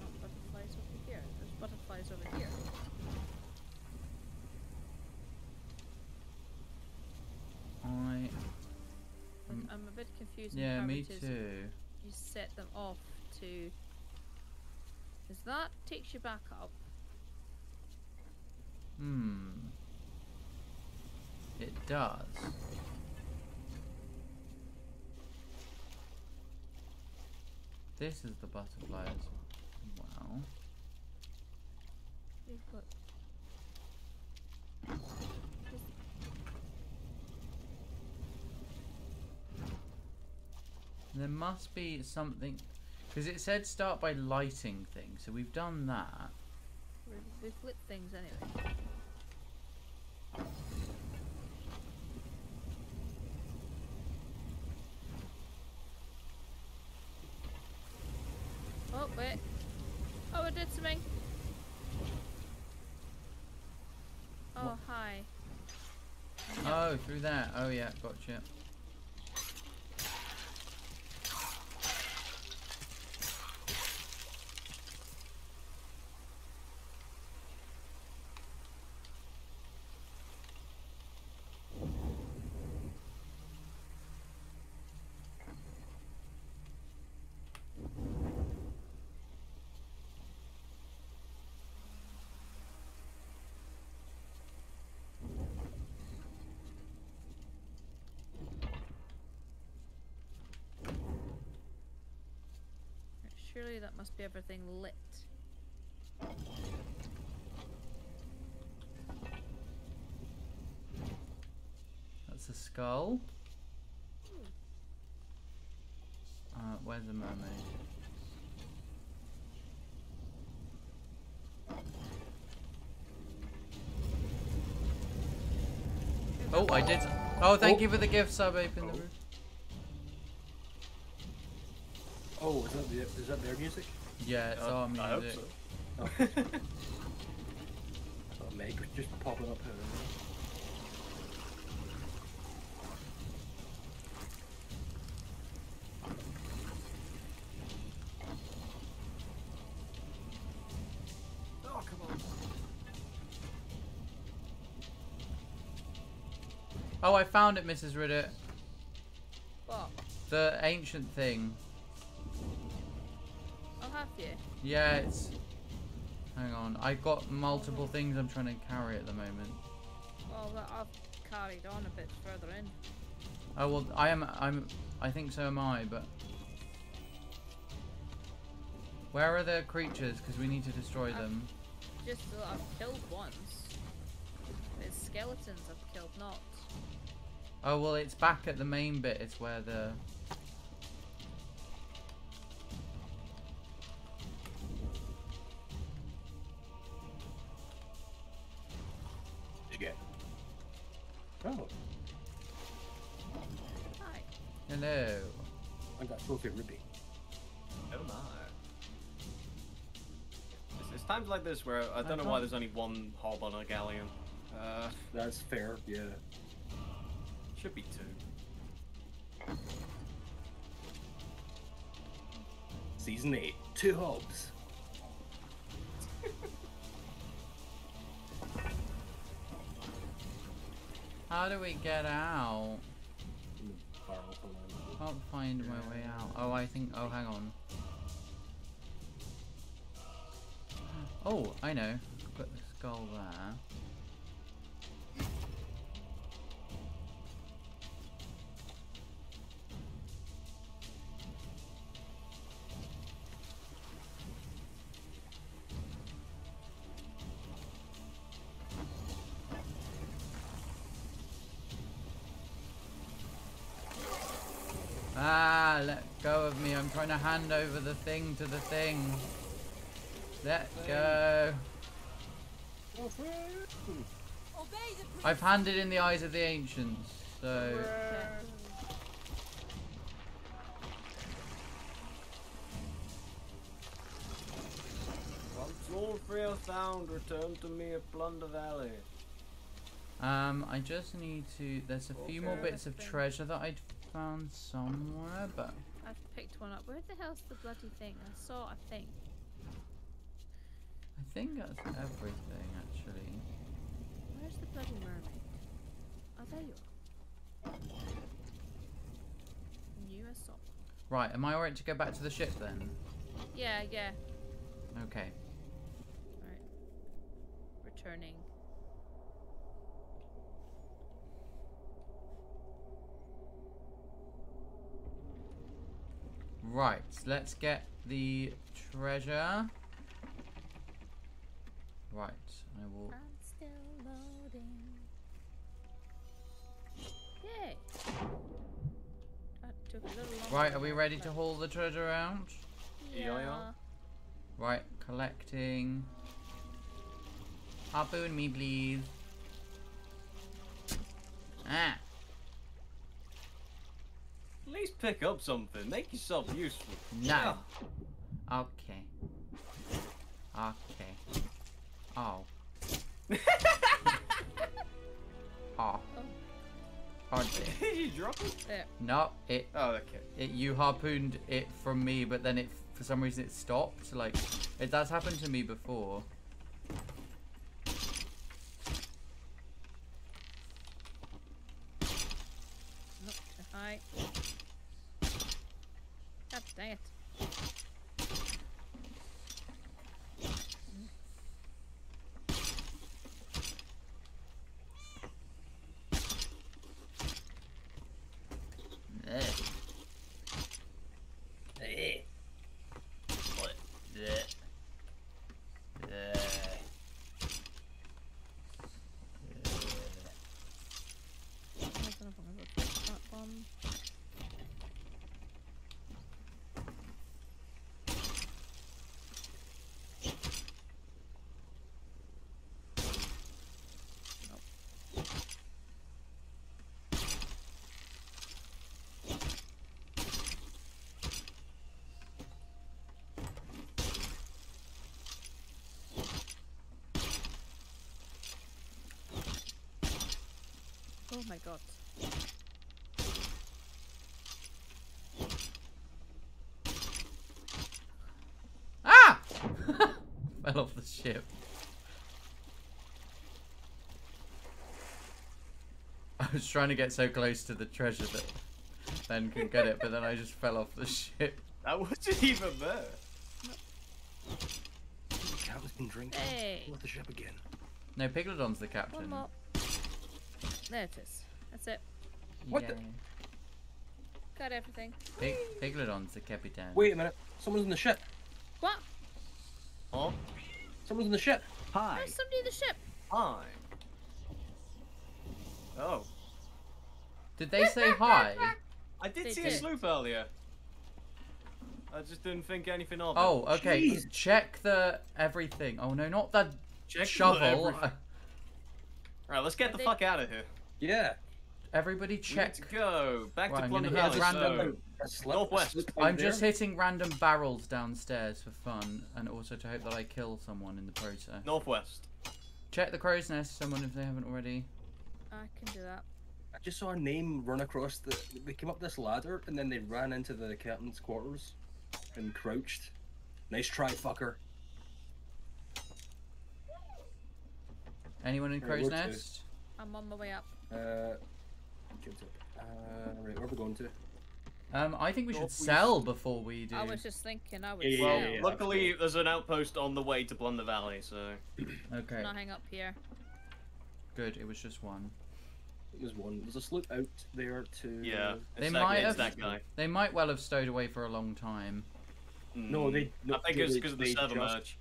not butterflies over here. There's butterflies over here. I. Mm. I'm a bit confused. on Yeah, how me too. You set them off to. Is that takes you back up? Hmm. It does. This is the butterfly as well. We've got. There must be something. Because it said start by lighting things, so we've done that. We've, we've lit things anyway. Oh, wait. Oh, I did something. Oh, hi. Oh, through that. Oh, yeah, gotcha. Surely that must be everything lit. That's a skull. Uh, where's the mermaid? Oh, I did. Oh, thank Oh. you for the gift sub, Open the roof. Oh, is that the, is that their music? Yeah, it's Uh, our I hope music. so. Oh, Meg was just popping up here. Oh, come on. Oh, I found it, Mrs. Riddit. What? The ancient thing. Yeah. Hang on. I got multiple things I'm trying to carry at the moment. Well, that I've carried on a bit further in. Oh well, I am. I'm. I think so am I. But where are the creatures? Because we need to destroy them. Just I've killed once. It's skeletons I've killed, not. Oh well, it's back at the main bit. It's where the. this where I don't know why there's only one hob on a galleon. Uh, That's fair, yeah. Should be two. Season 8, two hobs. How do we get out? Hmm, Can't find my way out. Oh, I think. Oh, hang on. Oh, I know. Put the skull there. Ah, let go of me. I'm trying to hand over the thing to the thing. Let go. I've handed in the eyes of the ancients, so. Once all three are found, return to me at Plunder Valley. Um, I just need to. There's a few more bits of treasure that I'd found somewhere, but I've picked one up. Where the hell's the bloody thing? I saw a thing. I think that's everything actually. Where's the bloody mermaid? Oh, there you are. I saw. Right, am I alright to go back to the ship then? Yeah, yeah. Okay. Right. Returning. Right, let's get the treasure. Right, I will. I'm still loading. Yay! That took a little longer Right, are we ready to haul the treasure out? Yeah, yeah. Right, collecting. Harpoon me, please. Ah, At least pick up something. Make yourself useful. no. Okay. Okay. Oh. oh. Oh dear. Did you drop it? There. No, it, Oh, okay. it you harpooned it from me, but then it for some reason it stopped. Like it that's happened to me before. Hi. God dang it. Ugh. Eh. What? Ugh. Ugh. I don't know if I'm gonna go to that one. Oh my god. Ah! Fell off the ship. I was trying to get so close to the treasure that Ben could get it, but then I just fell off the ship. That wasn't even there. The captain's been drinking. Hey. Let the ship again. No, Piglodon's the One captain. more. There it is. That's it. What the- Got everything. Pig- Piglodon's the captain. Wait a minute. Someone's in the ship. What? Huh? Someone's in the ship. Hi. There's somebody in the ship. Hi. Oh. Did they say hi? I did They see a sloop earlier. I just didn't think anything of it. Oh, okay. Jeez. Check the everything. Oh no, not the Check shovel. everything. Alright, let's get Are the they- fuck out of here. Yeah. everybody We need check. go. Back Right, to I'm Plunder gonna Valley. random- so- Northwest. a slip out I'm just hitting random barrels downstairs for fun, and also to hope that I kill someone in the process. Northwest. Check the crow's nest, someone if they haven't already. I can do that. I just saw a name run across the. They came up this ladder and then they ran into the captain's quarters. and crouched. Nice try, fucker. Anyone in Crow's where to? Nest? I'm on my way up. Uh. Uh, right, where are we going to? Um, I think we should we- sell before we do. I was just thinking I would Yeah, yeah, sell. Well, yeah, luckily there's an outpost on the way to Blunder Valley, so Okay, Not hang up here. good. It was just one. It was one. There's a sloop out there to. yeah. They it's might have- that guy. They might well have stowed away for a long time. No, they- Mm, no, I think they- it's because of the they server just- merge.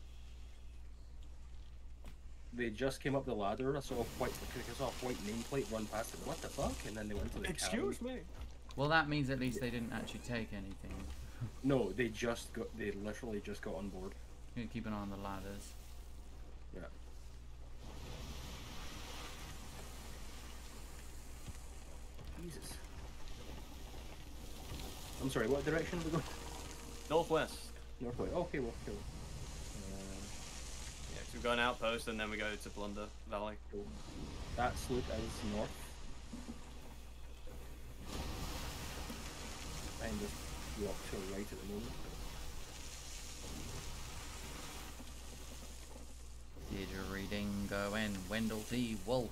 They just came up the ladder. I saw a white, I saw a white nameplate run past it. What the fuck? And then they went to the Excuse cabin. me. Well, that means at least they didn't actually take anything. No, they just got. They literally just got on board. Gonna keep an eye on the ladders. Yeah. Jesus. I'm sorry. What direction are we going? Northwest. Northwest. Okay, well, cool. Uh, Yeah, so we got an outpost and then we go to Blunder Valley. cool. That sloop is north. And just walk to the right at the moment. Did your reading go in? Wendell T. Wolf.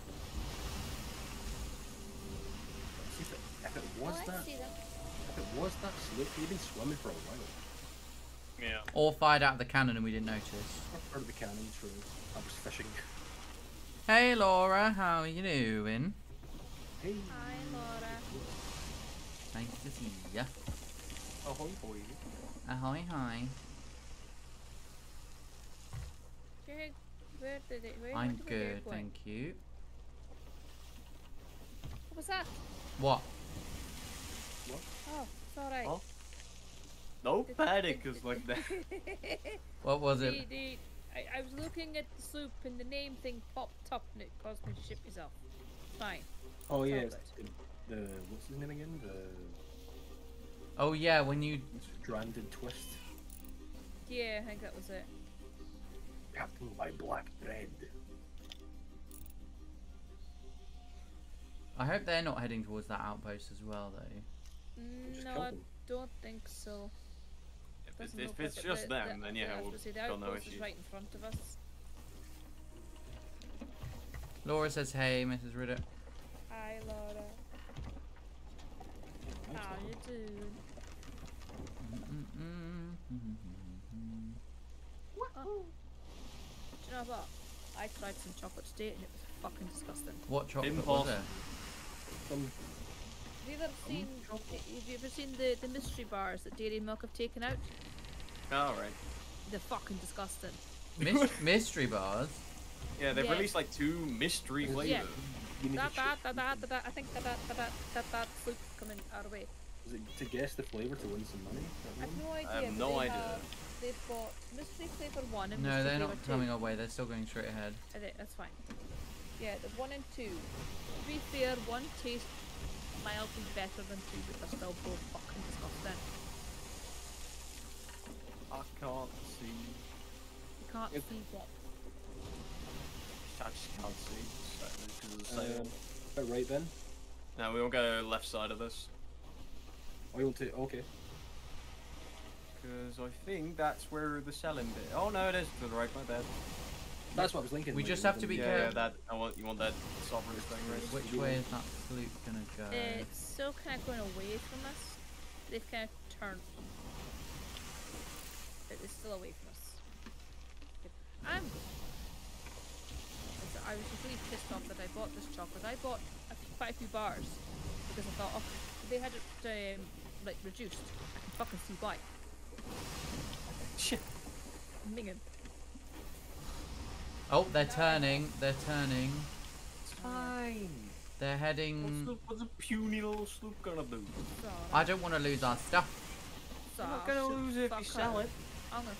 If it, if it was Oh, I that, see if it was that sloop, he'd been swimming for a while. Yeah. Or fired out of the cannon and we didn't notice. Or part of the cannon, true. I was fishing. Hey Laura, how you doing? Hey. Hi, Laura. Nice to see ya. Ahoy, hoy. Ahoy, hi. Where, where did it? Where I'm where did we hear good, going? thank you. What was that? What? Oh, it's alright. Oh. No panic is like that. What was the, it? the, I, I was looking at the sloop and the name thing popped up and it caused me to shit myself. Fine. Oh yeah, It's it's the, the what's his name again? The Oh yeah, when you stranded twist. Yeah, I think that was it. Captain by Black Thread. I hope they're not heading towards that outpost as well though. Mm, no, I don't think so. If if it's it. just The- them, the- then yeah, yeah, we'll gonna the got no outpost is right in front of us. Laura says, "Hey, Mrs. Ritter." Hi, Laura. How you doing? Oh. Do you know what? I tried some chocolate today and it was fucking disgusting. What chocolate was it? Some Have you ever seen? Have you ever seen the the mystery bars that Dairy Milk have taken out? Alright. They're fucking disgusting. Mys- mystery bars. Yeah, they've Yeah. released like two mystery flavors. Yeah. Da, da, da, da, da, da, I think that that that that that that sloop coming our way. Is it to guess the flavor to win some money? I have no idea. have no they idea. Have, they've got mystery flavor one and No, mystery they're flavor not two. coming our way. They're still going straight ahead. I think that's fine. Yeah, the one and two. To be fair, one tastes mildly better than two, but they're still both fucking disgusting. I can't see. You can't Yep. see what. I just can't see. Because of the. Um, right then. No, we will go left side of this. Oh, you want to? Okay. Because I think that's where the selling bit. Oh no, it is to the right. My bad. That's what I was thinking. We like, just have to be the- Yeah, yeah, that. I want you want that sovereign thing, right? Which way is that sloop gonna go? It's still kind of going away from us. They've kind of turned. It is still away from us. I'm. it's- I was just really pissed off that I bought this chocolate. I bought a, f- quite a few bars because I thought, oh, they had it um, like reduced. I can fucking see why. Shit. Minging. Oh, they're turning. They're turning. It's fine. They're What's, heading. the, what's a puny little sloop gonna do? I don't want to lose our stuff. You're not gonna lose it if you sell it. I'm gonna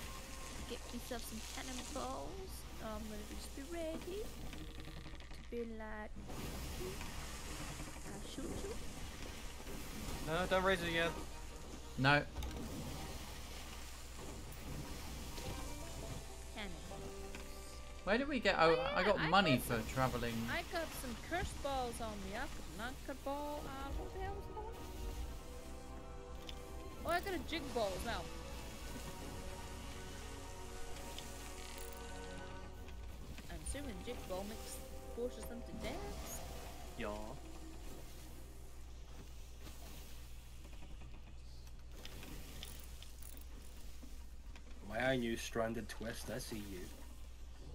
get myself some cannonballs. I'm gonna just be ready to be like, I'll shoot you. No, don't raise it yet. No. Where did we get? Oh, oh yeah, I got I money got for some, traveling. I got some curse balls on me. I got knocker ball. Uh, what the hell that? Oh, I got a jig ball as well. I'm assuming jig ball makes forces them to dance. Yeah. My new stranded twist. I see you.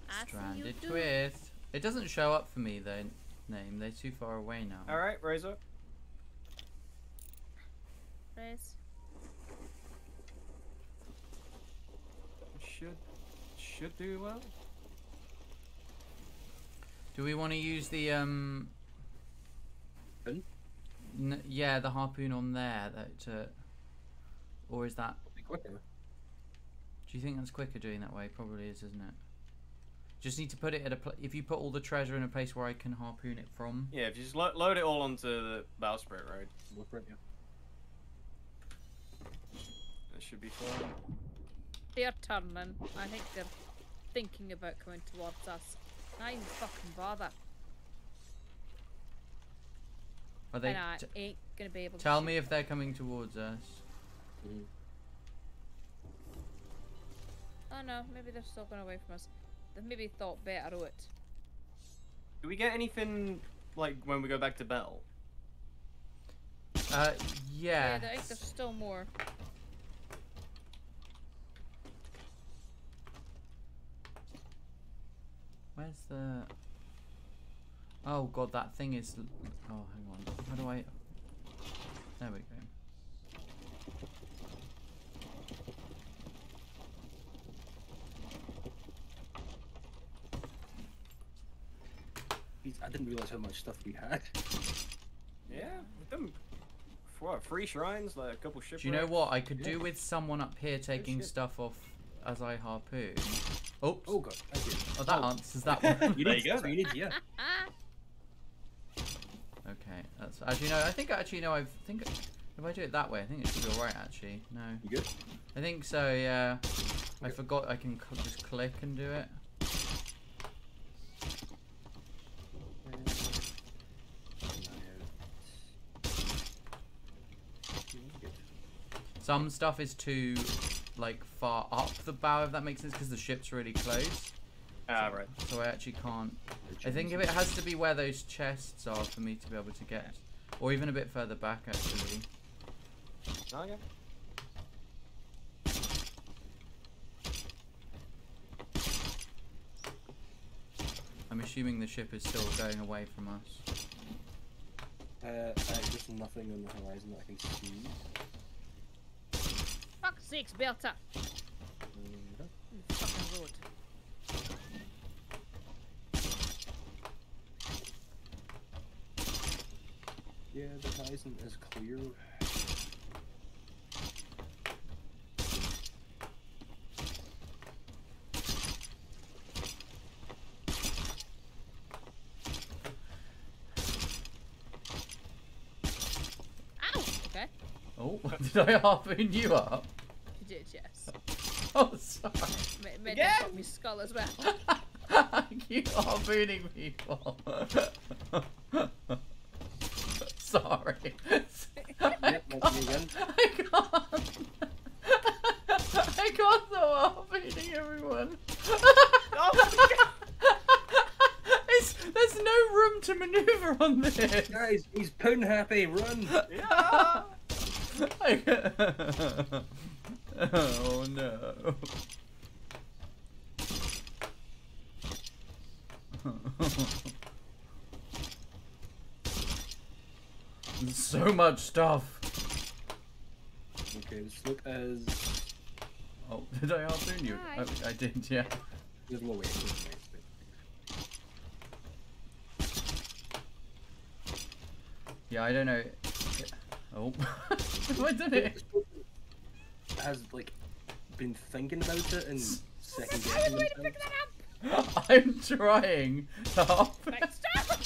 I see you Stranded do. twist. It doesn't show up for me though. Name. They're too far away now. All right, Razor. Rez. Should should do well. Do we want to use the um? Pin? N- yeah, the harpoon on there. That. Uh, or is that? Be quicker. Do you think that's quicker doing that way? Probably is, isn't it? Just need to put it at a. Pl- if you put all the treasure in a place where I can harpoon it from. Yeah, if you just lo- load it all onto the bowsprit road, Go for it, yeah. that should be fine. They're turning. I think they're thinking about coming towards us. Not even fucking bother. Are they? and I t- ain't gonna be able to tell shoot me if them. they're coming towards us. Mhm. Oh no, maybe they're still going away from us. They've maybe thought better of it. Do we get anything like when we go back to Bell? Uh, Yeah, yeah. I think there's still more. Where's the? Oh god, that thing is. Oh, hang on. How do I? There we go. Jeez, I didn't realize how much stuff we had. Yeah, we've done what, three shrines, like a couple shipwrecks. Do you know what I could do with someone up here taking stuff off as I harpoon? Oops. Oh god, thank you. Oh, that oh. answers that one. You There need, you go. You need, yeah. okay, that's actually no. I think actually no. I think if I do it that way, I think it should be alright. Actually, no. You good? I think so. Yeah. I forgot I can cl- just click and do it. Some stuff is too like far up the bow, if that makes sense, because the ship's really close. Ah, right. So I actually can't. I think if it has to be where those chests are for me to be able to get, or even a bit further back actually. Okay. I'm assuming the ship is still going away from us. Uh, uh, there's nothing on the horizon that I can see. Fuck sakes, Berta! Fucking road. yeah, the horizon is clear. Ow! Okay, Oh, did I harpoon you up? you did, yes. Oh, sorry. Ma- Made Again? them pop me skull as well. Keep harpooning people. sorry. I Yep, that's me can't. again. I can't. I can't stop harpooning everyone. Oh, it's, there's no room to maneuver on this. Guys, he's poon happy, run! Yeah. I- oh no. So much stuff. Okay, the slope as. Oh, did I harpoon you? Hi. I, I did, yeah. There's no way. There's no way. Yeah, I don't know. Oh, I did it. Has like been thinking about it and second guessing Wait to pick that up! I'm trying to harpoon. Right, stop! I'm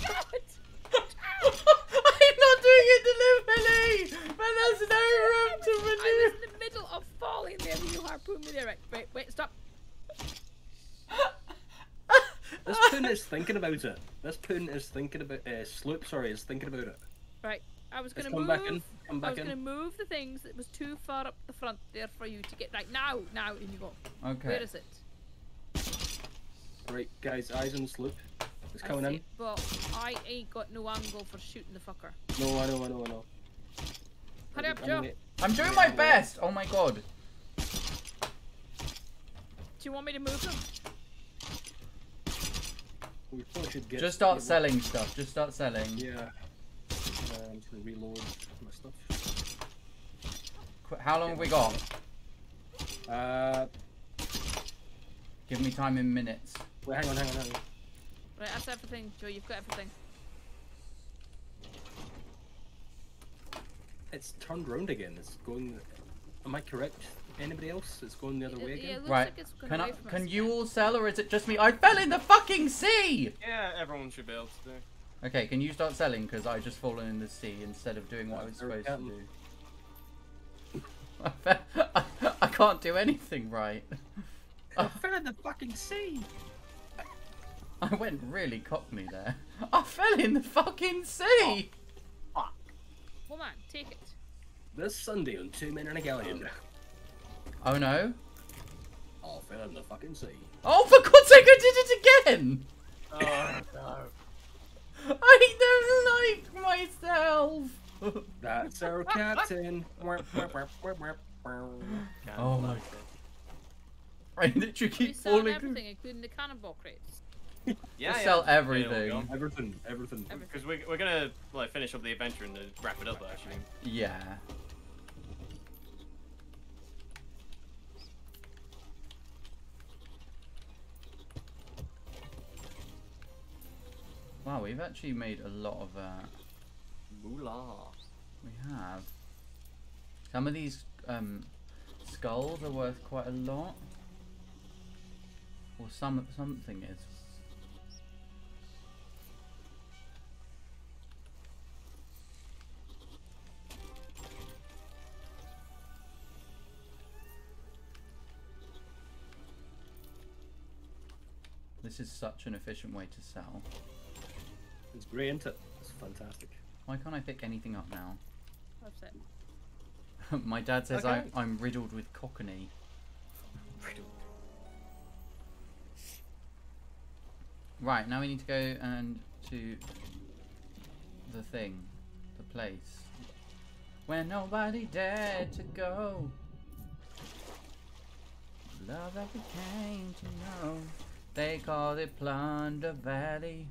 not doing it deliberately, but there's no room to maneuver! I was in the middle of falling there when you harpooned me there. Right, wait, wait, stop. This poon is thinking about it. This poon is thinking about. Uh, sloop, sorry, is thinking about it. Right, I was gonna move. back in. Come I was in. gonna move the things that was too far up the front there for you to get. Right now, now, in you go. Okay. Where is it? Right, guys, eyes on the sloop. It's I coming see in. it, But I ain't got no angle for shooting the fucker. No, I know, I know, I know. Hurry up, I'm Joe. I'm doing my best. Oh my god. Do you want me to move them? We should get. Just start selling stuff. Just start selling. Yeah. I'm just gonna reload my stuff. How long have we got? Uh, Give me time in minutes. wait, hang on, hang on, hang on. Right, that's everything, Joe. You've got everything. It's turned round again. It's going. Am I correct? Anybody else? It's going the other It- way it- again. it looks Right. like it's gone Can I? from Can us you again. all sell, or is it just me? I fell in the fucking sea. Yeah, everyone should be able to do. Okay, can you start selling? Because I just fallen in the sea instead of doing what I was supposed to do. I, I can't do anything right. I fell in the fucking sea. I went really cockney there. I fell in the fucking sea. Oh, Woman, take it. This Sunday on Two Men and a Galleon. Oh no. I fell in the fucking sea. Oh, for God's sake, I did it again! Oh no. I don't like myself! That's our captain. Oh my Can't I literally We keep selling falling. everything, including the cannonball crates. Yeah, We'll yeah. sell Yeah, everything. Everything, everything. Because we're, we're gonna like finish up the adventure and wrap it up actually. Yeah. Wow, we've actually made a lot of that. Moolah. We have. Some of these um, skulls are worth quite a lot. Or some something is. This is such an efficient way to sell. It's great, isn't it? It's fantastic. Why can't I pick anything up now? That's it. My dad says Okay. I, I'm riddled with cockney. Right, now we need to go and to the thing, the place. Where nobody dared to go. Love that we came to know. They call it Plunder Valley.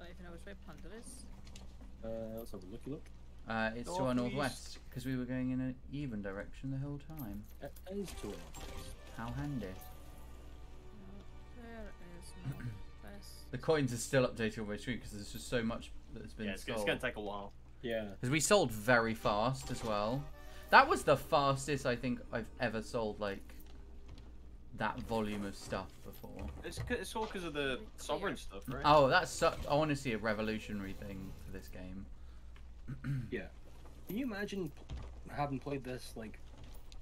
I don't even know which way Plunder is. Uh, let's have a looky look. Uh, it's to our northwest, because we were going in an even direction the whole time. It is to it. How handy. There is northwest. The coins are still updated on my screen because there's just so much that's been Yeah, it's, it's gonna take a while. Yeah. Because we sold very fast as well. That was the fastest I think I've ever sold like that volume of stuff before. It's it's all because of the sovereign stuff, right? Oh, that's such. I want to see a revolutionary thing for this game. Yeah. Can you imagine having played this like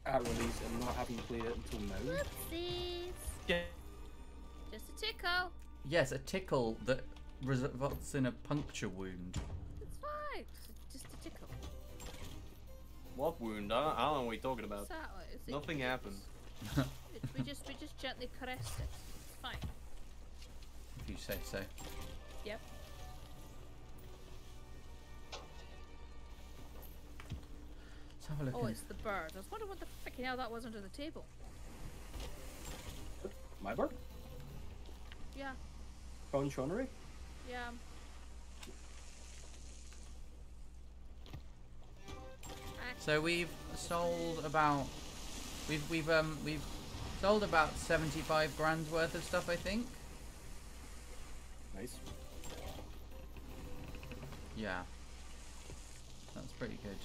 at release and not having played it until now? Whoopsies. Yeah. Just a tickle. Yes, a tickle that results in a puncture wound. It's fine. Just a tickle. What wound? I don't, I don't know what you're talking about. Exactly. It's- Nothing it's- happened. it- we just we just gently caressed it. It's fine. If you say so. Yep. Let's have a look. Oh, in- it's the bird. I was wondering what the freaking hell that was under the table. My bird? Yeah. Conchonery? Yeah. So we've sold about we've we've um we've sold about 75 grand's worth of stuff I think. Nice. Yeah. That's pretty good.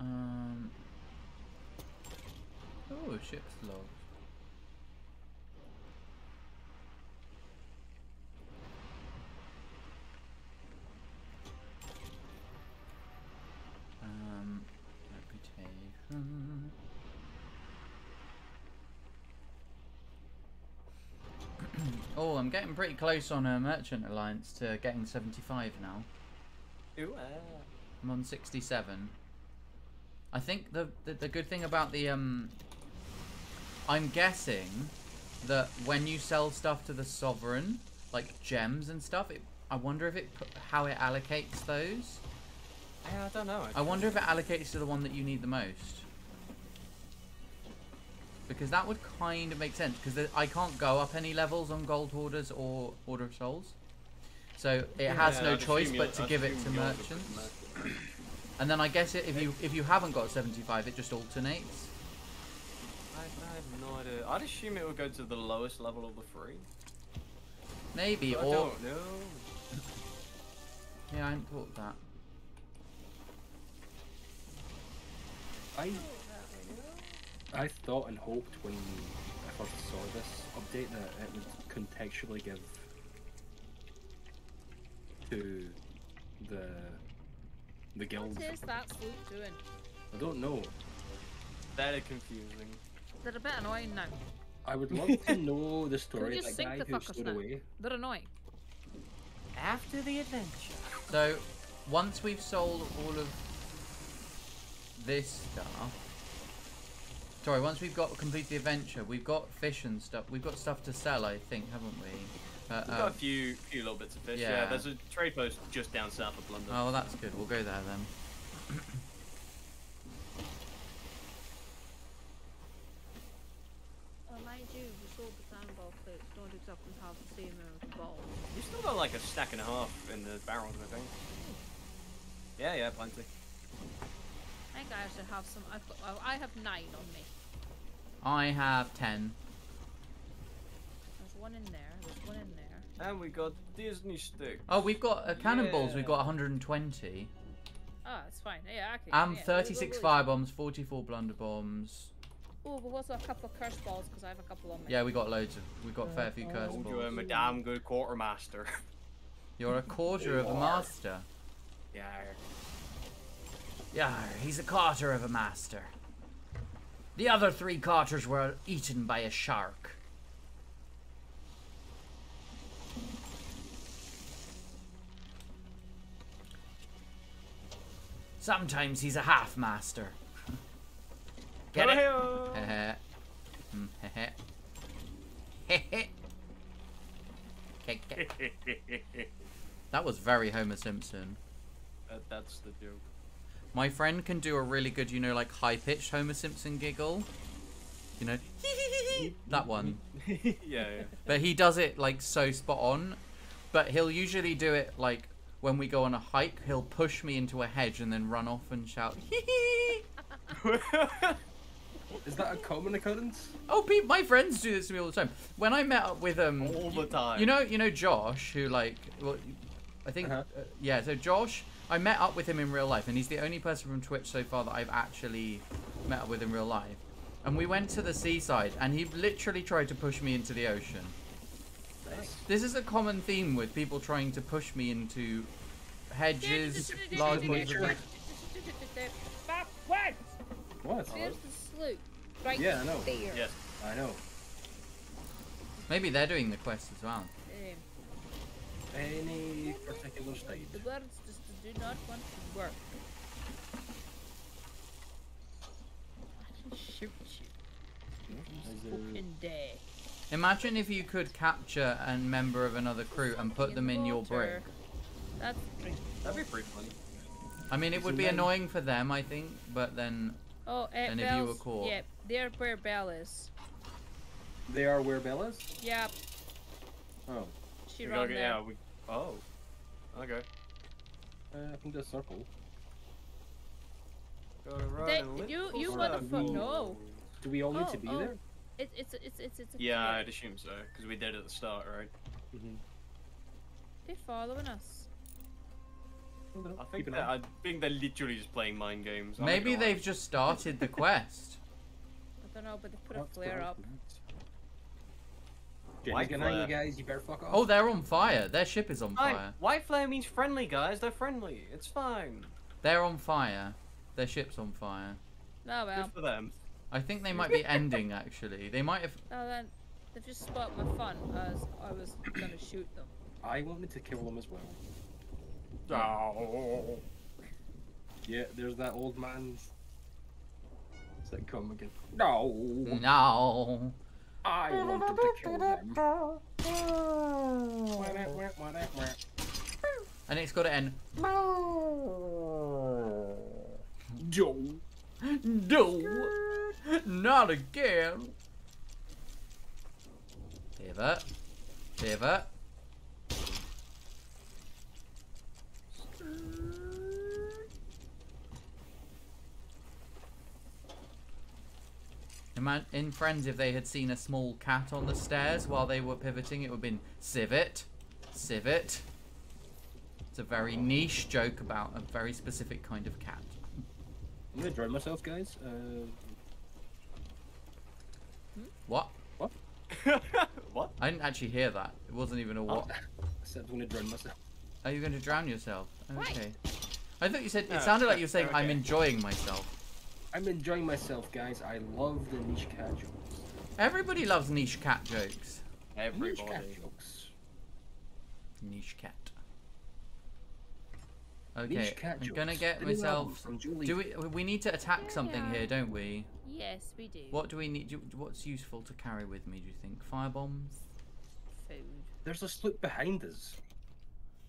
Um Oh. Um, reputation. Oh, I'm getting pretty close on a merchant alliance to getting 75 now. Ooh, ah. I'm on 67. I think the, the the good thing about the um I'm guessing that when you sell stuff to the sovereign, like gems and stuff, it I wonder if it how it allocates those. Yeah, I don't know. I wonder if it allocates to the one that you need the most. Because that would kind of make sense, because I can't go up any levels on Gold Hoarders or Order of Souls. So it has Yeah, no I'd choice but to I'd give it to yours would be merchants. And then I guess it, if you if you haven't got 75, it just alternates. I, I have no idea. I'd assume it would go to the lowest level of the three. Maybe, But I don't know. Yeah, I hadn't thought of that. I I thought and hoped when I first saw this update that it would contextually give to the the guilds. What is that sloop doing? I don't know. Very confusing. They're a bit annoying now. I would love to know the story of just that sink guy the who fuckers stowed now? away. They're annoying. After the adventure. So, once we've sold all of this stuff... Sorry, once we've got completed the adventure, we've got fish and stuff. We've got stuff to sell, I think, haven't we? Uh, We've uh, got a few, few little bits of fish. Yeah. yeah. there's a trade post just down south of London. Oh, well, that's good. We'll go there then. Oh, mind you, we sold the cannonball plates. Don't exactly have the same amount of balls. You still got like a stack and a half in the barrels, I think. Yeah, yeah, plenty. I think I should have some. I've got, well, I have nine on me. I have 10. There's one in there. There's one in there. And we got Disney sticks. Oh, we've got uh, cannonballs. We've got 120. Oh, it's fine. Yeah, okay. And yeah. 36 fire bombs, 44 blunder bombs. Oh, but also a couple of curse balls because I have a couple on me. Yeah, we got loads of. We got a fair few oh, curse balls. you I'm a damn good quartermaster. You're a quarter of a master. yeah. Yeah, he's a quarter of a master. The other three quarters were eaten by a shark. Sometimes he's a half master. Get it? That was very Homer Simpson. That, that's the joke. My friend can do a really good, you know, like high pitched Homer Simpson giggle. You know, that one. yeah, yeah. But he does it like so spot on. But he'll usually do it like when we go on a hike, he'll push me into a hedge and then run off and shout, Is that a common occurrence? Oh, pe- my friends do this to me all the time. When I met up with um, All the time. You know, you know Josh, who like, well, I think, Uh-huh. uh, yeah. So Josh, I met up with him in real life, and he's the only person from Twitch so far that I've actually met up with in real life. And we went to the seaside, and he literally tried to push me into the ocean. Nice. This is a common theme with people trying to push me into hedges, large bodies of What? There's the sloop. Right Yeah, I know. there. Yes. I know. Maybe they're doing the quest as well. Um, Any particular stage? the words just do not want to work. I can shoot you. Fucking day. Imagine if you could capture a member of another crew and put them in your brig. water. That's pretty. That'd be pretty funny. I mean, it would be annoying for them, I think, but then Oh, uh, And if you were Belle's- caught? Yeah, they're where Belle is. They are where Belle is? Yeah, Oh. she We ran there. yeah, we. Oh. Okay. Uh, I think the circle. Gotta run They- a little you- you slow. motherfucker- no. Do we all need Oh, to be oh. there? It, it's it's it's it's. a Yeah. I'd assume so, because we did at the start, right? Mm-hmm. They're following us. I think that, I think they're literally just playing mind games. I'm maybe gonna lie. they've just started the quest. I don't know, but they put a flare up. Jenny's White getting angry, flare. guys. You better fuck off. Oh, they're on fire. Their ship is on Fine. fire. White flare means friendly, guys. They're friendly. It's fine. They're on fire. Their ship's on fire. Oh well. Good for them. I think they might be ending actually. They might have. Oh then. They've just spotted my fun as I was gonna shoot them. I wanted to kill them as well. Oh. Yeah, there's that old man's. man. That come again. No, No. I wanted to kill them. And it's got to end. Joe. No. Not again. Pivot. Pivot. In Friends, if they had seen a small cat on the stairs while they were pivoting, it would have been civet, civet. It's a very niche joke about a very specific kind of cat. I'm gonna drown myself, guys. Uh, What? what? what? I didn't actually hear that. It wasn't even a what. I said I'm gonna drown myself. Are you going to drown yourself? Right. Okay. I thought you said. It Oh, sounded like you were saying, "I'm enjoying myself." I'm enjoying myself, guys. I love the niche cat jokes. Everybody loves niche cat jokes. Niche cat jokes. Niche cat. Okay, Niche cat I'm gonna get The new album myself. Do we? We need to attack something Yeah. here, don't we? Yes, we do. What do we need? Do, what's useful to carry with me? Do you think fire bombs? Food. There's a sloop behind us.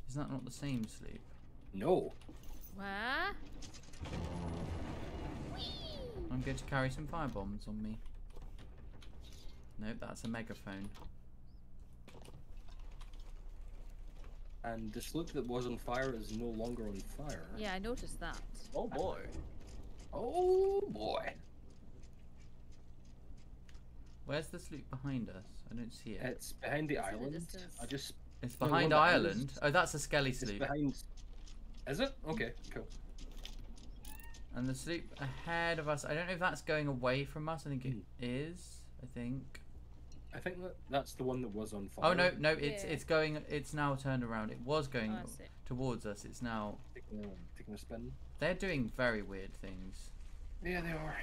Is that not the same sleep? No. What? I'm going to carry some fire bombs on me. Nope, that's a megaphone. And the sloop that was on fire is no longer on fire. Yeah, I noticed that. Oh boy. Oh boy. Where's the sloop behind us? I don't see it. It's behind the It's in the island. I just. It's behind one that Ireland. Oh, that's a skelly It's sloop. behind. Is it? Okay, cool. And the sloop ahead of us. I don't know if that's going away from us. I think it Hmm. is. I think. I think that that's the one that was on fire. Oh no, no, it's Yeah. it's going. It's now turned around. It was going Oh, towards us. It's now. Taking a, taking a spin. They're doing very weird things. Yeah, they are.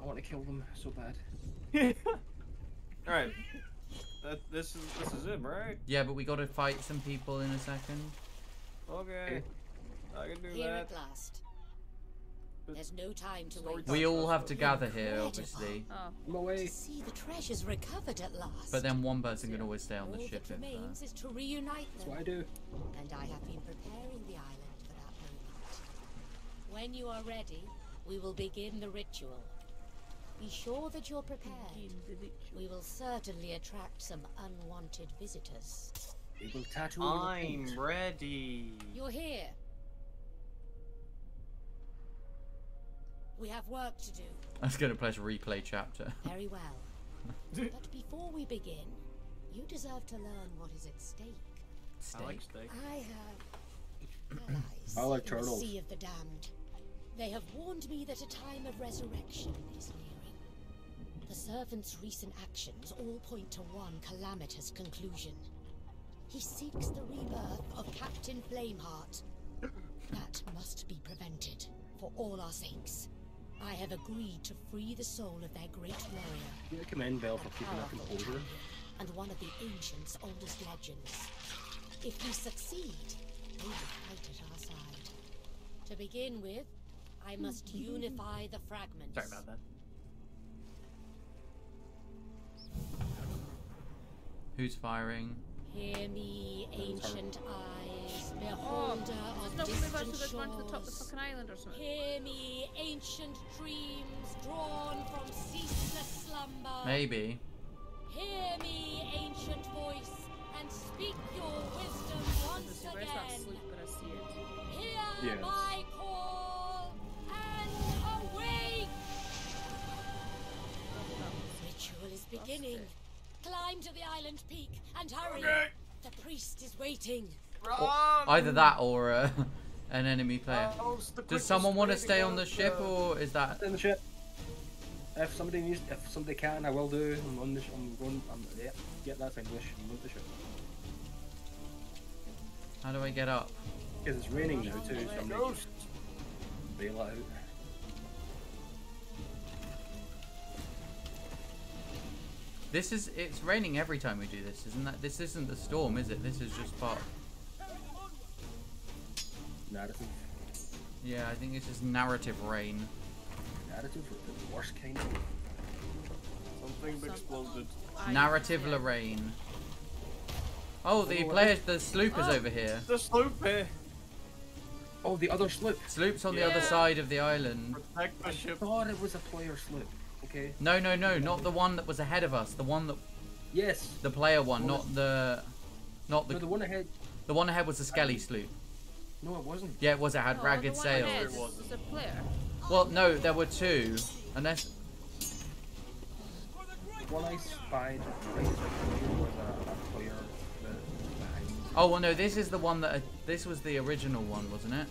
I want to kill them so bad. Alright. That, this is this is it, right? Yeah, but we got to fight some people in a second. Okay. I can do Here that. at last. But There's no time to wait. We all have to gather here, obviously. Oh, I'm away. To see the treasures recovered at last. But then one person can always stay on the All ship that if. remains Uh, is to reunite That's them. what I do. And I have been preparing the island for that moment. When you are ready, we will begin the ritual. Be sure that you're prepared. We will certainly attract some unwanted visitors. They will tattoo I'm ready. You're here. We have work to do. I was going to press replay chapter. Very well. but before we begin, you deserve to learn what is at stake. I like Steak. steak. I have allies I like in turtles. the Sea of the Damned. They have warned me that a time of resurrection is nearing. The servant's recent actions all point to one calamitous conclusion. He seeks the rebirth of Captain Flameheart. That must be prevented, for all our sakes. I have agreed to free the soul of their great warrior You gotta commend Belle for keeping her composure. and one of the ancients' oldest legends. If we succeed, they will fight at our side. To begin with, I must unify the fragments. Sorry about that. Who's firing? Hear me, ancient eyes, oh, beholder just of not move us so distant there's one to the top of the shores. fucking island or something. Hear me, ancient dreams drawn from ceaseless slumber. Maybe. Hear me, ancient voice, and speak your wisdom once Let's where's that again. sloop? I see it. Hear Yes. my call and awake! Ritual is beginning. Climb to the island peak and hurry. Okay. The priest is waiting. Run! Either that or uh, an enemy player. It's the Does someone want to stay on the to- ship, or is that? In the ship. If somebody needs, if somebody can, I will do. I'm on the. Sh- I'm going. I'm yeah. Yeah, that's English. I'm on the ship. How do I get up? Because it's raining now too, so I'm gonna Ghost. bail out. This is it's raining every time we do this, isn't that? This isn't the storm, is it? This is just part. Narrative. Yeah, I think it's just narrative rain. Narrative, the worst kind. Of Something exploded. Narrative. Lorraine. Oh, the Oh, players, the sloop is Oh. over here. The sloop here. Oh, the other sloop. Sloop's on the other side of the island. Protect the I ship. thought it was a player sloop. Okay. No, no, no, not the one that was ahead of us. The one that, Yes. the player one, not the, not No, the, the one ahead. the one ahead was the Skelly sloop. No, it wasn't. Yeah, it was. It had No, ragged the one sails. ahead It was a player. Well, no, there were two. Unless The one I spied a, a player. Oh well, no. This is the one that. Uh, this was the original one, wasn't it?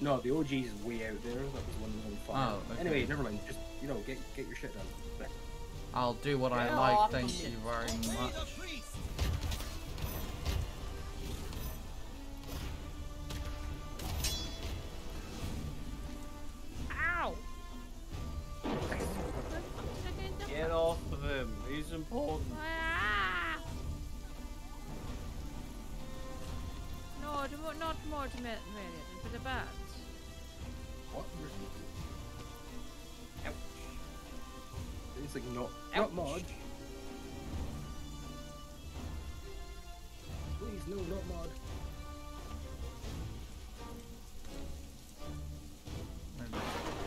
No, the OG is way out there. That was one that was on fire. Oh, okay. Anyway, never mind. Just you know, get get your shit done. Right. I'll do what I Yeah, like. I'll Thank you very much. Ow! Get off of him. He's important. Ah! No, do not more to me, but the bad. What? It's like not Ouch. not mod. Please no, not mod. Ow!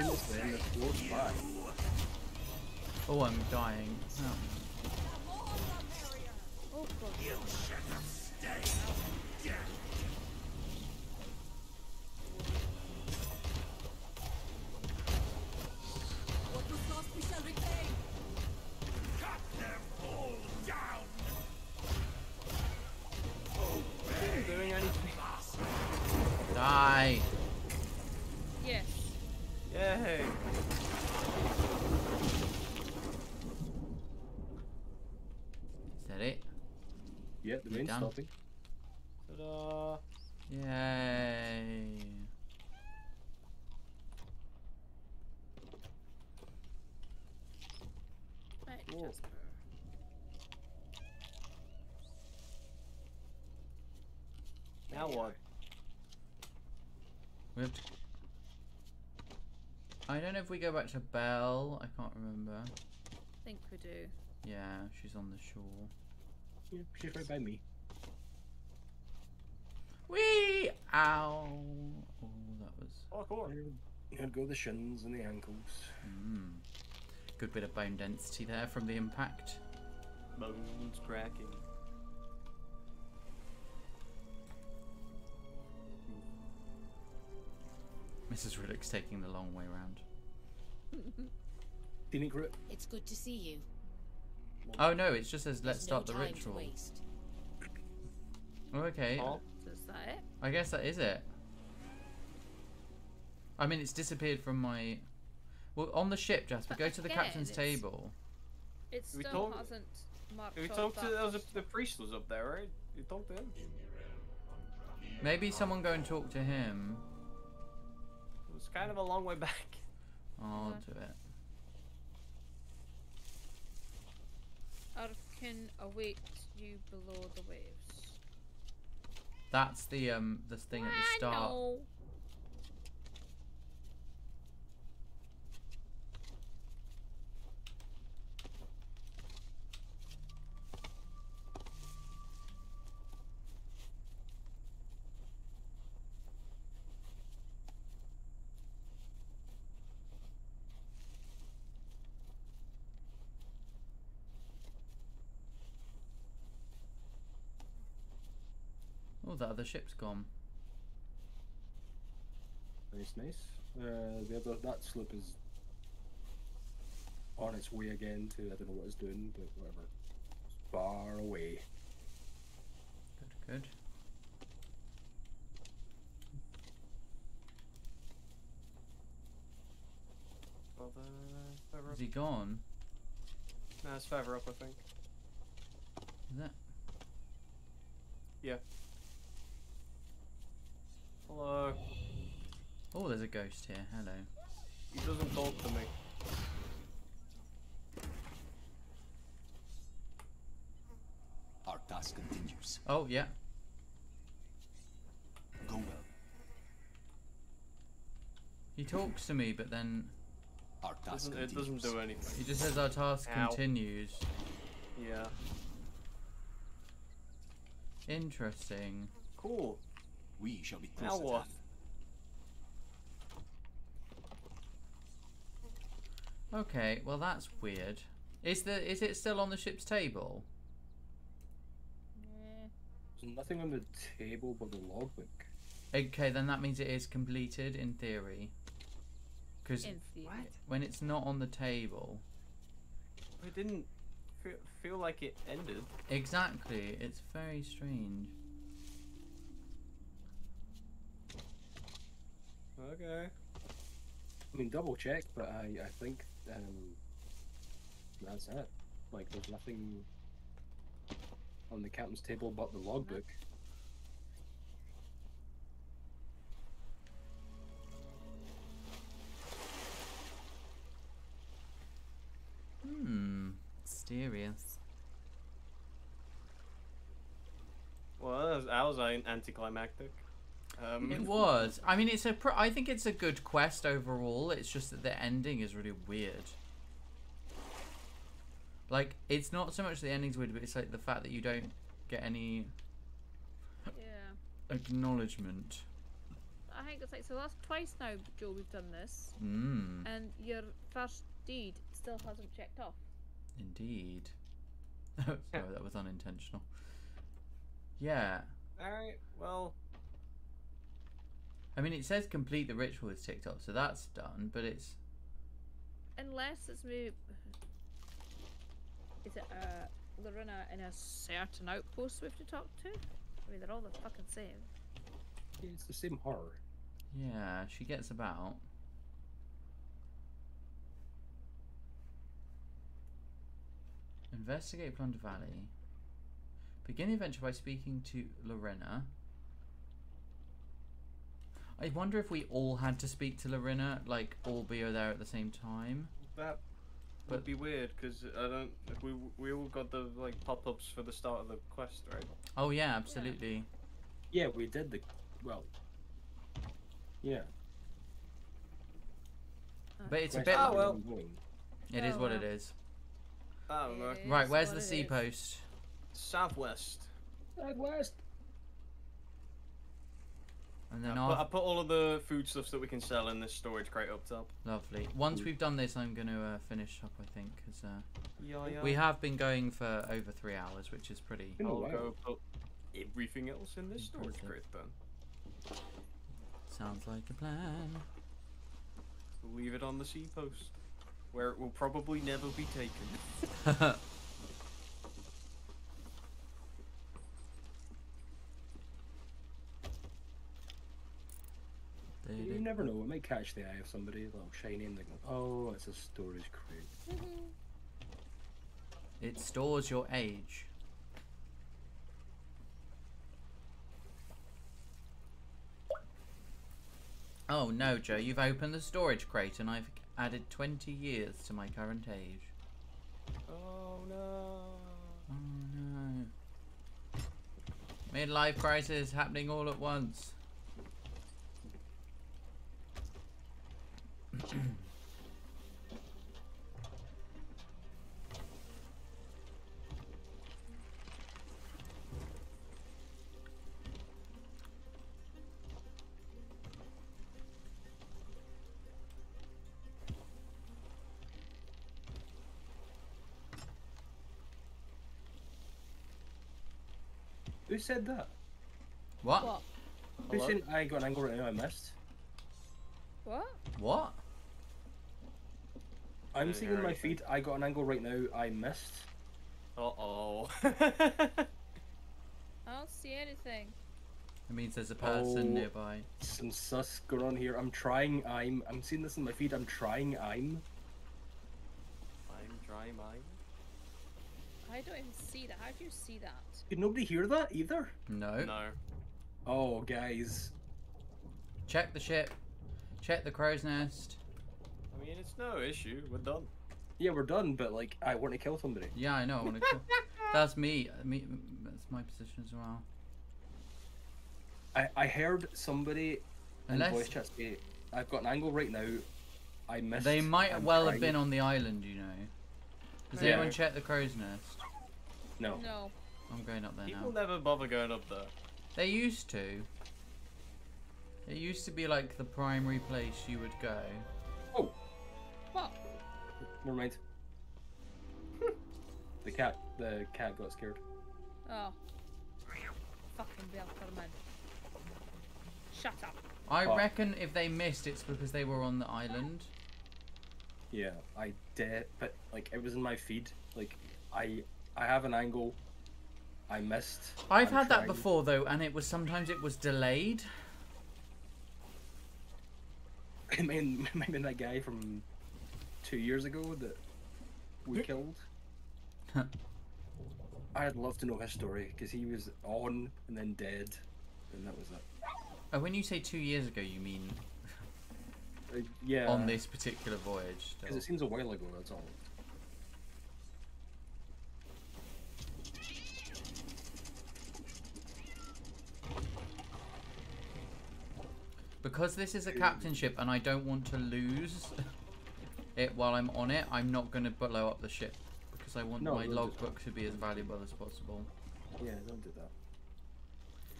Close. Oh, I'm dying. Oh, done? stopping. Ta-da. Yay. Right, Jasper. Now what? We have to... I don't know if we go back to Belle. I can't remember. I think we do. Yeah, she's on the shore. Yeah, she's right by me. Wee! Ow! Oh, that was. Oh, cool. Here go the shins and the ankles. Mm. Good bit of bone density there from the impact. Bones cracking. Mrs. Riddick's taking the long way round. Scenic route. It's good to see you. Oh no, it just says let's There's start no the ritual. waste. Oh, okay. Oh, is that it? I guess that is it. I mean, it's disappeared from my. Well, on the ship, Jasper, But go to the again, captain's it's- table. It We still hasn't marked we talked to that was a, the priest was up there, right? You talked to him. Maybe someone go and talk to him. It was kind of a long way back. I'll Okay. do it. Arkin await you below the waves. That's the um the thing at the start. Other ship's gone. Nice, nice. Uh, the other that sloop is on its way again to I don't know what it's doing, but whatever. It's far away. Good, good. Further, further up. Is he gone? Nah, it's further up, I think. Is that? Yeah. Hello. Oh, there's a ghost here. Hello. He doesn't talk to me. Our task continues. Oh, yeah. Go well. He talks to me, but then Our task Doesn't, it doesn't do anything. he just says our task Ow. continues. Yeah. Interesting. Cool. We shall be Now at what? hand. Okay, well that's weird. Is the is it still on the ship's table? There's nothing on the table but the logbook. Okay, then that means it is completed in theory. Because in theory. when it's not on the table, It didn't feel, feel like it ended. exactly, it's very strange. Okay. I mean, double check, but I, I think um, that's it. Like, there's nothing on the captain's table but the logbook. Hmm, mysterious. Well, that was, that was anticlimactic. Um, It was. I mean, it's a. Pr- I think it's a good quest overall. It's just that the ending is really weird. Like, it's not so much the ending's weird, but it's like the fact that you don't get any Yeah. acknowledgement. I think it's like so that's twice now, Joe. We've done this, Hmm. and your first deed still hasn't checked off. Indeed. Oh sorry, that was unintentional. Yeah. Alright, well, I mean, it says complete the ritual is ticked off, so that's done. But it's Unless it's maybe. Is it uh, Larinna in a certain outpost we have to talk to? I mean, they're all the fucking same. Yeah, it's the same horror. yeah, she gets about. Investigate Plunder Valley. Begin the adventure by speaking to Larinna. I wonder if we all had to speak to Larinna, like all be there at the same time. that But- would be weird because I don't. We we all got the like pop-ups for the start of the quest, right? Oh yeah, absolutely. Yeah, we did the. Well. Yeah. But it's a bit. is ah, Oh, well. It is what it is. well. is. I don't know. Right, where's the it sea post? Southwest. Southwest. And then I put, I put all of the foodstuffs that we can sell in this storage crate up top. lovely. Once we've done this, I'm going to uh, finish up. I think because uh, Yeah, yeah. we have been going for over three hours, which is pretty. Been a I'll while. go put everything else in this storage Impressive. crate then. Sounds like a plan. We'll leave it on the sea post, where it will probably never be taken. You never know. It might catch the eye of somebody. They'll shiny and they go, "Oh, it's a storage crate." Mm-hmm. It stores your age. Oh no, Joe, you've opened the storage crate and I've added 20 years to my current age. Oh no. Oh no. Midlife crisis happening all at once. Who said that? What? What? Who's Hello? saying I got an angle right now I missed? What? What? I'm Didn't seeing in my anything. feed I got an angle right now I missed. Uh oh. I don't see anything. It means there's a person Oh. nearby. Some sus going on here. I'm trying I'm I'm seeing this in my feed, I'm trying I'm I'm dry mine. I don't even see that. How do you see that? Did nobody hear that either? No. No. Oh guys. Check the ship. Check the crow's nest. I mean, it's no issue. We're done. Yeah, we're done, but like I want to kill somebody. Yeah, I know. I want to kill. That's me. Uh, me. That's my position as well. I, I heard somebody in voice chat say, I've got an angle right now. I missed. They might I'm well have been on the island, you know. Does Yeah. anyone check the crow's nest? No. No. I'm going up there now. People now. never bother going up there. They used to. It used to be like the primary place you would go. Oh, What? never mind. the cat, the cat got scared. Oh. Fucking Belterman. Shut up. I Oh. reckon if they missed, it's because they were on the island. Yeah, I did, but like it was in my feed. Like I, I have an angle. I missed. I've I'm had that before though, and it was sometimes it was delayed. I mean, I mean that guy from two years ago that we killed. I'd love to know his story because he was on and then dead, and that was it. Oh, when you say two years ago, you mean Uh, yeah. on this particular voyage? Because it seems a while ago. That's all. Because this is a captain ship and I don't want to lose it while I'm on it, I'm not going to blow up the ship. Because I want No, my logbook to be as valuable as possible. Yeah, don't do that.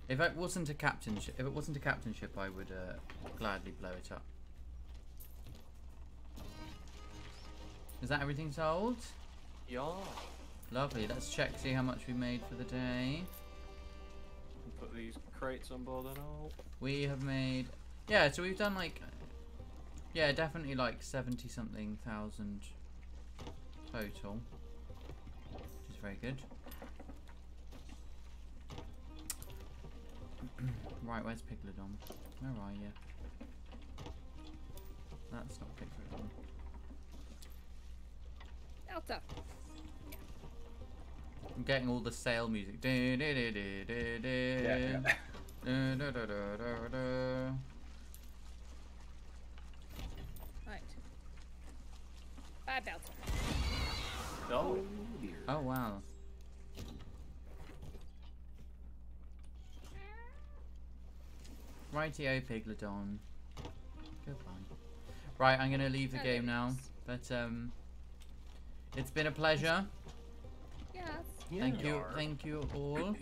If it wasn't a captain ship, if it wasn't a captain ship, I would uh, gladly blow it up. Is that everything sold? Yeah. Lovely. Let's check, see how much we made for the day. Put these crates on board and all. We have made, yeah. So we've done like, yeah, definitely like seventy something thousand total, which is very good. right, where's Piglodon? Where are you? That's not Piglodon. Delta. I'm getting all the sail music. Yeah, yeah. Bye, Belter. Oh. dear. Oh wow. Rightio Piglodon. Goodbye. Right, I'm gonna leave the game now. But um it's been a pleasure. Yes. Thank you thank you all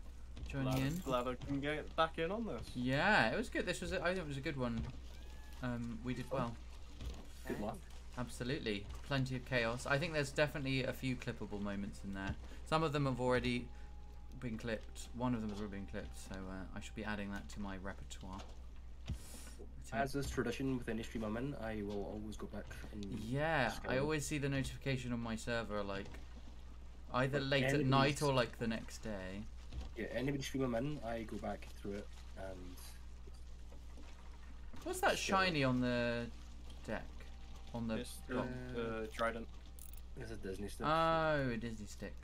joining Glad, in. glad I can get back in on this. Yeah, it was good. This was a, I think it was a good one. Um we did well. Good luck. Absolutely. Plenty of chaos. I think there's definitely a few clippable moments in there. Some of them have already been clipped. One of them has already been clipped, so uh, I should be adding that to my repertoire. But, As is tradition with any stream I'm in, I will always go back and yeah, I always see the notification on my server like either Like late at night or like the next day. yeah, anybody stream I'm in, I go back through it and What's that shiny on the deck? On the It's the uh, trident. it's a Disney stuff. Oh, a Disney stick.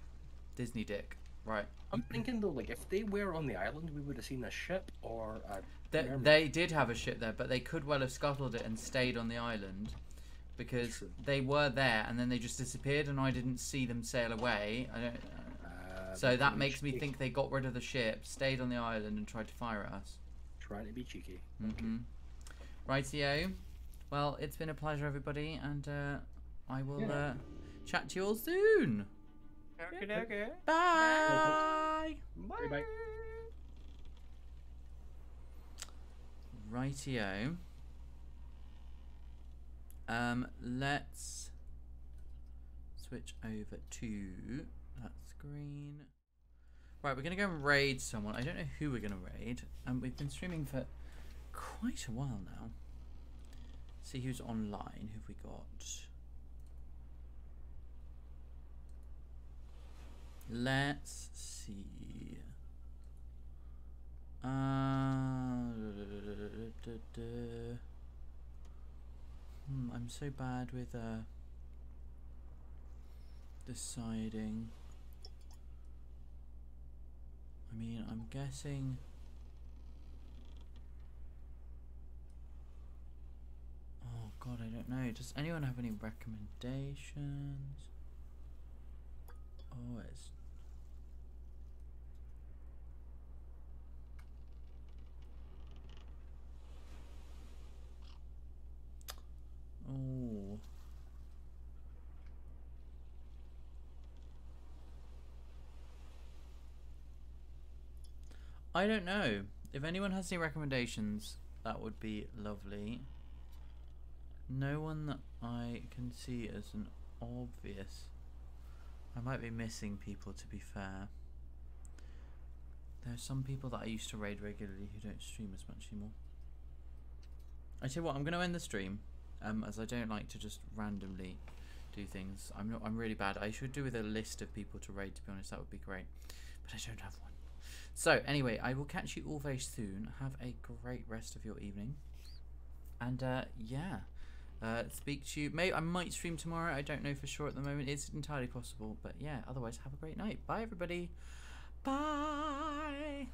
Disney dick. Right. I'm thinking though, like if they were on the island, we would have seen a ship or a They, they did have a ship there, but they could well have scuttled it and stayed on the island because True. they were there and then they just disappeared and I didn't see them sail away. I don't, Uh, so that being makes me think they got rid of the ship, stayed on the island, and tried to fire at us. trying to be cheeky. Mm-hmm. Rightio. Well, it's been a pleasure, everybody, and uh, I will Yeah. uh, chat to you all soon. Okay, okay. Bye. Bye bye. Rightio. Um, let's switch over to that screen. Right, we're gonna go and raid someone. I don't know who we're gonna raid. And we've been streaming for quite a while now. See who's online. Who've we got? Let's see. Uh, hmm, I'm so bad with uh, deciding. I mean, I'm guessing. Oh god, I don't know. Does anyone have any recommendations? Oh, it's. Oh. I don't know. If anyone has any recommendations, that would be lovely. No one that I can see as an obvious. I might be missing people to be fair. There are some people that I used to raid regularly who don't stream as much anymore. I tell you what, I'm going to end the stream, um, as I don't like to just randomly do things. I'm not. I'm really bad. I should do with a list of people to raid. To be honest, that would be great, but I don't have one. So anyway, I will catch you all very soon. Have a great rest of your evening, and uh, yeah, uh, speak to you. May I might stream tomorrow. I don't know for sure at the moment. It's entirely possible, but yeah. Otherwise, have a great night. Bye, everybody. Bye.